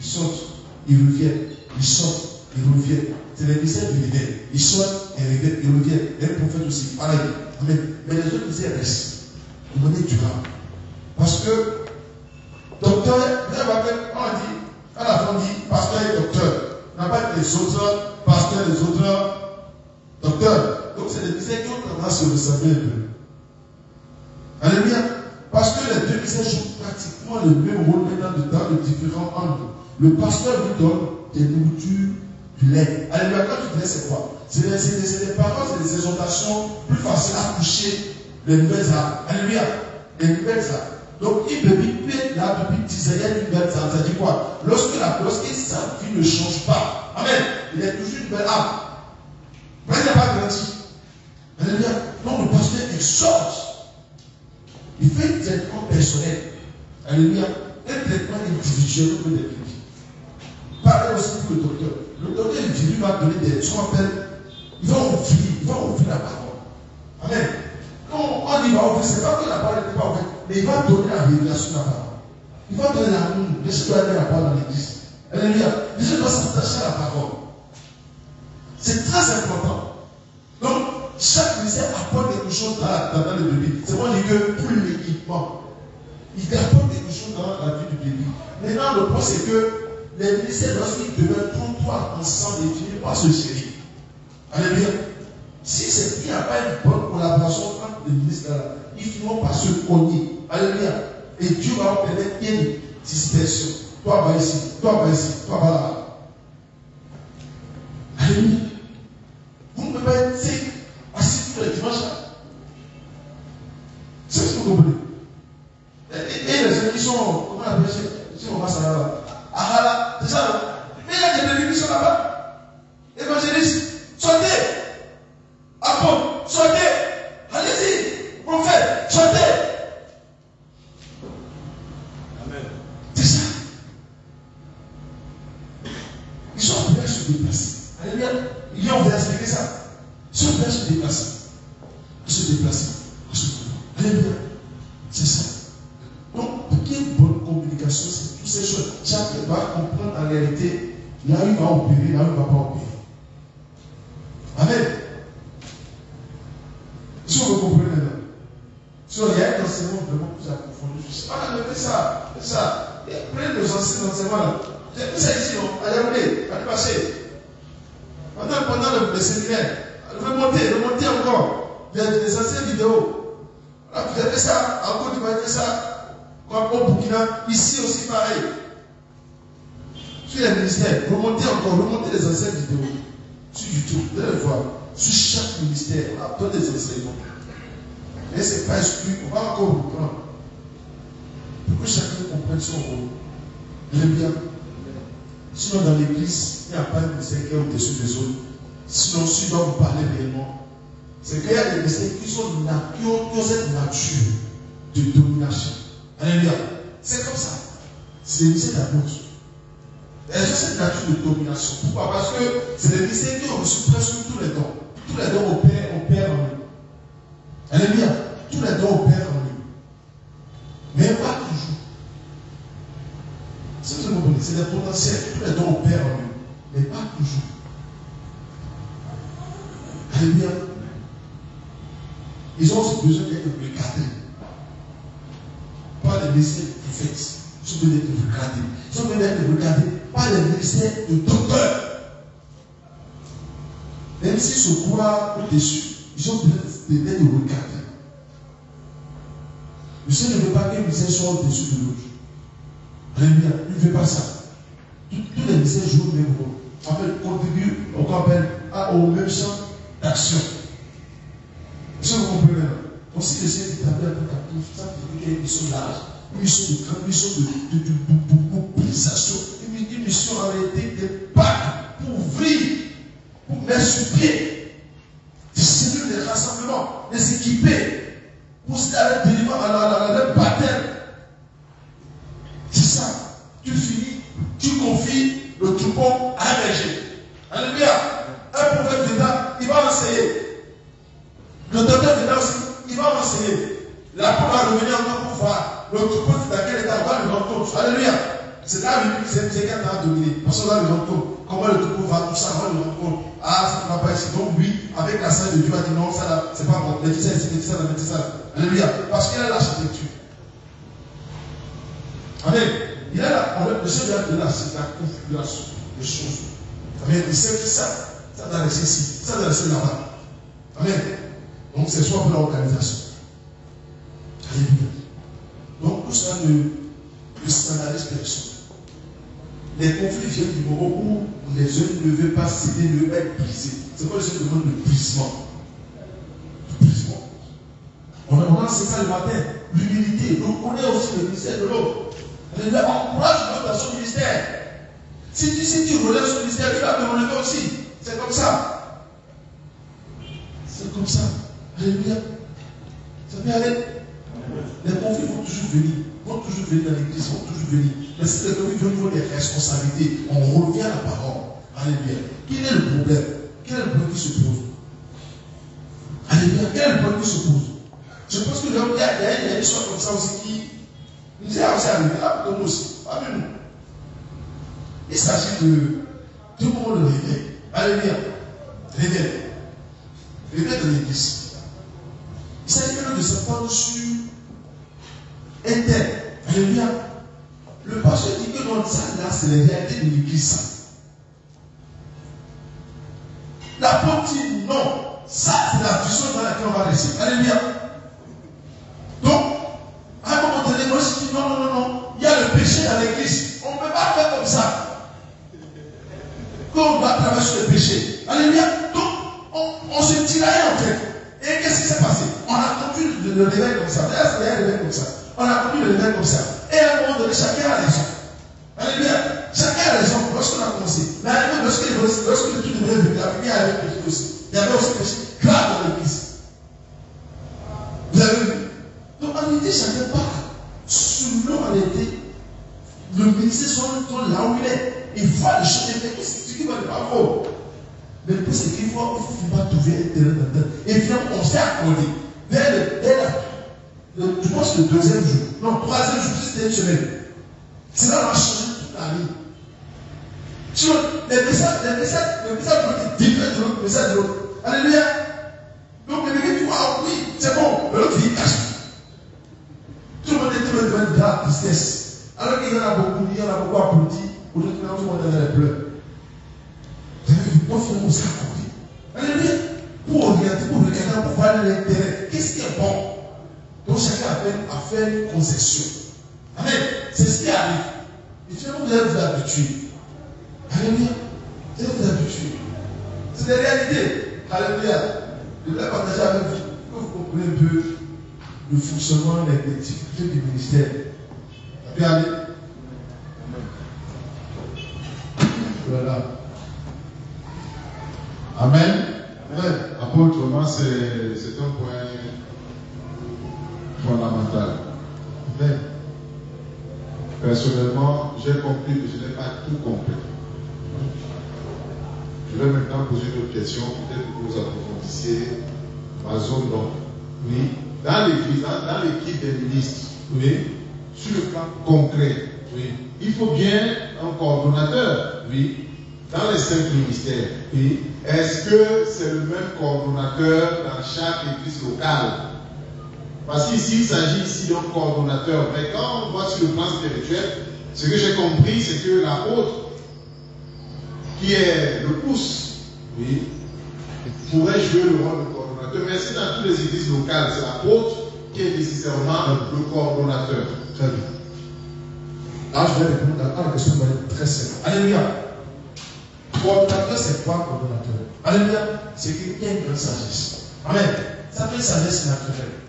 Ils ils reviennent. Ils sortent, ils reviennent. C'est les ministères du leader. Ils sortent, ils reviennent, ils reviennent. Et le prophète aussi. Amen. Mais les autres ministères restent. Vous menez durable. Parce que, docteur, vous avez on dit, quand la femme dit pasteur et docteur, n'a pas les autres pasteurs, les autres docteurs. Donc c'est des ministères qui ont tendance à se ressembler un peu. Alléluia. Parce que les deux ministères jouent pratiquement le même rôle, mais dans dans de différents angles. Le pasteur lui donne des nourritures, du lait. Alléluia. Quand tu dis c'est quoi? C'est des, paroles, c'est des exhortations plus faciles à toucher les nouvelles âmes. Alléluia. Les nouvelles âmes. Donc, il peut vivre là depuis 10 ans, il y a une nouvelle âme. Ça dit quoi? Lorsque la, lorsque sa vie ne change pas, Amen, il est toujours une nouvelle âme. Mais il n'a pas grandi. Alléluia. Donc, le pasteur exhorte. Il fait un traitement personnel. Alléluia. Un traitement individuel au des Pareil aussi pour le docteur. Le docteur, il dit, va donner des. Ce qu'on appelle. Il va ouvrir, il va ouvrir la parole. Amen. Quand on dit va ouvrir, c'est pas que la parole n'est pas ouverte, mais il va donner la révélation de la parole. Il va donner l'amour. Laissez donner la parole dans l'église. Alléluia. Laissez doit s'attacher à la parole. C'est très important. Donc, chaque ministère apporte quelque chose dans, dans, le bébé. C'est je dis que pour l'équipement, il apporte quelque chose dans la vie du bébé. Maintenant, le point, c'est que les ministères, lorsqu'ils demeurent tous trois ensemble et finissent par se gérer. Alléluia. Si c'est qu'il n'y a pas une bonne collaboration entre les ministres, là, ils finiront par se cogner. Alléluia. Et Dieu va permettre une dispersion. Toi, va ici, toi, va ici, toi, va là. Alléluia. Vous ne pouvez pas être assis tous les dimanches là. C'est ce que vous comprenez. Et, et, et les gens qui sont, comment on appelle ça Si on va ça là, Ahala, c'est ça là. Mais il y a des bébés qui sont là-bas. Évangélistes, sortez. Apôtre, sortez. Allez-y. Prophète, sortez. Amen. C'est ça. Ils sont appelés à se déplacer. Alléluia. Ils ont expliqué ça. Ils sont appelés à se déplacer. À se déplacer. À se Alléluia. C'est ça. Donc, pour qu'il y ait une bonne communication, c'est toutes ces choses. Chacun doit comprendre en réalité là où il va opérer, là où il ne va pas opérer. Amen. Si vous comprenez maintenant. Si il y a un enseignement vraiment plus approfondi, je sais pas, fais ça, fais ça. Prenez nos anciens enseignements là. J'ai fait ça ici, non À Yaoundé, à passé. Pendant, pendant le, le séminaire, remontez, remontez encore. Il y a des anciennes vidéos. Là, vous avez fait ça, en Côte d'Ivoire, fait ça. Comme au Burkina, ici aussi pareil. Sur les ministères, remontez encore, remontez les anciennes vidéos. Sur YouTube, vous allez voir. Sur chaque ministère, on a donné des enseignements. Mais ce n'est pas exclu, on va encore reprendre. Pour que chacun comprenne son rôle. J'aime bien. Sinon, dans l'église, il n'y a pas de ministère qui est au-dessus des autres. Sinon, si on doit vous parler réellement, c'est qu'il y a des ministères qui, sont, qui, ont, qui ont cette nature de domination. Alléluia. C'est comme ça. C'est des ministères d'apôtres. Elles ont cette nature de domination. Pourquoi? Parce que c'est des ministères qui presque tous les dons. Tous les dons opèrent, opèrent en eux. Alléluia. Tous les dons opèrent en eux. Mais pas toujours. C'est ce que vous. C'est des potentiels. Tous les dons opèrent en eux. Mais pas toujours. Alléluia. Ils ont aussi besoin d'être Ils ont besoin d'être recadrés. Ils ont besoin d'être recadrés par les ministères de docteurs. Même s'ils se croient au-dessus, ils ont besoin d'être recadrés. Le Seigneur ne veut pas qu'un ministère soit au-dessus de l'autre. Alléluia. Il ne veut pas ça. Tous les ministères jouent le même rôle. Fait, contribuent, on appelle, au même champ d'action. Est-ce que vous comprenez? Donc, si le Seigneur établit un peu captif, ça veut dire qu'il y a une mission large, mission de mission de, de, mobilisation, une, mission en réalité de Pâques pour ouvrir, pour mettre sur pied, distribuer les rassemblements, les équiper, pour se à la baptême. C'est ça. Tu finis, tu confies le troupeau à un régime. Alléluia. Un prophète d'État, il va enseigner. Le docteur d'État aussi, il va enseigner. La va revenir encore pour voir le troupeau dans quel état va le rendre Alléluia. C'est là que c'est qui a dominé. Parce qu'on va le compte. Comment le troupeau va, tout ça, on le rendre compte. Ah, ça ne va pas ici. Donc lui, avec la sainte de Dieu, va dire non, ça là, c'est pas bon. Mettez ça ici, ça là, mettez ça là. Alléluia. Parce qu'il a l'architecture. Amen. Il a la, a, le Seigneur a la, la configuration des choses. Amen. Il sait que ça, ça doit rester ici, ça doit rester là-bas. Amen. Donc c'est soit pour l'organisation. Alléluia. Donc tout ça ne, scandalise personne. Les conflits viennent du moment où les jeunes ne veulent pas céder, ne veulent pas être brisés. C'est quoi les jeunes demandent le brisement? Le brisement. On a, on a ça le matin. L'humilité. Donc on est aussi le ministère de. Alléluia. Encourage l'autre dans son ministère. Si tu, si tu relèves son ministère, tu vas te relever aussi. C'est comme ça. C'est comme ça. Alléluia. Ça peut aller. Les conflits vont toujours venir. Vont toujours venir dans l'église, vont toujours venir. Mais si les conflits viennent des responsabilités, on revient à la parole. Alléluia. Quel est le problème? Quel est le problème qui se pose? Alléluia. Quel est le problème qui se pose? Je pense que l'homme, il y a des choses comme ça aussi qui nous est aussi arrivé. Ah, nous aussi. Nous. Il s'agit de le monde le réveil. Alléluia. Réveil. Réveil de l'église. Il s'agit de se sur tel. Alléluia. Le pasteur dit que notre ça, là, c'est les réalités de l'église. L'apôtre dit non. Ça, c'est la vision dans laquelle on va rester. Alléluia. Donc, à un moment donné, moi, je dis non, non, non, non. Il y a le péché dans l'église. On ne peut pas faire comme ça. Qu'on doit travailler sur le péché. Alléluia. Donc, on, on se tiraillait en fait. Et qu'est-ce qui s'est passé? On a le, le réveil comme ça. D'ailleurs, c'est le réveil comme ça. On a conduit le réveil comme ça. Et à un moment donné, chacun a raison. Alléluia. Chacun a raison lorsqu'on a commencé. Mais lorsque, lorsque, lorsque le truc devait venir, la première avait péché aussi. Il y avait aussi péché grave dans l'église. Vous avez vu? Donc en réalité, chacun part. Selon en réalité, le ministère soit là où il est. Il faut les choses. Et ce qui va pas faux. Mais pour ce qu'il faut, il ne faut pas trouver un terrain dedans. Et finalement, on s'est accordé. Vers vers la, le, je pense le deuxième jour, non, troisième jour, c'était une semaine. C'est là qu'on a changé toute la vie. Sur les messages, les messages, les messages vont être différents de l'autre, message de l'autre. Alléluia. Donc, le bébé dit, ah oui, c'est bon. Mais l'autre, il cache. Tout le monde est tout le monde de la tristesse. Alors qu'il y en a beaucoup, il y en a beaucoup applaudi. Aujourd'hui, tout le monde est dans les pleurs. Vous avez vu, on. Alléluia. Pour orienter, pour regarder, pour voir l'intérêt. Qu'est-ce qui est bon? Donc chacun a fait, a fait une concession. Amen. C'est ce qui arrive. Et finalement, vous allez vous habituer. Alléluia. Vous allez vous habituer. C'est des réalités. Alléluia. Je voulais partager avec vous que vous comprenez un peu le fonctionnement des difficultés du ministère? Aller? Voilà. Amen. Amen. Apôtre, c'est un point fondamental. Amen. Personnellement, j'ai compris que je n'ai pas tout compris. Je vais maintenant poser une autre question, peut-être que vous approfondissiez ma zone d'ombre. Oui. Dans l'église, dans, dans l'équipe des ministres, oui. sur le plan concret, oui. il faut bien un coordonnateur. Oui. Dans les cinq ministères, oui. est-ce que c'est le même coordonnateur dans chaque église locale? Parce qu'ici, il s'agit ici d'un coordonnateur. Mais quand on voit sur le plan spirituel, ce que j'ai compris, c'est que l'apôtre, qui est le pouce, oui, pourrait jouer le rôle de coordonnateur. Mais c'est dans toutes les églises locales, c'est l'apôtre qui est nécessairement le coordonnateur. Très bien. Là, je vais répondre à la question de manière très simple. Alléluia. Coordonnateur, c'est quoi coordonnateur? Alléluia. C'est qu'il y a une grande sagesse. Amen. Ça fait sagesse naturelle.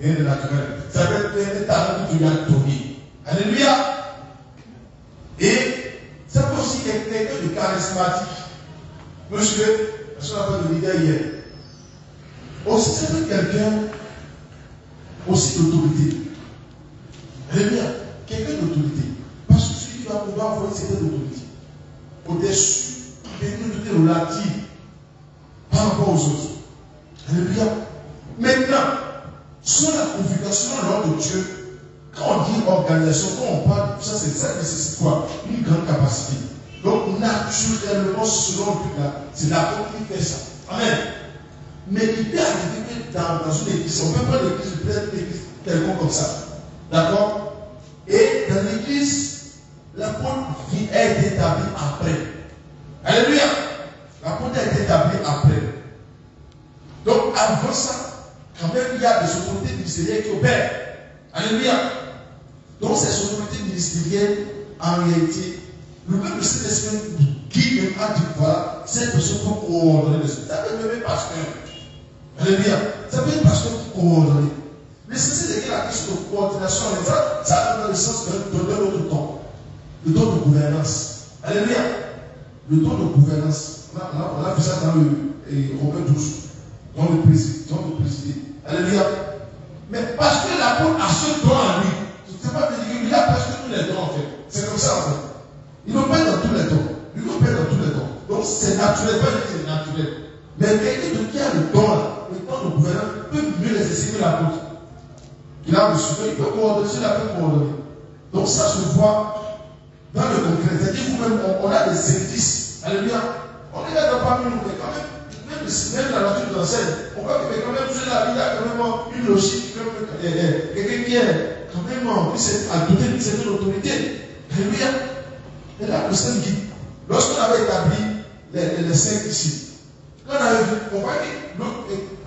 Rien de naturel. Ça veut être un talent que tu lui as donné. Alléluia. Et c'est aussi quelqu'un de charismatique. Monsieur, parce qu'on a pas de leader hier. Aussi, c'est quelqu'un aussi d'autorité. Alléluia. Quelqu'un d'autorité. Parce que celui qui va pouvoir avoir une certaine autorité, au-dessus d'une autorité relative par rapport aux autres. Alléluia. Maintenant, il peut nous donner au là. Quand on dit organisation, quand on parle, ça, c'est ça nécessite quoi? Une grande capacité. Donc, naturellement, selon le là, c'est l'apôtre qui fait ça. Amen. Mais il peut arriver dans, une église, on peut pas l'église, peut-être une église quelconque comme ça. D'accord? Et dans l'église, l'apôtre été établi après. Alléluia. L'apôtre a été établi après. Donc, avant ça, quand même, il y a des autorités ministérielles qui opèrent. Alléluia. Donc, ces autorités ministérielles, en réalité, le même Saint-Esprit qui même a dit voilà, cette personne peut coordonner le Ça peut même pasteur. Alléluia. Ça peut être pasteur pour coordonner. Mais c'est de la question de coordination, ça, ça va dans le sens de donner l'autre temps. Le don de gouvernance. Alléluia. Le don de gouvernance. On a, on a, vu ça dans le Romain 12. Dans le président. Alléluia. Mais parce que l'apôtre a ce don en lui, c'est pas qu'il a presque tous les dons en fait. C'est comme ça en fait. Il n'opère dans tous les dons. Il opère dans tous les dons. Donc c'est naturel, pas que c'est naturel. Mais quelqu'un qui a le don là, le don de gouverneur, peut mieux l'exercer que l'apôtre. Il a reçu, il peut coordonner, il peut coordonner. Donc ça se voit dans le concret. C'est-à-dire vous-même, on, on, a des services. Alléluia. On est là dans parmi nous, mais quand même, même, même la nature d'enseigne, on voit que quand même, la vie, y a quand même une logique, quelqu'un qui est quand même, qui s'est doté d'une certaine autorité. Alléluia. Et là, le Seigneur dit, lorsqu'on avait établi les, les, cinq ici, quand on avait vu, on voit que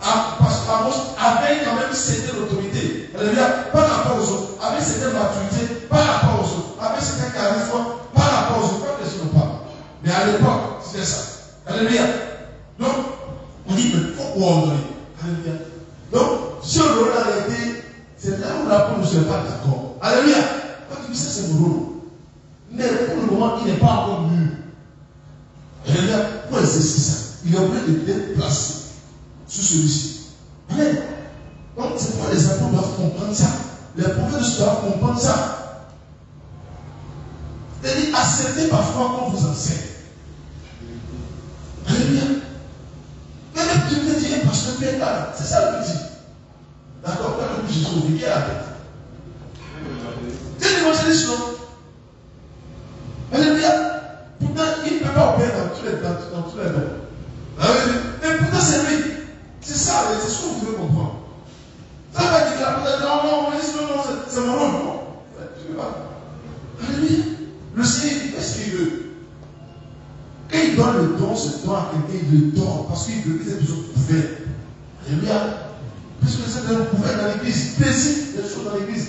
Amos avait quand même certaine autorité. Alléluia. Par rapport aux autres, avait certaine maturité par rapport aux autres, avait certain charisme par rapport aux autres. Ce pas. Mais à l'époque, c'était ça. Alléluia. Donc, on dit, mais. Alléluia. Donc, si on rôle a été, c'est là où la ne serait pas d'accord. Alléluia. Quand tu dis ça, c'est mon rôle. Mais pour le moment, il n'est pas encore mûr. Alléluia. Pour exercer ça, il est en train d'être placé sur celui-ci. Amen. Donc, c'est pourquoi les apôtres doivent comprendre ça. Les prophètes doivent comprendre ça. C'est-à-dire, acceptez parfois qu'on vous enseigne. Alléluia. Mais même Dieu te dit, parce que là, c'est ça le dit. D'accord Quand le Jésus ouvre, qui est la tête C'est l'évangéliste, non Alléluia. Pourtant, il ne peut pas opérer dans tous les, dans, tous les domaines. Mais pourtant, c'est lui. C'est ça, c'est ce que vous devez comprendre. Ça va dire que la personne non, non, non, non, c'est mon rôle. Non, tu pas. Alléluia. Le Seigneur, il fait ce qu'il veut. Quand il donne le don, ce don à quelqu'un, il le donne parce qu'il veut que cette personne pouvait. Alléluia. Parce que cette personne pouvait préside des choses dans l'église.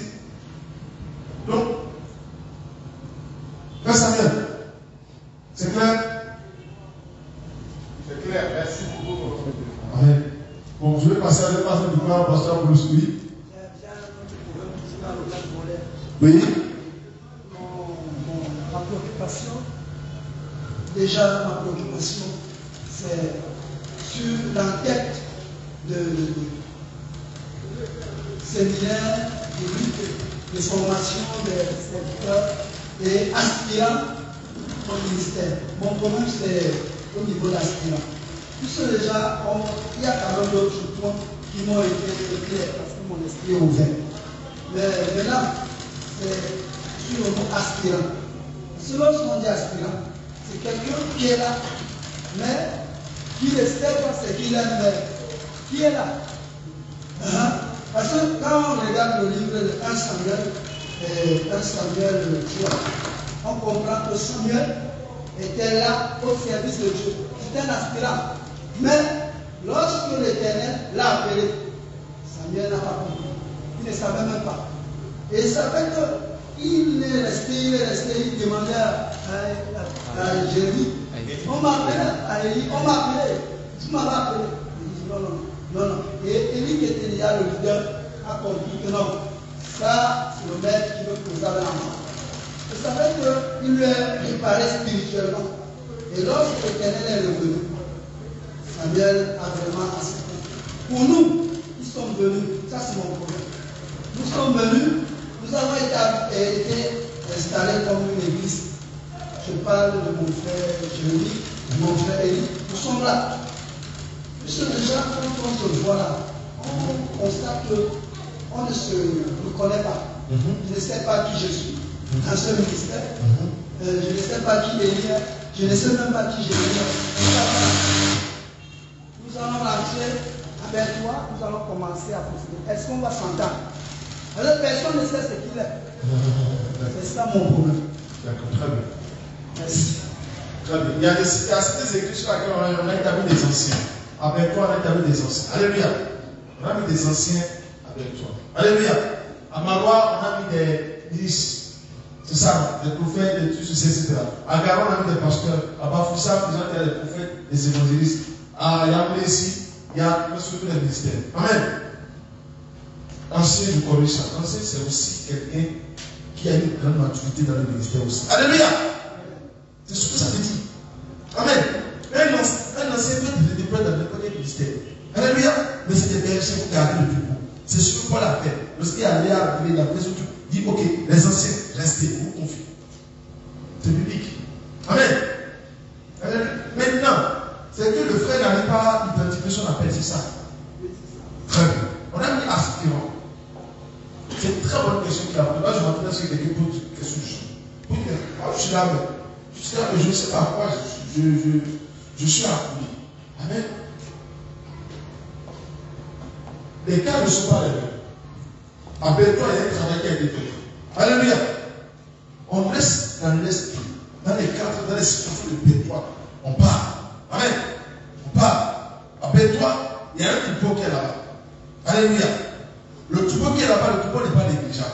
Donc, Frère Samuel, c'est clair? C'est clair, merci beaucoup. Amen. Bon, je vais passer à la pasteur du corps, pasteur Bruce Lee. Oui. ma préoccupation, déjà ma préoccupation, c'est sur l'enquête de séminaire, de lutte, de formation des secteurs et aspirants au ministère. Mon problème, c'est au niveau d'aspirants. Puisque déjà, il y a quand même d'autres points qui m'ont été clairs parce que mon esprit est ouvert. Mais maintenant, c'est sur le mot aspirant. Selon ce qu'on dit aspirant, c'est quelqu'un qui est là, mais qui pas ce qu'il aime, mais qui est là. Hein? Parce que quand on regarde le livre de 1 Samuel, et 1 Samuel 3, on comprend que Samuel était là au service de Dieu. C'était un aspirant. Mais lorsque l'Éternel l'a appelé, Samuel n'a pas compris. Il ne savait même pas. Et il savait qu'il est resté, il est resté, il demandait à, à. On m'a appelé à Élie, on m'a appelé. Tu m'avais appelé. Il dit non, non, non, non. Et Élie qui était déjà le leader a compris que non. Ça, c'est le maître qui veut poser avec l'enfant. Il savait qu'il lui est préparé spirituellement. Et lorsque l'Éternel est revenu, Samuel a vraiment accepté. Pour nous, qui sommes venus, ça c'est mon problème. Nous sommes venus, nous avons été, été installés comme une église. Je parle de mon frère Jérémy, de mon frère Élie. Nous sommes là. Puisque déjà, quand on se voit là, on constate qu'on ne se reconnaît pas. Je ne sais pas qui je suis dans ce ministère. Euh, je ne sais pas qui est. Je ne sais même pas qui je suis. Nous allons marcher avec toi. Nous allons commencer à procéder. Est-ce qu'on va s'entendre? Alors, personne ne sait ce qu'il est. C'est ça mon problème. D'accord, très bien. Merci. Très bien. Il y a, des, il y a certaines écrits sur lesquelles on a, établi des anciens. Avec toi, on a établi des anciens. Alléluia. On a mis des anciens avec toi. Alléluia. À Marois, on a mis des ministres. C'est ça, des prophètes, des trucs, etc. À Garon, on a mis des pasteurs. À Bafoussa, il y a des prophètes, des évangélistes. À Yamoulé ici, il y a surtout les ministères. Amen. Ancien du Coruscant. Ancien, c'est aussi quelqu'un qui a une grande maturité dans le ministère aussi. Alléluia. C'est ce que ça veut dire. Amen. Un ancien, un peut te déployer dans n'importe quel ministère. Alléluia. Mais c'est des bergers pour garder le troupeau. C'est ce que Paul a fait. Lorsqu'il est allé à la prison, il dit Ok, les anciens, restez, vous confiez. C'est biblique. Amen. C'est que le frère n'avait pas identifié son appel, c'est ça. Très bien. On a mis aspirant. C'est une très bonne question qu'il a posée. Là, je m'attendais à ce que quelqu'un pose une question. Moi, je suis là, mais je suis là, mais je ne sais pas pourquoi je, je, suis appuyé. Amen. Les cas ne sont pas les mêmes. Appelle-toi, il y a un travail qui a été. Alléluia. On reste dans l'esprit, dans les cadres, dans les situations de pétoire. On part. Amen. On part. Appelle-toi, il y a un troupeau qui est là-bas. Alléluia. Le troupeau qui est là-bas, le troupeau n'est pas négligeable.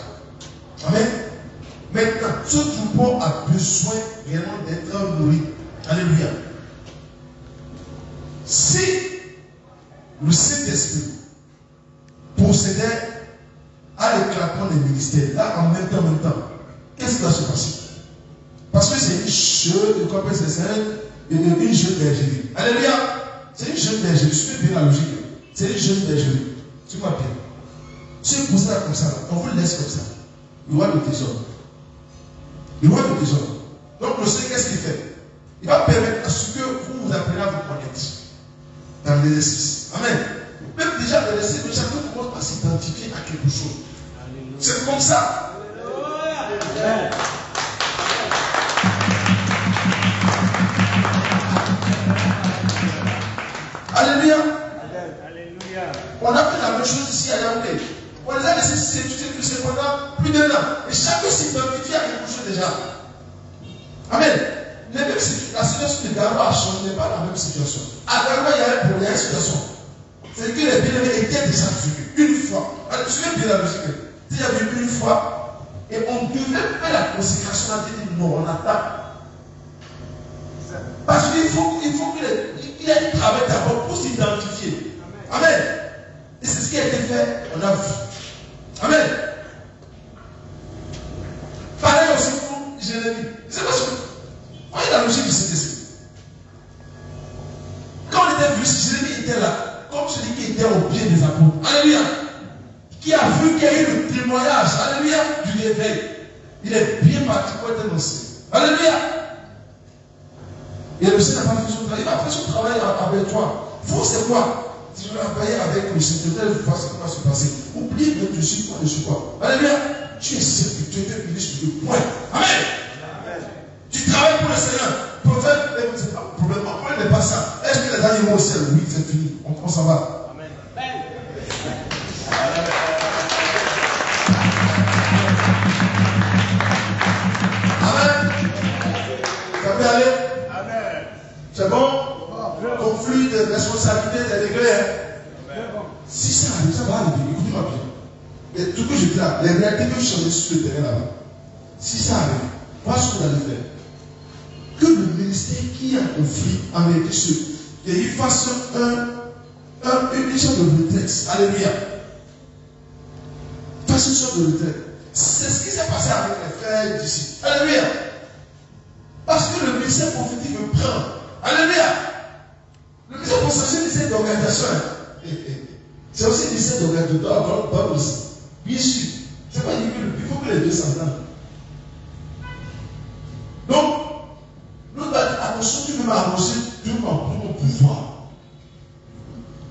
Amen. Maintenant, ce troupeau a besoin réellement d'être nourri. Alléluia. Si le Saint-Esprit procédait à l'éclatement des ministères, là, en même temps, en même temps, qu'est-ce qui va se passer? Parce que c'est une jeune, comment on c'est une, jeune bergerie. Alléluia. C'est une jeune bergerie. Suis bien la logique. C'est une jeune bergerie. Tu vois bien. Si vous posez là comme ça, on vous laisse comme ça. Il voit le trésor. Il voit le trésor. Donc le Seigneur, qu'est-ce qu'il fait? Il va permettre à ce que vous vous apprenez à vous connaître dans l'exercice. Amen. Même déjà dans l'exercice, chacun commence par s'identifier à quelque chose. C'est comme ça. Alléluia. On a fait la même chose ici à Yaoundé. On les a laissés s'étudier pendant plus d'un an. Et chacun s'identifie à quelque chose déjà. Amen. La situation de Garo a changé, pas la même situation. À Garo, il y a un problème, a une situation. C'est que les bien-aimés étaient déjà venus une fois. Alors, je souviens bien la logique. Il y avait une fois, et on devait faire la consécration. On a dit non, on attend. Parce qu'il faut, il faut qu'il y ait un travail d'abord pour s'identifier. Amen. Et c'est ce qui a été fait, on a vu. Amen. Pareil aussi pour Jérémie. C'est parce que, voyez la logique du CTC. Quand on était venu, Jérémie était là, comme celui qui était au pied des apôtres. Alléluia. Qui a vu qu'il y a eu le témoignage, Alléluia, du réveil. Il est bien parti pour être annoncé. Alléluia. Et le Seigneur n'a pas fait son travail. Il faire son travail avec toi. Vous, c'est quoi? Travailler avec le Seigneur, vous voir ce qui va se passer. Oubliez que tu suis quoi, je suis quoi. Alléluia. Tu es serviteur, tu es ministre de point. Amen. Tu travailles pour le Seigneur. Prophète, c'est pas un problème. Pourquoi n'est pas ça Est-ce que les derniers mots au ciel? Oui, c'est fini. On, on s'en va. Amen. Amen. Ça peut aller? C'est bon? Conflit de responsabilité des degrés. Hein? Si ça arrive, ça va arriver. Écoutez-moi bien. Et tout ce que je dis là, les réalités peuvent changer sur le terrain là-bas. Si ça arrive, voilà ce que vous allez faire. Que le ministère qui a conflit en été sûr, qu'il fasse un, un, une sorte de retraite. Alléluia. Fasse une sorte de retraite. C'est ce qui s'est passé avec les frères d'ici. Alléluia. Parce que le ministère prophétique me prend. Alléluia. Le c'est un ministère d'organisation. C'est aussi un ministère d'organisation. aussi. Bien sûr. C'est pas il faut que les deux s'entendent. Donc, dire attention, tu veux m'annoncer de mon pouvoir.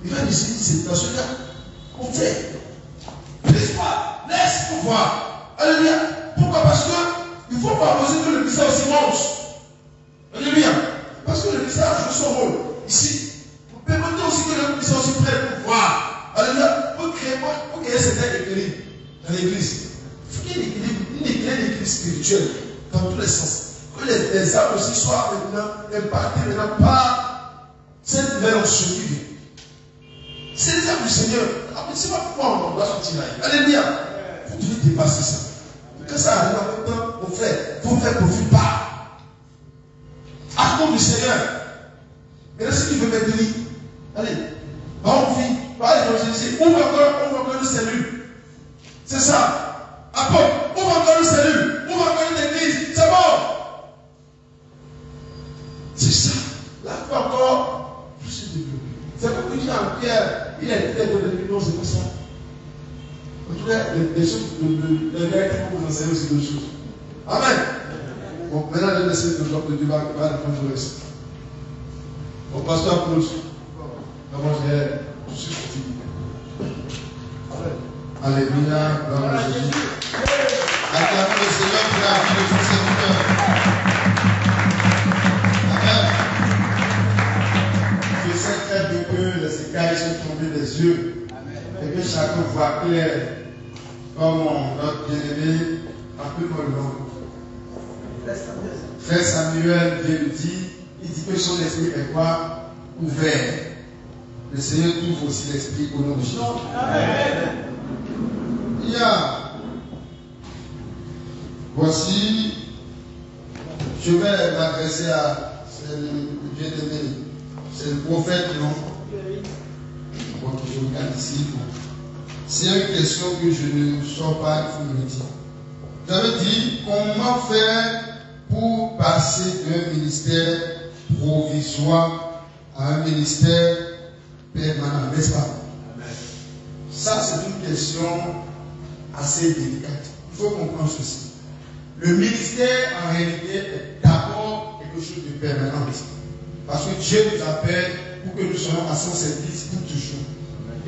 Il va laisser cette nation-là. On fait. Laisse pas, laisse pouvoir. Alléluia. Pourquoi? Parce que il faut favoriser que le ministère aussi monte. Alléluia. Parce que le ministère joue son rôle. Ici, vous permettez aussi que le ministère aussi prenne le pouvoir. Alléluia. Pour créer, pour créer cet équilibre dans l'église. Il faut qu'il y ait une équilibre, spirituel dans tous les sens. Que les, les âmes aussi soient maintenant impactées maintenant par cette qui vient. C'est les âmes du Seigneur. Ah, c'est pas pourquoi on doit là. Alléluia. Vous devez dépasser ça. Que ça arrive en même temps, mon frère, faire profit pas. À cause du Seigneur. Et là, ce qui veut mettre lui. Allez, va en vie, va évangéliser, ouvre encore, ouvre encore le salut. C'est ça. Apôtre, ouvre encore le salut, ouvre encore l'église. C'est bon. C'est ça. Là, tu encore plus se développer. C'est pour que en Pierre, il a été de non, c'est comme ça. En tout cas, les, choses, le, qui vont vous aussi d'autres choses. Amen. Bon, maintenant, je vais laisser le genre de qui va répondre au reste. Bon, pasteur Claude, comment j'ai, suis fatigué. Alléluia, gloire à Jésus. Acclamons le Seigneur pour la vie de son serviteur. Amen. Je sais très bien que les écailles sont tombées des yeux et que chacun voit clair comme notre bien-aimé un peu mollement. Frère Samuel vient dire, il dit que son esprit est quoi Ouvert. Le Seigneur ouvre aussi l'esprit au nom de Jésus. Amen. Il y a. Voici, je vais m'adresser à le bien-aimé, c'est le prophète, non? Bon, je regarde ici. C'est une question que je ne sors pas, il faut me dire. J'avais dit, comment faire pour passer d'un ministère provisoire à un ministère permanent, n'est-ce pas? Ça, c'est une question assez délicate. Il faut comprendre ceci. Le ministère, en réalité, est d'abord quelque chose de permanent. Parce que Dieu nous appelle pour que nous soyons à son service pour toujours.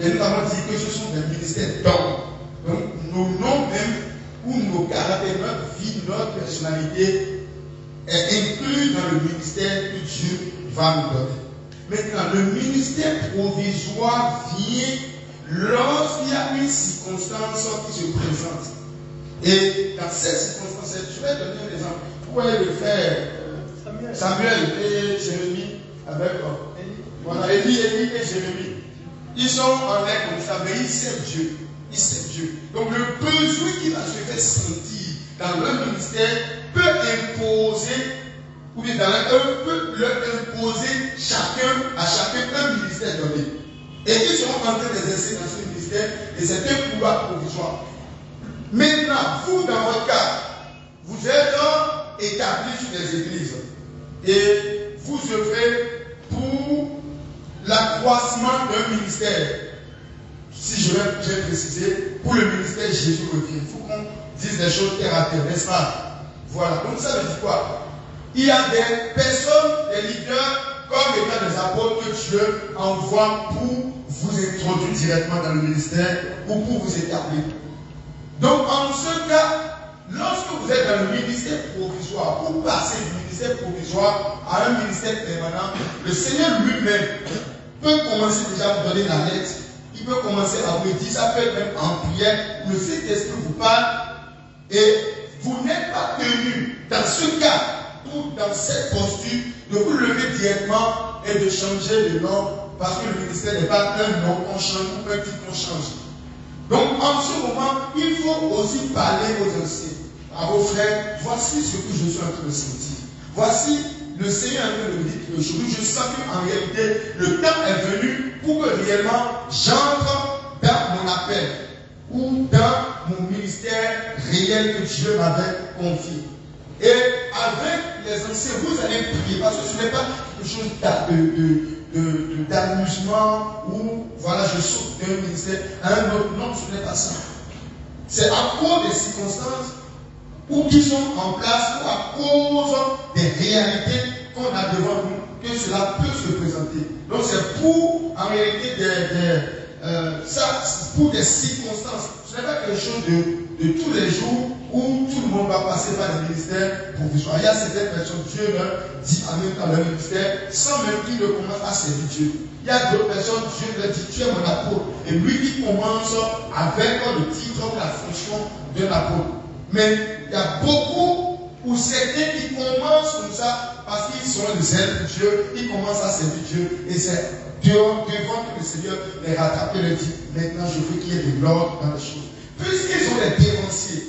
Et nous avons dit que ce sont des ministères d'hommes. Donc, nos noms même, ou nos caractères, notre vie, notre personnalité, est inclus dans le ministère que Dieu va nous donner. Maintenant, le ministère provisoire vient lorsqu'il y a une circonstance qui se présente. Et dans cette circonstance, je vais donner un exemple. Vous voyez le frère Samuel, Samuel et Jérémie avec voilà, Élie, Élie et Jérémie. Ils sont en l'air comme ça, mais ils savent Dieu. Ils savent Dieu. Donc le besoin qui va se faire sentir dans leur ministère peut imposer, ou bien dans leur, peut leur imposer chacun, à chacun un ministère donné. Et ils seront en train d'exercer dans ce ministère, et c'est un pouvoir provisoire. Maintenant, vous, dans votre cas, vous êtes établis sur des églises. Et vous œuvrez pour l'accroissement d'un ministère. Si je vais préciser, pour le ministère Jésus revient. Il faut qu'on dise des choses terre à terre, n'est-ce pas? Voilà. Donc ça veut dire quoi? Il y a des personnes, des leaders, comme étant des apôtres que Dieu envoie pour vous introduire directement dans le ministère ou pour vous établir. Donc en ce cas, lorsque vous êtes dans le ministère provisoire, pour passer du ministère provisoire à un ministère permanent, le Seigneur lui-même peut commencer déjà à vous donner la lettre. Il peut commencer à vous dire, ça peut être même en prière, le Saint-Esprit vous parle et vous n'êtes pas tenu dans ce cas ou dans cette posture de vous lever directement et de changer de nom parce que le ministère n'est pas un nom qu'on change ou un titre qu'on change. Donc en ce moment, il faut aussi parler aux anciens, à vos frères, voici ce que je suis en train de sentir. Voici le Seigneur en train de me dire qu'aujourd'hui, je sens qu'en réalité, le temps est venu pour que réellement j'entre dans mon appel ou dans mon ministère réel que Dieu m'avait confié. Et avec les anciens, vous allez prier parce que ce n'est pas quelque chose d'amusement ou voilà, je saute d'un ministère à un autre. Non, ce n'est pas ça. C'est à cause des circonstances ou qui sont en place ou à cause des réalités qu'on a devant nous que cela peut se présenter. Donc c'est pour en réalité des, euh, ça, pour des circonstances. Ce n'est pas quelque chose de, de tous les jours où tout le monde va passer par le ministère provisoire. Il y a certaines personnes, Dieu leur dit en même temps leur ministère, sans même qu'ils ne commencent à servir Dieu. Il y a d'autres personnes, Dieu leur dit, tu es mon apôtre. Et lui qui commence avec le titre la fonction d'un apôtre. Mais il y a beaucoup ou certains qui commencent comme ça parce qu'ils sont le zèle de Dieu, ils commencent à servir Dieu et c'est devant que le Seigneur les rattrape et leur dit maintenant je veux qu'il y ait de l'ordre dans les choses. Puisqu'ils sont des dévanciers,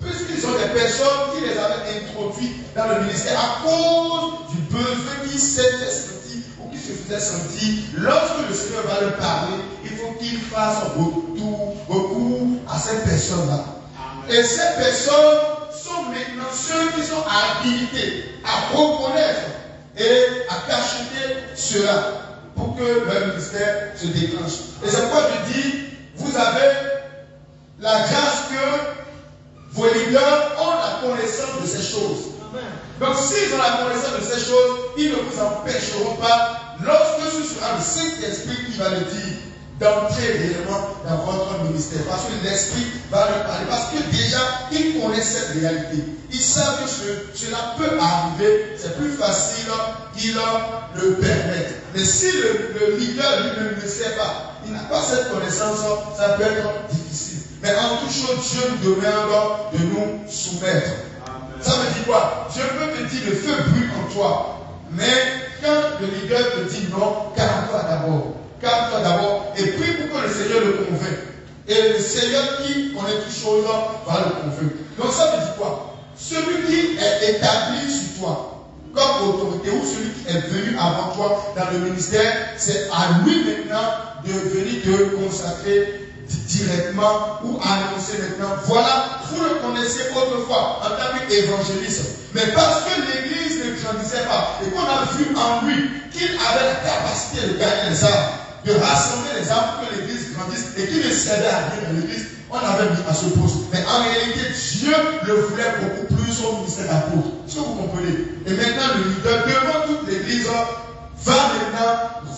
puisqu'ils sont des personnes qui les avaient introduits dans le ministère à cause du besoin qui s'était senti ou qui se faisait sentir, lorsque le Seigneur va leur parler, il faut qu'il fasse retour, recours à ces personnes-là. Et ces personnes sont maintenant ceux qui sont habilités à reconnaître et à cacheter cela pour que le ministère se déclenche. Et c'est pourquoi je dis, vous avez la grâce que vos leaders ont la connaissance de ces choses. Donc s'ils ont la connaissance de ces choses, ils ne vous empêcheront pas, lorsque ce sera le Saint-Esprit qui va le dire, d'entrer réellement dans votre ministère. Parce que l'Esprit va leur parler. Parce que déjà, ils connaissent cette réalité. Ils savent que cela peut arriver. C'est plus facile qu'ils le permettent. Mais si le, leader lui ne sait pas, il n'a pas cette connaissance, ça peut être difficile. Mais en toute chose, Dieu nous demande de nous soumettre. Ça veut dire quoi? Dieu peut te dire le feu brûle en toi. Mais quand le leader te dit non, calme-toi d'abord. Calme-toi d'abord et prie pour que le Seigneur le convainc. Et le Seigneur qui connaît toutes choses va le convaincre. Donc ça veut dire quoi? Celui qui est établi sur toi comme autorité ou celui qui est venu avant toi dans le ministère, c'est à lui maintenant de venir te consacrer directement ou annoncer maintenant. Voilà, vous le connaissiez autrefois en tant qu'évangéliste. Mais parce que l'Église ne grandissait pas et qu'on a vu en lui qu'il avait la capacité de gagner les âmes, de rassembler les âmes pour que l'Église grandisse et qu'il ne servait à rien dans l'Église, on avait mis à ce poste. Mais en réalité, Dieu le voulait beaucoup plus au ministère d'apôtre. Est-ce que vous comprenez? Et maintenant, le leader, devant toute l'Église, va maintenant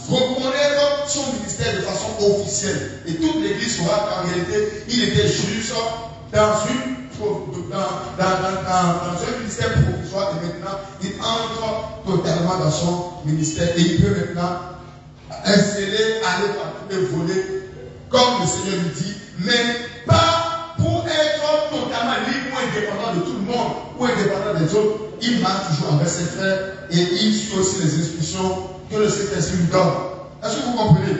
reconnaître son ministère de façon officielle. Et toute l'Église saura qu'en réalité, il était juste dans, dans, un ministère provisoire et maintenant il entre totalement dans son ministère et il peut maintenant installer, aller partout et voler comme le Seigneur lui dit, mais pas pour être totalement libre ou indépendant de tout le monde ou indépendant des autres. Il marche toujours avec ses frères et il suit aussi les instructions que le Saint-Esprit lui donne. Est-ce que vous comprenez?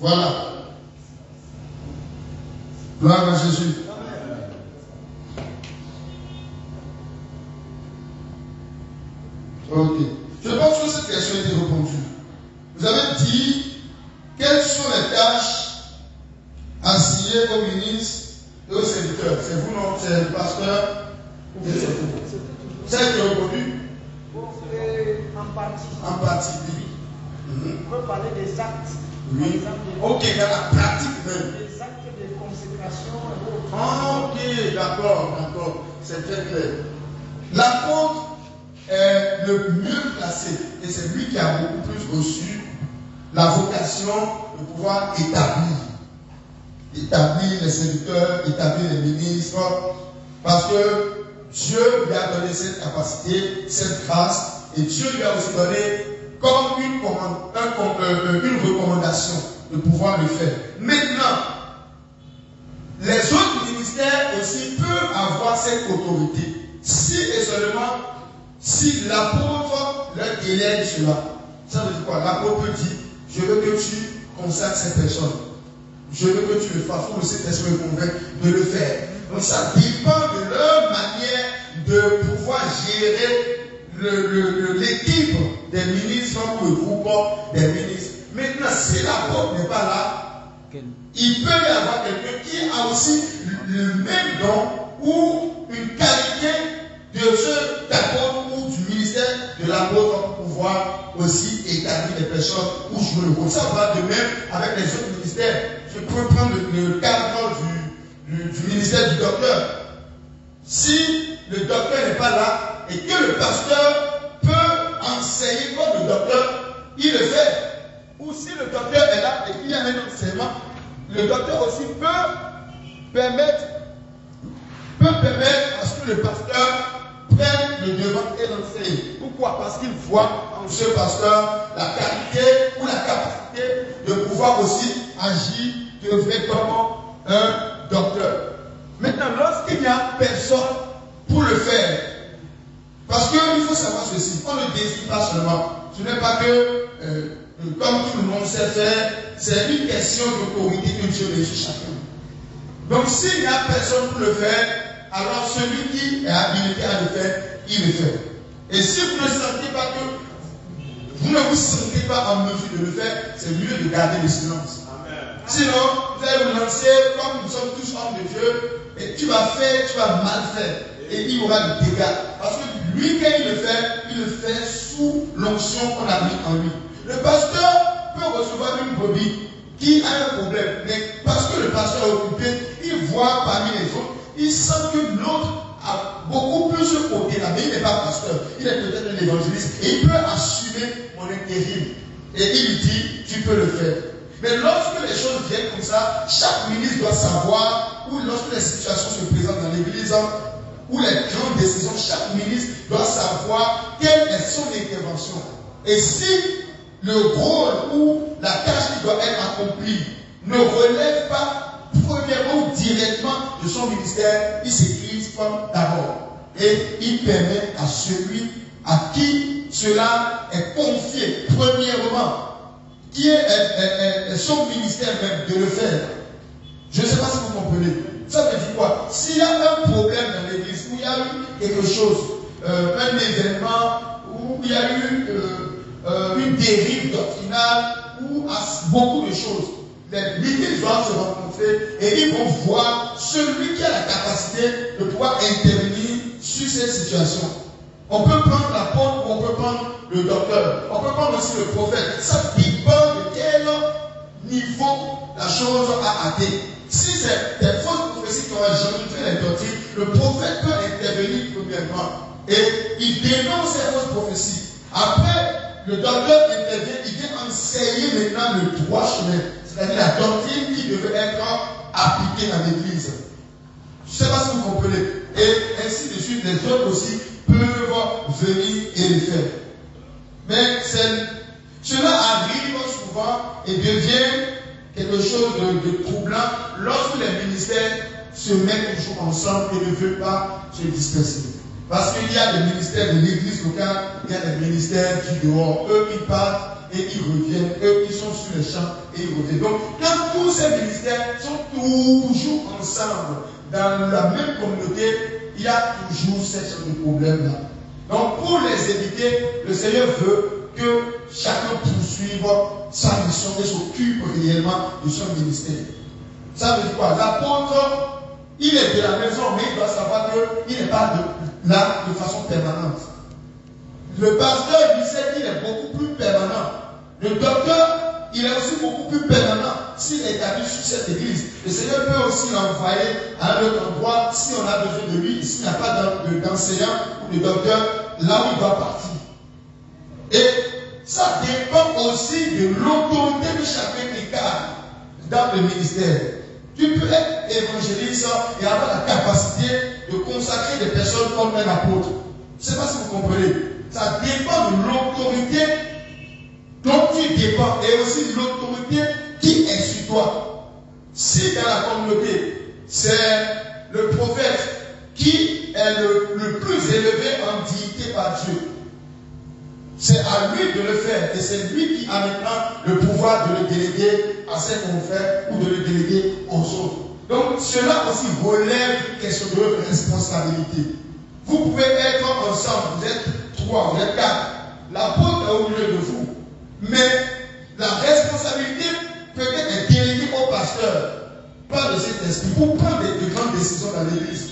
Voilà. Gloire à Jésus. Ok. Je pense que cette question a été répondue. Vous avez dit quelles sont les tâches assignées aux ministres et aux serviteurs. C'est vous, non? C'est le pasteur ou c'est vous? C'est qui est répondu En partie. En partie, oui. On peut parler des actes. Oui. Ok, a la pratique même. Des actes de consécration. Ah, ok, d'accord, d'accord. C'est très clair. L'apôtre est le mieux placé et c'est lui qui a beaucoup plus reçu la vocation de pouvoir établir. Établir les sénateurs, établir les ministres, parce que Dieu lui a donné cette capacité, cette grâce, et Dieu lui a aussi donné comme une, euh, une recommandation de pouvoir le faire. Maintenant, les autres ministères aussi peuvent avoir cette autorité, si et seulement si l'apôtre leur délègue cela. Ça veut dire quoi? L'apôtre dit, je veux que tu consacres cette personne. Je veux que tu le fasses. Ou le Saint-Esprit de le faire. Donc ça dépend de leur manière de pouvoir gérer l'équipe des ministres ou le groupe des ministres. Maintenant, si l'apôtre n'est pas là, il peut y avoir quelqu'un qui a aussi le même don ou une qualité de ce d'apôtre ou du ministère de l'apôtre pour pouvoir aussi établir les personnes ou jouer le rôle. Ça va de même avec les autres ministères. Je peux prendre le, cadre du, du ministère du docteur. Si le docteur n'est pas là et que le pasteur peut enseigner comme le docteur, il le fait. Ou si le docteur est là et qu'il y a un enseignement, le docteur aussi peut permettre, peut permettre à ce que le pasteur prenne le devant et l'enseigne. Pourquoi? Parce qu'il voit en ce pasteur la qualité ou la capacité de pouvoir aussi agir de comme un docteur. Maintenant, lorsqu'il n'y a personne pour le faire, parce qu'il faut savoir ceci, on ne décide pas seulement. Ce n'est pas que, euh, comme tout le monde sait faire, c'est une question d'autorité que Dieu met sur chacun. Donc s'il n'y a personne pour le faire, alors celui qui est habilité à le faire, il le fait. Et si vous ne sentez pas que vous ne vous sentez pas en mesure de le faire, c'est mieux de garder le silence. Sinon, vous allez vous lancer, comme nous sommes tous hommes de Dieu, et tu vas faire, tu vas mal faire. Et il y aura des dégâts. Parce que lui, quand il le fait, il le fait sous l'onction qu'on a mis en lui. Le pasteur peut recevoir une brebis qui a un problème. Mais parce que le pasteur est occupé, il voit parmi les autres, il sent que l'autre a beaucoup plus ce côté-là, mais il n'est pas pasteur. Il est peut-être un évangéliste et il peut assumer mon intérim. Et il dit, tu peux le faire. Mais lorsque les choses viennent comme ça, chaque ministre doit savoir, ou lorsque les situations se présentent dans l'église, ou les grandes décisions, chaque ministre doit savoir quelle est son intervention. Et si le rôle ou la tâche qui doit être accomplie ne relève pas premièrement directement de son ministère, il s'écrit comme d'abord. Et il permet à celui à qui cela est confié, premièrement, qui est, son ministère même, de le faire. Je ne sais pas si vous comprenez. Ça veut dire quoi? S'il y a un problème dans l'église, où il y a eu quelque chose, euh, un événement, où il y a eu euh, euh, une dérive doctrinale, ou beaucoup de choses, les ministres doivent se rencontrer et ils vont voir celui qui a la capacité de pouvoir intervenir sur ces situations. On peut prendre la ou on peut prendre le docteur. On peut prendre aussi le prophète. Ça dépend de quel niveau la chose a atteint. Si c'est des fausses prophéties qui ont fait les doctrines, le prophète peut intervenir premièrement. Et il dénonce ces fausses prophéties. Après, le docteur intervient, il vient enseigner maintenant le droit chemin. C'est-à-dire la doctrine qui devait être appliquée dans l'Église. Je ne sais pas si vous comprenez. Et ainsi de suite, les autres aussi peuvent venir et le faire. Mais cela arrive souvent et devient quelque chose de, troublant lorsque les ministères se mettent toujours ensemble et ne veulent pas se disperser. Parce qu'il y a des ministères de l'église locale, il y a des ministères du dehors. Eux, ils partent et ils reviennent. Eux, ils sont sur les champs Donc, quand tous ces ministères sont toujours ensemble, dans la même communauté, il y a toujours ces problèmes-là. Donc, pour les éviter, le Seigneur veut que chacun poursuive sa mission et s'occupe réellement de son ministère. Ça veut dire quoi? L'apôtre, il est de la maison, mais il doit savoir qu'il n'est pas là de façon permanente. Le pasteur, il sait qu'il est beaucoup plus permanent. Le docteur, il est aussi beaucoup plus permanent s'il est établi sur cette église. Le Seigneur peut aussi l'envoyer à un autre endroit si on a besoin de lui, s'il n'y a pas d'enseignant ou de docteur, là où il doit partir. Et ça dépend aussi de l'autorité de chacun qui cadre dans le ministère. Tu peux être évangéliste et avoir la capacité de consacrer des personnes comme un apôtre. Je ne sais pas si vous comprenez. Ça dépend de l'autorité dont tu dépends et aussi l'autorité qui est sur toi. Si dans la communauté, c'est le prophète qui est le, plus élevé en dignité par Dieu, c'est à lui de le faire et c'est lui qui a maintenant le pouvoir de le déléguer à ses confrères ou de le déléguer aux autres. Donc cela aussi relève question de responsabilité. Vous pouvez être ensemble, vous êtes trois, vous êtes quatre. L'apôtre est au milieu de vous. Mais la responsabilité peut-être est déléguée au pasteur, pas de cet esprit, pour prendre de, grandes décisions dans l'église.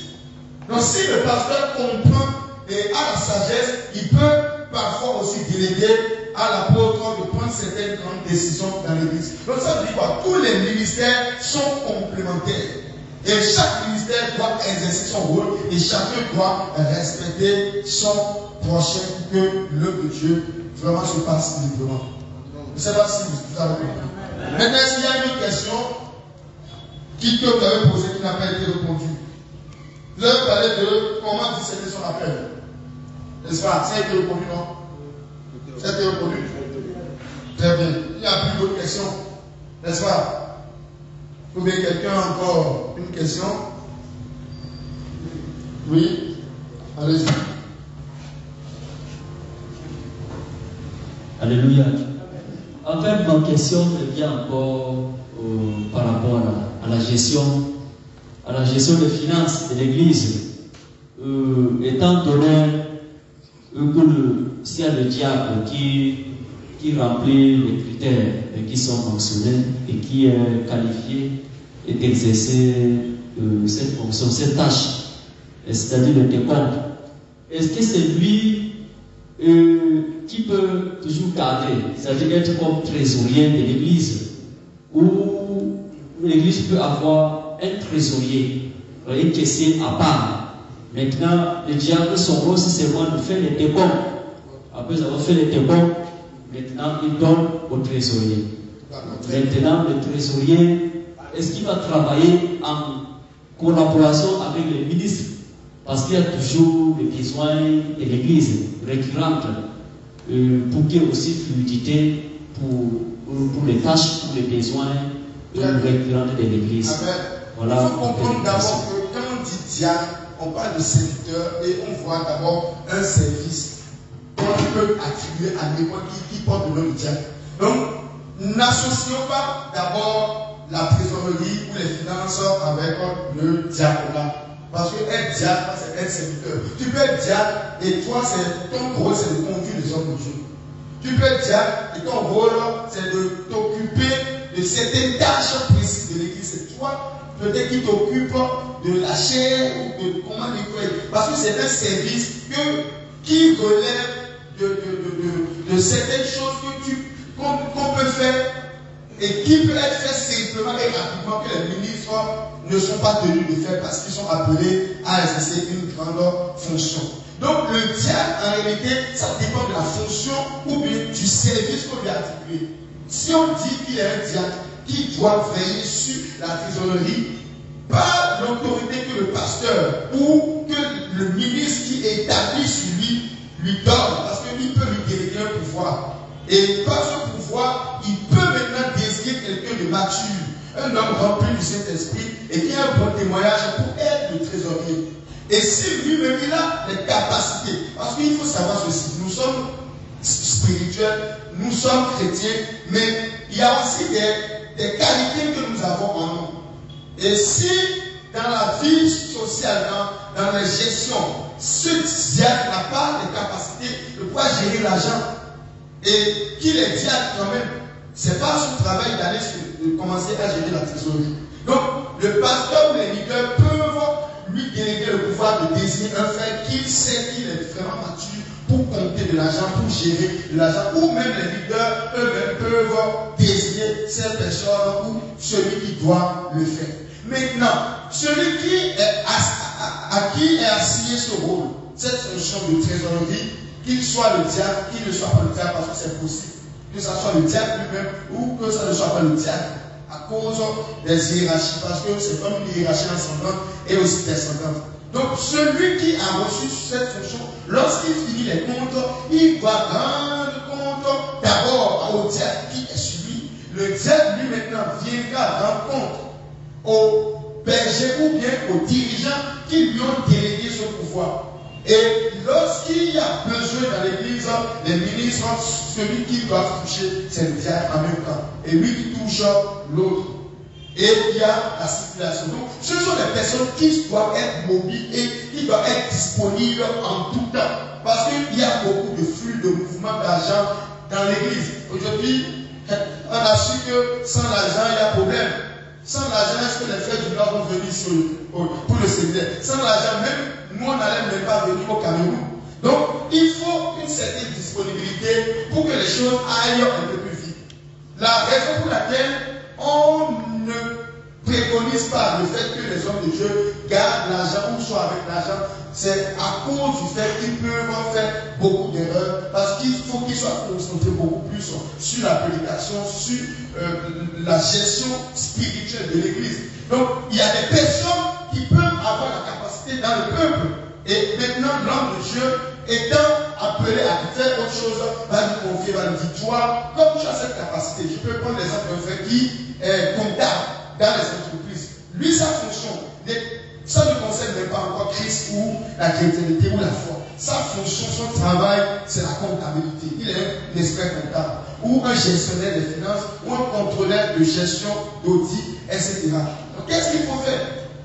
Donc si le pasteur comprend et a la sagesse, il peut parfois aussi déléguer à l'apôtre de prendre certaines grandes décisions dans l'église. Donc ça veut dire quoi? Tous les ministères sont complémentaires. Et chaque ministère doit exercer son rôle et chacun doit respecter son prochain que l'œuvre de Dieu vraiment se passe librement. Je ne sais pas si vous avez compris. Maintenant, s'il y a une question qui te t'avait posée qui n'a pas été répondue. Vous avez parlé de comment discerner son appel. N'est-ce pas? Ça a été reconnu, non? Ça a été reconnu Très bien. Il n'y a plus d'autres questions. N'est-ce pas? Ou bien quelqu'un a encore une question? Oui Allez-y. Alléluia. En fait, ma question revient encore au- par rapport à la, gestion, à la gestion des finances de l'Église. Euh, étant donné euh, que a le diable qui, remplit les critères euh, qui sont mentionnés et qui est qualifié et d'exercer euh, cette fonction, cette tâche, euh, c'est-à-dire le décompte, est-ce que c'est lui euh, qui peut toujours garder, c'est-à-dire être comme trésorier de l'Église, ou l'Église peut avoir un trésorier, un caissier à part. Maintenant, le diable, son rôle, c'est seulement de faire les décomptes. Après avoir fait les décomptes, maintenant, il donne au trésorier. Maintenant, le trésorier, est-ce qu'il va travailler en collaboration avec les ministres? Parce qu'il y a toujours des besoins de l'Église récurrentes euh, pour qu'il y ait aussi fluidité pour, pour, pour les tâches, pour les besoins euh, récurrents de l'Église. Voilà. Il faut comprendre d'abord que quand on dit diacre, on parle de serviteur et on voit d'abord un service qu'on peut attribuer à n'importe qui qui porte le nom de diacre. Donc, n'associons pas d'abord la trésorerie ou les finances avec le diaconat. Parce que être diacre, c'est être serviteur. Tu peux être diacre et toi, c'est ton rôle, c'est de conduire les hommes de Dieu. Tu peux être diacre et ton rôle, c'est de t'occuper de certaines tâches précises de l'église. C'est toi, peut-être, qui t'occupe de la chair ou de comment nettoyer. Parce que c'est un service que, qui relève de, de, de, certaines choses que tu, qu'on, qu'on peut faire et qui peut être fait simplement et rapidement que les ministres ne sont pas tenus de faire parce qu'ils sont appelés à exercer une grande fonction. Donc le diable, en réalité, ça dépend de la fonction ou bien du service qu'on lui a attribué. Si on dit qu'il est un diable qui doit veiller sur la trésorerie, pas l'autorité que le pasteur ou que le ministre qui est établi sur lui lui donne, parce qu'il peut lui déléguer un pouvoir. Et par ce pouvoir, il peut maintenant désigner quelqu'un de mature, un homme rempli du Saint-Esprit et qui a un bon témoignage pour être le trésorier. Et si lui-même il a les capacités, parce qu'il faut savoir ceci, nous sommes spirituels, nous sommes chrétiens, mais il y a aussi des, qualités que nous avons en nous. Et si dans la vie sociale, dans, la gestion, ce diable n'a pas les capacités de pouvoir gérer l'argent et qu'il est diable quand même, c'est pas son travail d'aller commencer à gérer la trésorerie. Donc, le pasteur ou les leaders peuvent lui déléguer le pouvoir de désigner un frère qu'il sait qu'il est vraiment mature pour compter de l'argent, pour gérer de l'argent, ou même les leaders eux-mêmes peuvent désigner cette personne ou celui qui doit le faire. Maintenant, celui qui est à, à, à qui est assigné ce rôle, cette fonction de trésorerie, qu'il soit le diable, qu'il ne soit pas le diable, parce que c'est possible que ce soit le diable lui-même ou que ça ne soit pas le diable à cause des hiérarchies, parce que c'est comme une hiérarchie ascendante et aussi descendante. Donc celui qui a reçu cette fonction, lorsqu'il finit les comptes, il va rendre compte d'abord au diable qui est sur lui. Le diable lui maintenant viendra rendre compte aux bergers ou bien aux dirigeants qui lui ont délégué ce pouvoir. Et lorsqu'il y a besoin dans l'église, les ministres, celui qui doit toucher, c'est le diable en même temps. Et lui qui touche l'autre. Et il y a la circulation. Donc, ce sont les personnes qui doivent être mobiles et qui doivent être disponibles en tout temps. Parce qu'il y a beaucoup de flux de mouvements d'argent dans l'église. Aujourd'hui, on a su que sans l'argent, il y a problème. Sans l'argent, est-ce que les frères du Nord vont venir pour le séminaire? Sans l'argent, même nous, on n'allait même pas venir au Cameroun. Donc, il faut une certaine disponibilité pour que les choses aillent un peu plus vite. La raison pour laquelle on ne préconise pas le fait que les hommes de Dieu gardent l'argent ou soient avec l'argent, c'est à cause du fait qu'ils peuvent faire beaucoup d'erreurs, parce qu'il faut qu'ils soient concentrés beaucoup plus sur la prédication, sur euh, la gestion spirituelle de l'Église. Donc, il y a des personnes qui peuvent avoir la capacité dans peuple. Et maintenant, l'homme de Dieu, étant appelé à faire autre chose, va lui confier, va lui dire, toi, comme tu as cette capacité, je peux prendre l'exemple d'un qui est comptable dans les entreprises. Lui, sa fonction, ça ne concerne même pas encore Christ ou la chrétienté ou la foi. Sa fonction, son travail, c'est la comptabilité. Il est un expert comptable ou un gestionnaire des finances ou un contrôleur de gestion, d'audit, etc. Qu'est-ce qu'il faut faire?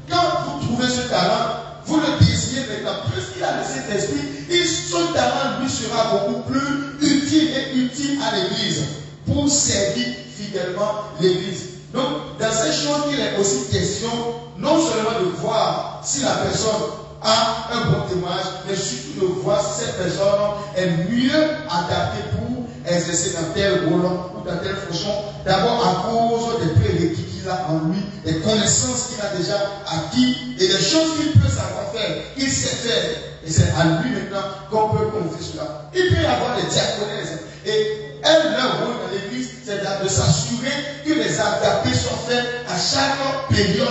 Quand vous trouvez ce talent, vous le désirez maintenant, puisqu'il a le Saint-Esprit, il- son talent lui sera beaucoup plus utile et utile à l'Église pour servir fidèlement l'Église. Donc, dans ces choses, il est aussi question non seulement de voir si la personne a un bon témoignage, mais surtout de voir si cette personne est mieux adaptée pour exercer dans tel rôle ou dans telle fonction. D'abord à cause des prérequis qu'il a en lui, des connaissances qu'il a déjà acquis et des choses qu'il peut savoir faire, qu'il sait faire. Et c'est à lui maintenant qu'on peut confier cela. Il peut y avoir des diaconesses. Et elles, leur rôle dans l'église, c'est de s'assurer que les adaptés soient faits à chaque période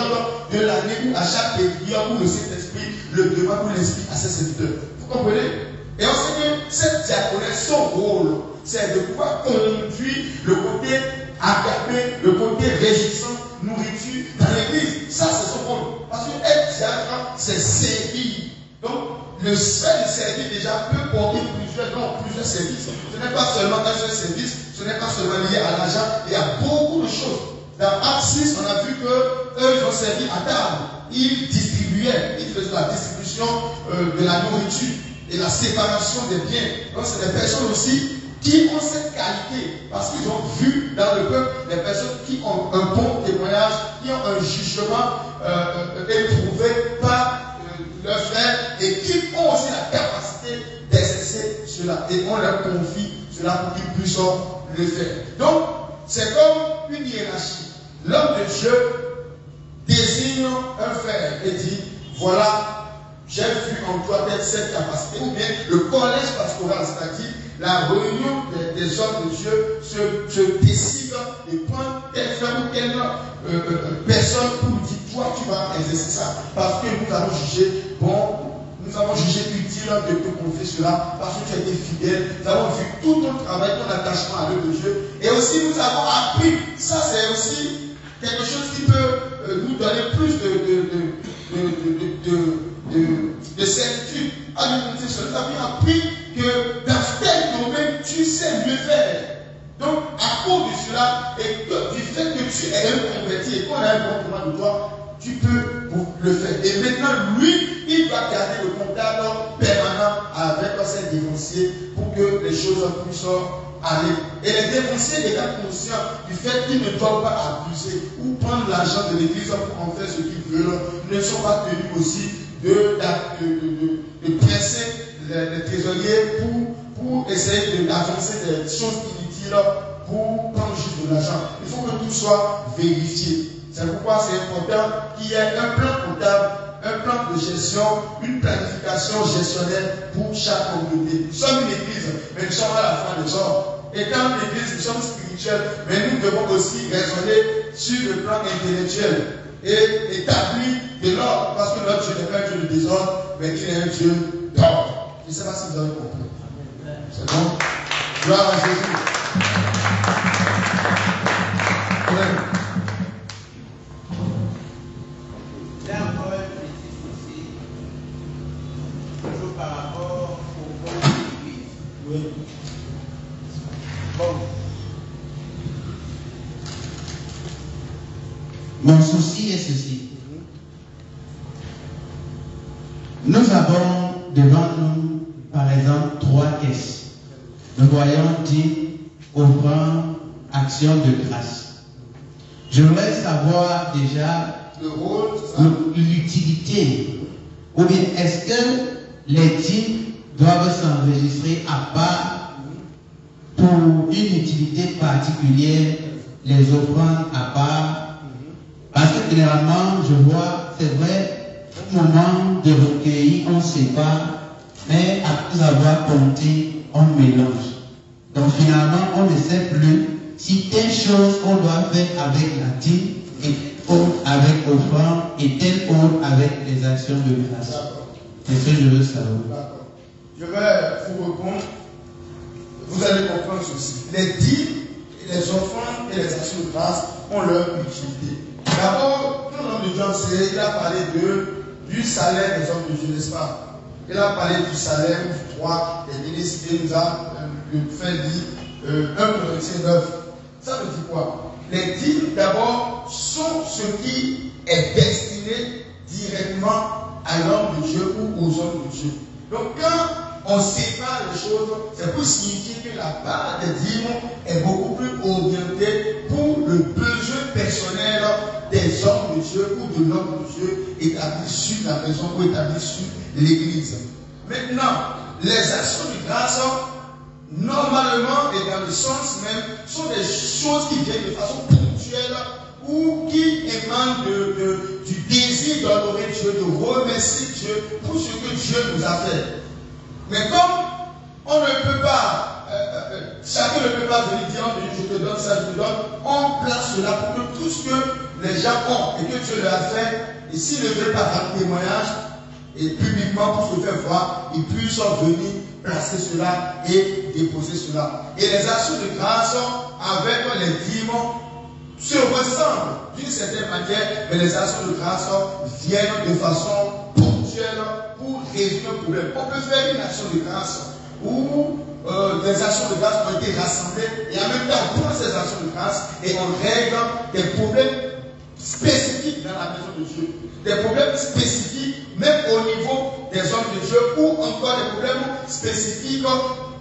de l'année ou à chaque période où le Saint-Esprit le demande ou l'inspire à ses serviteurs. Vous comprenez? Et on sait que cette diaconesse, son rôle, c'est de pouvoir conduire le côté agapé, le côté régissant, nourriture dans l'église. Ça, c'est son rôle. Parce que être diacre, c'est servir. Donc, le de servir déjà peut porter plusieurs, non, plusieurs services. Ce n'est pas seulement un seul service, ce n'est pas seulement lié à l'argent, il y a beaucoup de choses. Dans Acte 6, on a vu que eux, ils ont servi à table. Ils distribuaient, ils faisaient la distribution euh, de la nourriture et la séparation des biens. Donc, c'est des personnes aussi qui ont cette qualité parce qu'ils ont vu dans le peuple des personnes qui ont un bon témoignage, qui ont un jugement euh, euh, éprouvé par euh, leurs et qui ont aussi la capacité d'exercer cela. Et on leur confie cela pour qu'ils puissent le faire. Donc, c'est comme une hiérarchie. L'homme de Dieu désigne un frère et dit, voilà, j'ai vu en toi cette capacité, ou bien le collège pastoral, c'est-à-dire la réunion des, hommes de Dieu se, décide de prendre tel frère ou telle euh, euh, personne pour dire, toi tu vas exercer ça, parce que nous avons jugé, bon, nous avons jugé utile de te confier cela, parce que tu as été fidèle, nous avons vu tout ton travail, ton attachement à l'œuvre de Dieu, et aussi nous avons appris, ça c'est aussi quelque chose qui peut euh, nous donner plus de certitude à nous montrer cela. Nous avons appris que dans tel domaine, tu sais mieux faire. Donc, à cause de cela, et du fait que tu es un converti et qu'on a un bon de toi, tu peux le faire. Et maintenant, lui, il doit garder le contact permanent avec ses dévanciers pour que les choses puissent aller. Et les dévanciers étant conscients du fait qu'ils ne doivent pas abuser ou prendre l'argent de l'église pour en faire ce qu'ils veulent, ne sont pas tenus aussi de, de, de, de presser les, les trésoriers pour, pour essayer d'avancer des choses inutiles pour prendre juste de l'argent. Il faut que tout soit vérifié. C'est pourquoi c'est important qu'il y ait un plan comptable, un plan de gestion, une planification gestionnaire pour chaque communauté. Nous sommes une église, mais nous sommes à la fin des hommes. Étant une église, nous sommes spirituels, mais nous devons aussi raisonner sur le plan intellectuel et établir de l'ordre, parce que notre Dieu n'est pas un Dieu de désordre, mais il est un Dieu d'ordre. Je ne sais pas si vous avez compris. C'est bon Gloire à Jésus. Amen. Là encore, je précise aussi, toujours par rapport au bon de l'Église. Oui. Bon, Mon souci est ceci. Nous avons devant nous, par exemple, trois caisses. Voyons dit offrande, action de grâce. Je voudrais savoir déjà Le rôle, le- l'utilité. Ou bien est-ce que les dîmes doivent s'enregistrer à part pour une utilité particulière, les offrandes à part? Parce que généralement, je vois, c'est vrai, au moment de recueillir, on sépare, mais après avoir compté, on mélange. Donc finalement, on ne sait plus si telle chose on doit faire avec la dîme et autre avec offrande et telle autre avec les actions de grâce. C'est ce que je veux savoir. Je vais vous répondre. Vous allez comprendre ceci. Les dîmes, les offrandes et les actions de grâce ont leur utilité. D'abord, quand l'homme de Dieu sait, il a parlé de, du salaire des hommes de Dieu, n'est-ce pas? Il a parlé du salaire du droit des ministres et nous a euh, fait dire euh, un Corinthien 9. Ça veut dire quoi? Les dîmes, d'abord, sont ce qui est destiné directement à l'homme de Dieu ou aux hommes de Dieu. Donc quand on sépare les choses, c'est pour signifier que la part des dîmes est beaucoup plus orientée pour le besoin personnel des hommes de Dieu ou de l'homme de Dieu établi sur la maison ou établi sur l'église. Maintenant, les actions de grâce, normalement et dans le sens même, sont des choses qui viennent de façon ponctuelle ou qui émanent de, du désir d'honorer Dieu, de remercier Dieu pour ce que Dieu nous a fait. Mais comme on ne peut pas, euh, euh, chacun ne peut pas venir dire, je te donne ça, je te donne, on place cela pour que tout ce que les gens ont et que Dieu leur a fait, et s'ils ne veulent pas rendre témoignage, et publiquement pour se faire voir, ils puissent venir placer cela et déposer cela. Et les actions de grâce avec les dîmes se ressemblent d'une certaine manière, mais les actions de grâce viennent de façon ponctuelle pour résoudre un problème. On peut faire une action de grâce où euh, des actions de grâce ont été rassemblées et en même temps on prend ces actions de grâce et on règle des problèmes spécifiques dans la maison de Dieu. Des problèmes spécifiques même au niveau des hommes de Dieu ou encore des problèmes spécifiques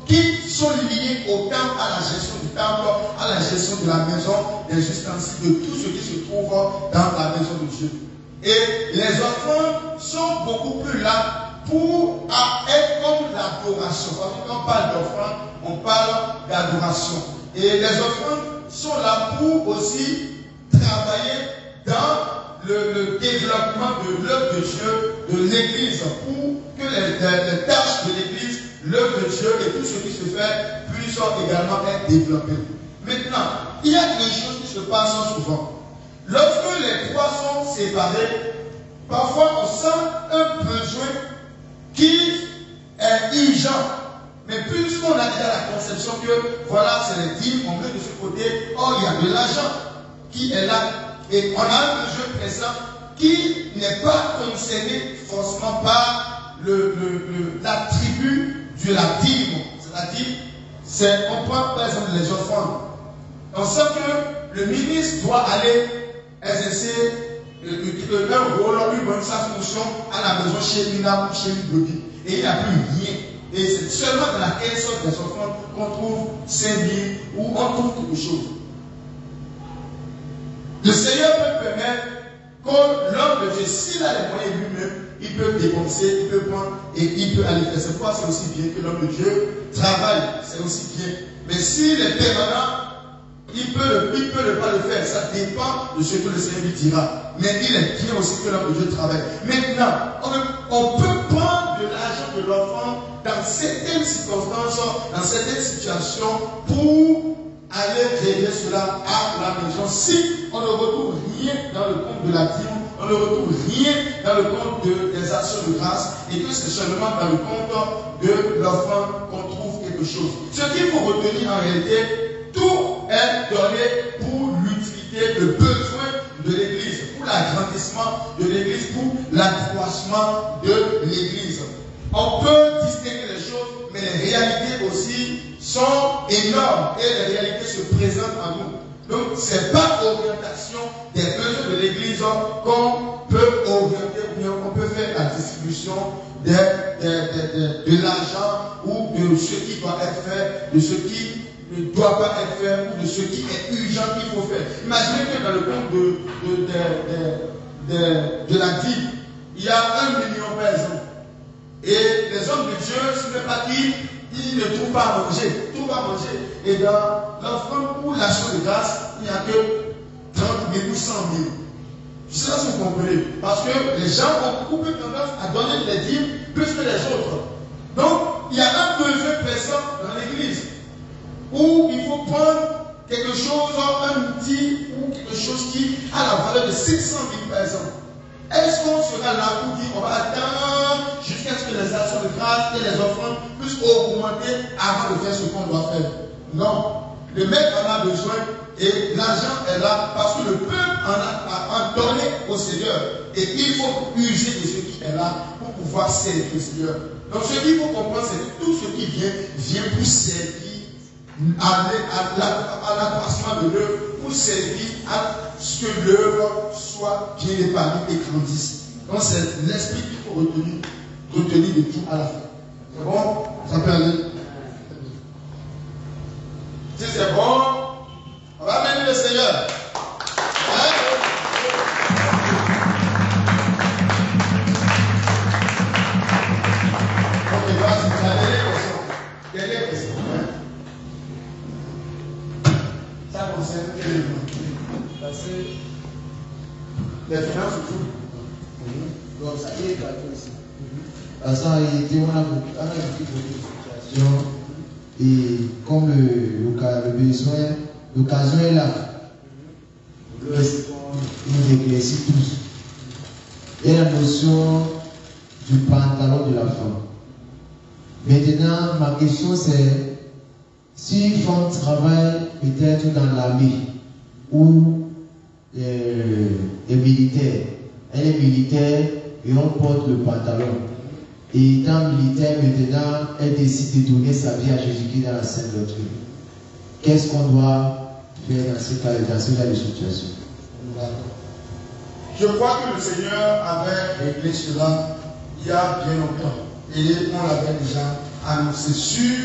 qui sont liés au temple, à la gestion du temple, à la gestion de la maison, des ustensiles, de tout ce qui se trouve dans la maison de Dieu. Et les offrandes sont beaucoup plus là pour être comme l'adoration. Quand on parle d'offrande, on parle d'adoration. Et les offrandes sont là pour aussi travailler dans le, développement de l'œuvre de Dieu, de l'Église, pour que les, tâches de l'Église, l'œuvre de Dieu et tout ce qui se fait puissent également être développées. Maintenant, il y a des choses qui se passent souvent. Lorsque les trois sont séparés, parfois on sent un besoin qui est urgent. Mais puisqu'on a déjà la conception que voilà, c'est les dîmes, on met de ce côté, oh, il y a de l'argent qui est là. Et on a un besoin présent qui n'est pas concerné forcément par le, le, la tribu. C'est-à-dire, c'est, on prend par exemple les offrandes. On sait que le ministre doit aller exercer un rôle, donne sa fonction à la maison chez Mina ou chez Lugodi. Et il n'y a plus rien. Et c'est seulement dans la caisse des offrandes qu'on trouve 5 000 ou on trouve quelque chose. Le Seigneur peut permettre que l'homme de Dieu, s'il a les moyens lui-même, il peut dépenser, il peut prendre et il peut aller faire. C'est pourquoi c'est aussi bien que l'homme de Dieu travaille. C'est aussi bien. Mais s'il est permanent, il peut, peut ne pas le faire. Ça dépend de ce que le Seigneur lui dira. Mais il est bien aussi que l'homme de Dieu travaille. Maintenant, on peut prendre de l'argent de l'enfant dans certaines circonstances, dans certaines situations, pour aller régler cela à la maison. Si on ne retrouve rien dans le compte de la dîme, on ne retrouve rien dans le compte de, des actions de grâce, et que c'est seulement dans le compte de l'enfant qu'on trouve quelque chose. Ce qu'il faut retenir en réalité, tout est donné pour l'utilité, le besoin de l'Église, pour l'agrandissement de l'Église, pour l'accroissement de l'Église. On peut distinguer les choses, mais les réalités aussi sont énormes et les réalités se présentent à nous. Donc, ce n'est pas l'orientation des besoins de l'Église qu'on peut orienter ou bien on peut faire la distribution de, de, l'argent ou de ce qui doit être fait, de ce qui ne doit pas être fait ou de ce qui est urgent qu'il faut faire. Imaginez que dans le compte de, de, la vie, il y a un million par exemple. Et les hommes de Dieu, ce n'est pas qui ils ne trouvent pas à manger, trouvent à manger. Et dans l'offrande pour l'action de grâce, il n'y a que 30 000 ou 100 000. Je sais pas si vous comprenez. Parce que les gens ont beaucoup plus tendance à donner des dîmes plus que les autres. Donc, il y a un besoin présent dans l'église où il faut prendre quelque chose, un outil ou quelque chose qui a la valeur de 600 000 par exemple. Est-ce qu'on sera là pour dire on va attendre jusqu'à qu'est-ce que les actions de grâce et les offrandes puissent augmenter avant de faire ce qu'on doit faire? Non. Le maître en a besoin et l'argent est là parce que le peuple en a donné au Seigneur. Et il faut user de ce qui est là pour pouvoir servir le Seigneur. Donc ce qu'il faut comprendre, c'est que tout ce qui vient, vient pour servir à l'accroissement de l'œuvre, pour servir à ce que l'œuvre soit bien épanouie et grandisse. Donc c'est l'esprit qu'il faut retenir, retenir de tout à la fin. C'est bon? Ça peut aller c'est bon, l'occasion est là. Nous éclaircit tous. Et la notion du pantalon de la femme. Maintenant, ma question c'est si une femme travaille peut-être dans l'armée ou euh, est militaire, elle est militaire et on porte le pantalon. Et étant militaire maintenant, elle décide de donner sa vie à Jésus-Christ dans la Sainte Doctrine. Qu'est-ce qu'on doit faire dans ce cas, dans ce cas de situation. Je crois que le Seigneur avait réglé cela il y a bien longtemps. Et on l'avait déjà annoncé sur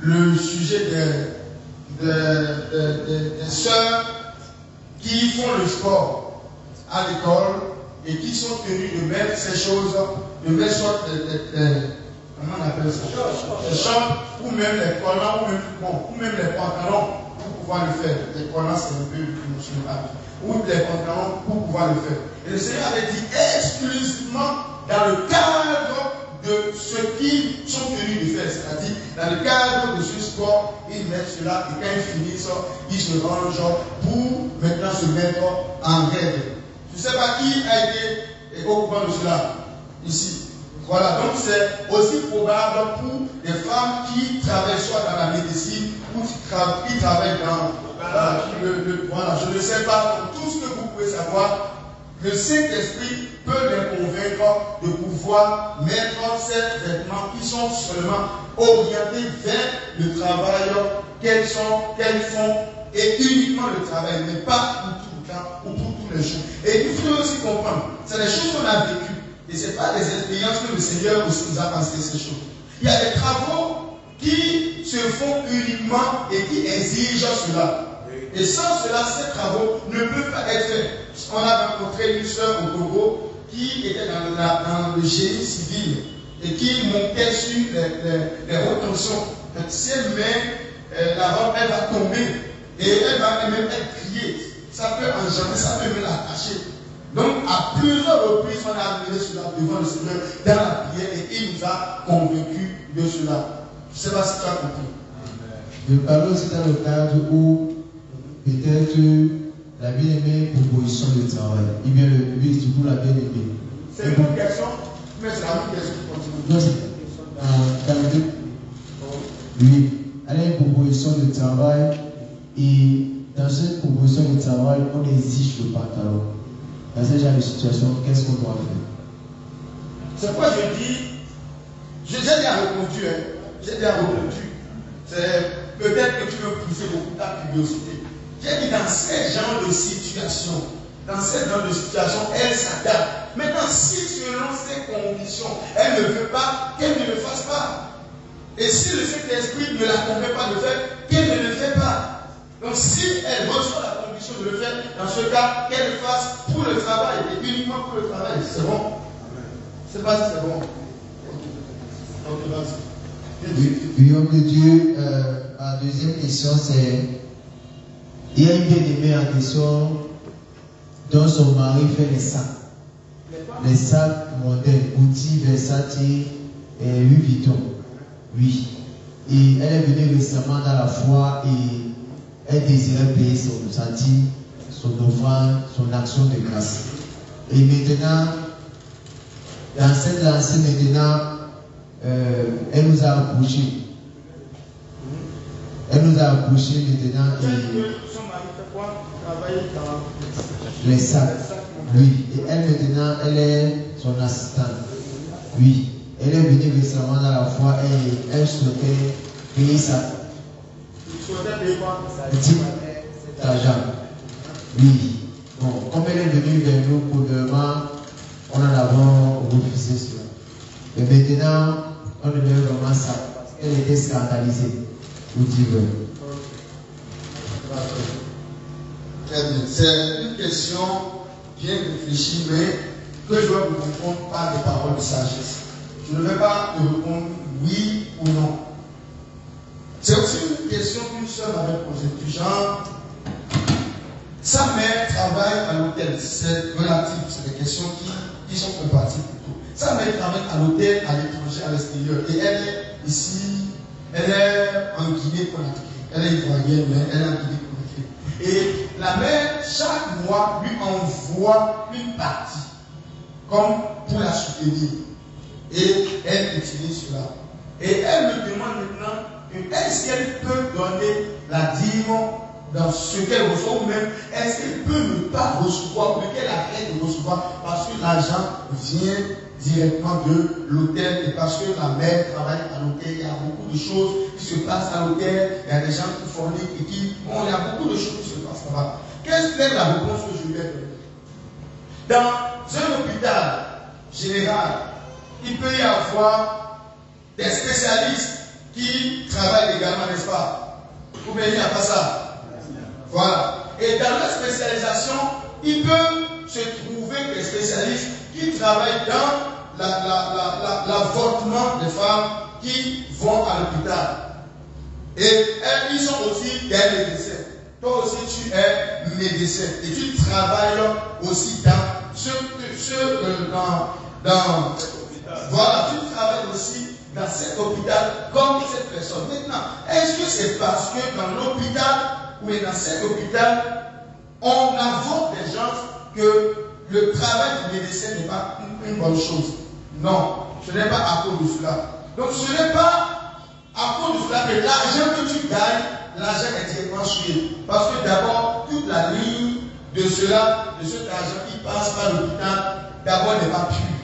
le sujet des, des, des- des- des sœurs qui font le sport à l'école et qui sont tenues de mettre ces choses, de mettre sorte de, de- de- comment on appelle ça? Des shorts ou même les collants ou même, bon, ou même les pantalons le faire. Les collants c'est un peu émotionnel. Ou les pantalons pour pouvoir le faire. Et le Seigneur avait dit exclusivement dans le cadre de ce qu'ils sont tenus de faire, c'est-à-dire dans le cadre de ce sport, ils mettent cela et quand ils finissent, ils se rangent pour maintenant se mettre en règle. Je ne sais pas qui a été au courant de cela? Ici. Voilà, donc c'est aussi probable pour des femmes qui travaillent soit dans la médecine ou qui, tra- qui travaillent dans euh, le, Voilà, je ne sais pas, tout ce que vous pouvez savoir, le Saint-Esprit peut les convaincre de pouvoir mettre ces vêtements qui sont seulement orientés vers le travail qu'elles sont, qu'elles font, et uniquement le travail, mais pas pour tout le temps ou pour tous les jours. Et il faut aussi comprendre, c'est des choses qu'on a vécues, et ce n'est pas des expériences que le Seigneur nous a passé ces choses. Il y a des travaux qui se font uniquement et qui exigent cela. Et sans cela, ces travaux ne peuvent pas être faits. On a rencontré une sœur au Togo qui était dans, le génie civil et qui montait sur les. Donc, si elle met euh, la robe, elle va tomber et elle va même être criée. Ça peut engendrer, ça peut même l'attacher. Donc, à plusieurs reprises, on a amené cela devant le Seigneur dans la prière et il nous a convaincus de cela. Je ne sais pas si tu as compris. Je parle aussi dans le cadre où peut-être la bien-aimée proposition de travail. Il vient le lui, du coup, la bien-aimée. C'est une bonne question, mais c'est la même question qui continue. Non, c'est dans, dans le. Oui, elle a une proposition de travail et dans cette proposition de travail, on exige le pantalon. Dans ce genre de situation, qu'est-ce qu'on doit faire? C'est pourquoi je dis, j'ai déjà répondu, hein, j'ai déjà répondu. C'est peut-être que tu veux pousser beaucoup ta curiosité. J'ai dit dans ce genre de situation, dans ce genre de situation, elle s'adapte. Maintenant, si selon ces conditions, elle ne veut pas, qu'elle ne le fasse pas. Et si le Saint-Esprit ne la convainc pas de faire, qu'elle ne le fait pas. Donc si elle reçoit la conviction de le faire, dans ce cas, qu'elle le fasse pour le travail et uniquement pour le travail. C'est bon sais pas si c'est bon. Homme de Dieu, euh, ma deuxième question c'est il y a une bien-aimée en question dont son mari fait les sacs. Les sacs modernes, outils, versatiles et Louis Vuitton. Oui. Et elle est venue récemment dans la foi et elle désirait payer son senti, son offrande, son action de grâce. Et maintenant, dans cette lancée maintenant, euh, elle nous a approchés. Elle nous a approchés maintenant et Son mari fait quoi? Travailler dans les sacs. Oui. Et elle maintenant, elle est son assistante. Oui. Elle est venue récemment dans la foi et elle souhaitait payer sa Petite argent. Oui. Bon, comme elle est venue vers nous pour moment, on en avons refusé cela. Et maintenant, on devait vraiment ça qu'elle était scandalisée. Très bien. C'est une question bien réfléchie, mais que je dois vous répondre par des paroles de sagesse. Je ne vais pas te répondre oui ou non. C'est aussi une question qu'une soeur m'avait posée du genre. Sa mère travaille à l'hôtel. C'est relatif. C'est des questions qui, qui sont compatibles plutôt. Sa mère travaille à l'hôtel, à l'étranger, à l'extérieur. Et elle est ici, elle est en Guinée-Conakry. Elle est ivoirienne, mais elle est en Guinée-Conakry. Et la mère, chaque mois, lui envoie une partie, comme pour la soutenir. Et elle utilise cela. Et elle me demande maintenant, est-ce qu'elle peut donner la dîme dans ce qu'elle reçoit ou même est-ce qu'elle peut ne pas recevoir ou qu'elle arrête de recevoir parce que l'argent vient directement de l'hôtel et parce que la mère travaille à l'hôtel, il y a beaucoup de choses qui se passent à l'hôtel, il y a des gens qui forniquent et qui... Bon, il y a beaucoup de choses qui se passent là-bas. Quelle est la réponse que je lui ai donnée Dans un hôpital général, il peut y avoir des spécialistes qui travaillent également, n'est-ce pas? Ou bien il n'y a pas ça voilà. Et dans la spécialisation, il peut se trouver des spécialistes qui travaillent dans l'avortement des femmes qui vont à l'hôpital. Et elles, ils sont aussi des médecins. Toi aussi, tu es médecin. Et tu travailles aussi dans ce, ce euh, dans, dans voilà, tu travailles aussi dans cet hôpital comme cette personne. Maintenant, est-ce que c'est parce que dans l'hôpital ou dans cet hôpital, on invente des gens que le travail du médecin n'est pas une, bonne chose? Non, ce n'est pas à cause de cela. Donc ce n'est pas à cause de cela que l'argent que tu gagnes, l'argent est directement suivi. Parce que d'abord, toute la ligne de cela, de cet argent qui passe par l'hôpital, d'abord n'est pas pure.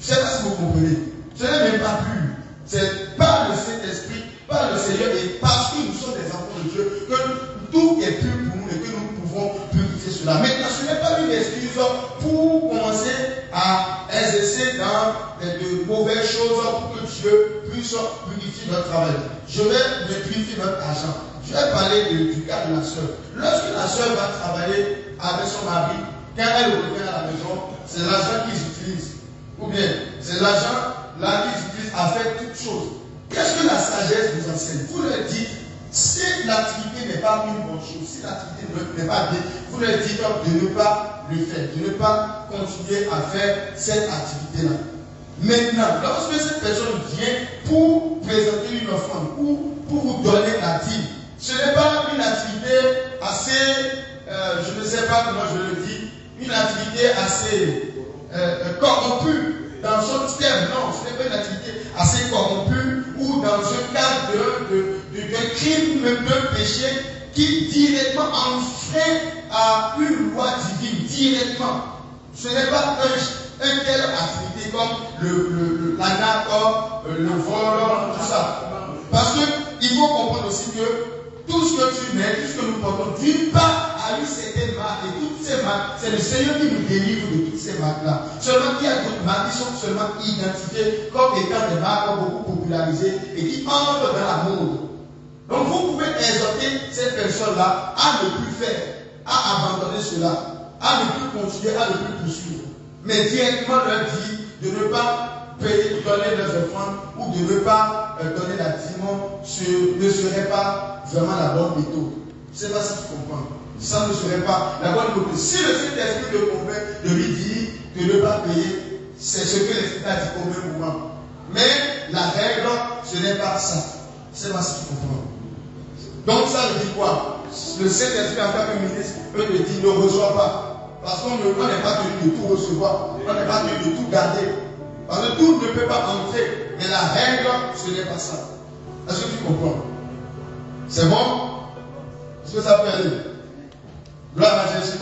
Je ne sais pas si vous comprenez. Ce n'est même pas pur. C'est par le Saint-Esprit, par le Seigneur et parce que nous sommes des enfants de Dieu que tout est pur pour nous et que nous pouvons purifier cela. Maintenant, ce n'est pas une excuse pour commencer à exercer dans de mauvaises choses pour que Dieu puisse purifier notre travail. Je vais purifier notre argent. Je vais parler du cas de la soeur. Lorsque la soeur va travailler avec son mari, quand elle revient à la maison, c'est l'argent qu'ils utilisent. Ou bien, c'est l'argent là qu'ils utilisent à faire toutes choses. Qu'est-ce que la sagesse vous enseigne? Vous leur dites, si l'activité n'est pas une bonne chose, si l'activité n'est pas bien, vous leur dites de ne pas le faire, de ne pas continuer à faire cette activité-là. Maintenant, lorsque cette personne vient pour présenter une offrande ou pour vous donner la dîme, ce n'est pas une activité assez, euh, je ne sais pas comment je le dis, une activité assez euh, corrompue dans son terme. Non, ce n'est pas une activité assez corrompue ou dans un cadre de, de, de, de crime, d'un péché qui directement enfreint à une loi divine, directement. Ce n'est pas un, un telle activité comme le, le, la nappe, le vol, tout ça. Parce qu'il faut comprendre aussi que tout ce que tu mets, tout ce que nous portons, d'une part, a une certaine marque. Et toutes ces marques, c'est le Seigneur qui nous délivre de toutes ces marques-là. Seulement qu'il y a d'autres marques qui sont seulement identifiées comme étant des marques beaucoup popularisées et qui entrent dans la mode. Donc vous pouvez exhorter cette personne-là à ne plus faire, à abandonner cela, à ne plus continuer, à ne plus poursuivre. Mais directement leur dire de ne pas payer, donner leurs offrandes ou de ne pas euh, donner la dîme, ne serait pas vraiment la bonne méthode. Sais pas si tu comprends. Ça ne serait pas la bonne méthode. Si le Saint-Esprit le convainc de lui dire de ne pas payer, c'est ce que l'Esprit a dit au même moment. Mais la règle, ce n'est pas ça. Sais pas si tu comprends. Donc ça veut dire quoi? Le Saint-Esprit en tant que ministre peut te dire ne reçois pas. Parce qu'on n'est pas tenu de tout recevoir. On n'est pas tenu de tout garder. Parce que tout ne peut pas entrer. Mais la règle, ce n'est pas ça. Est-ce que tu comprends? C'est bon? Est-ce que ça peut aller Gloire à Jésus.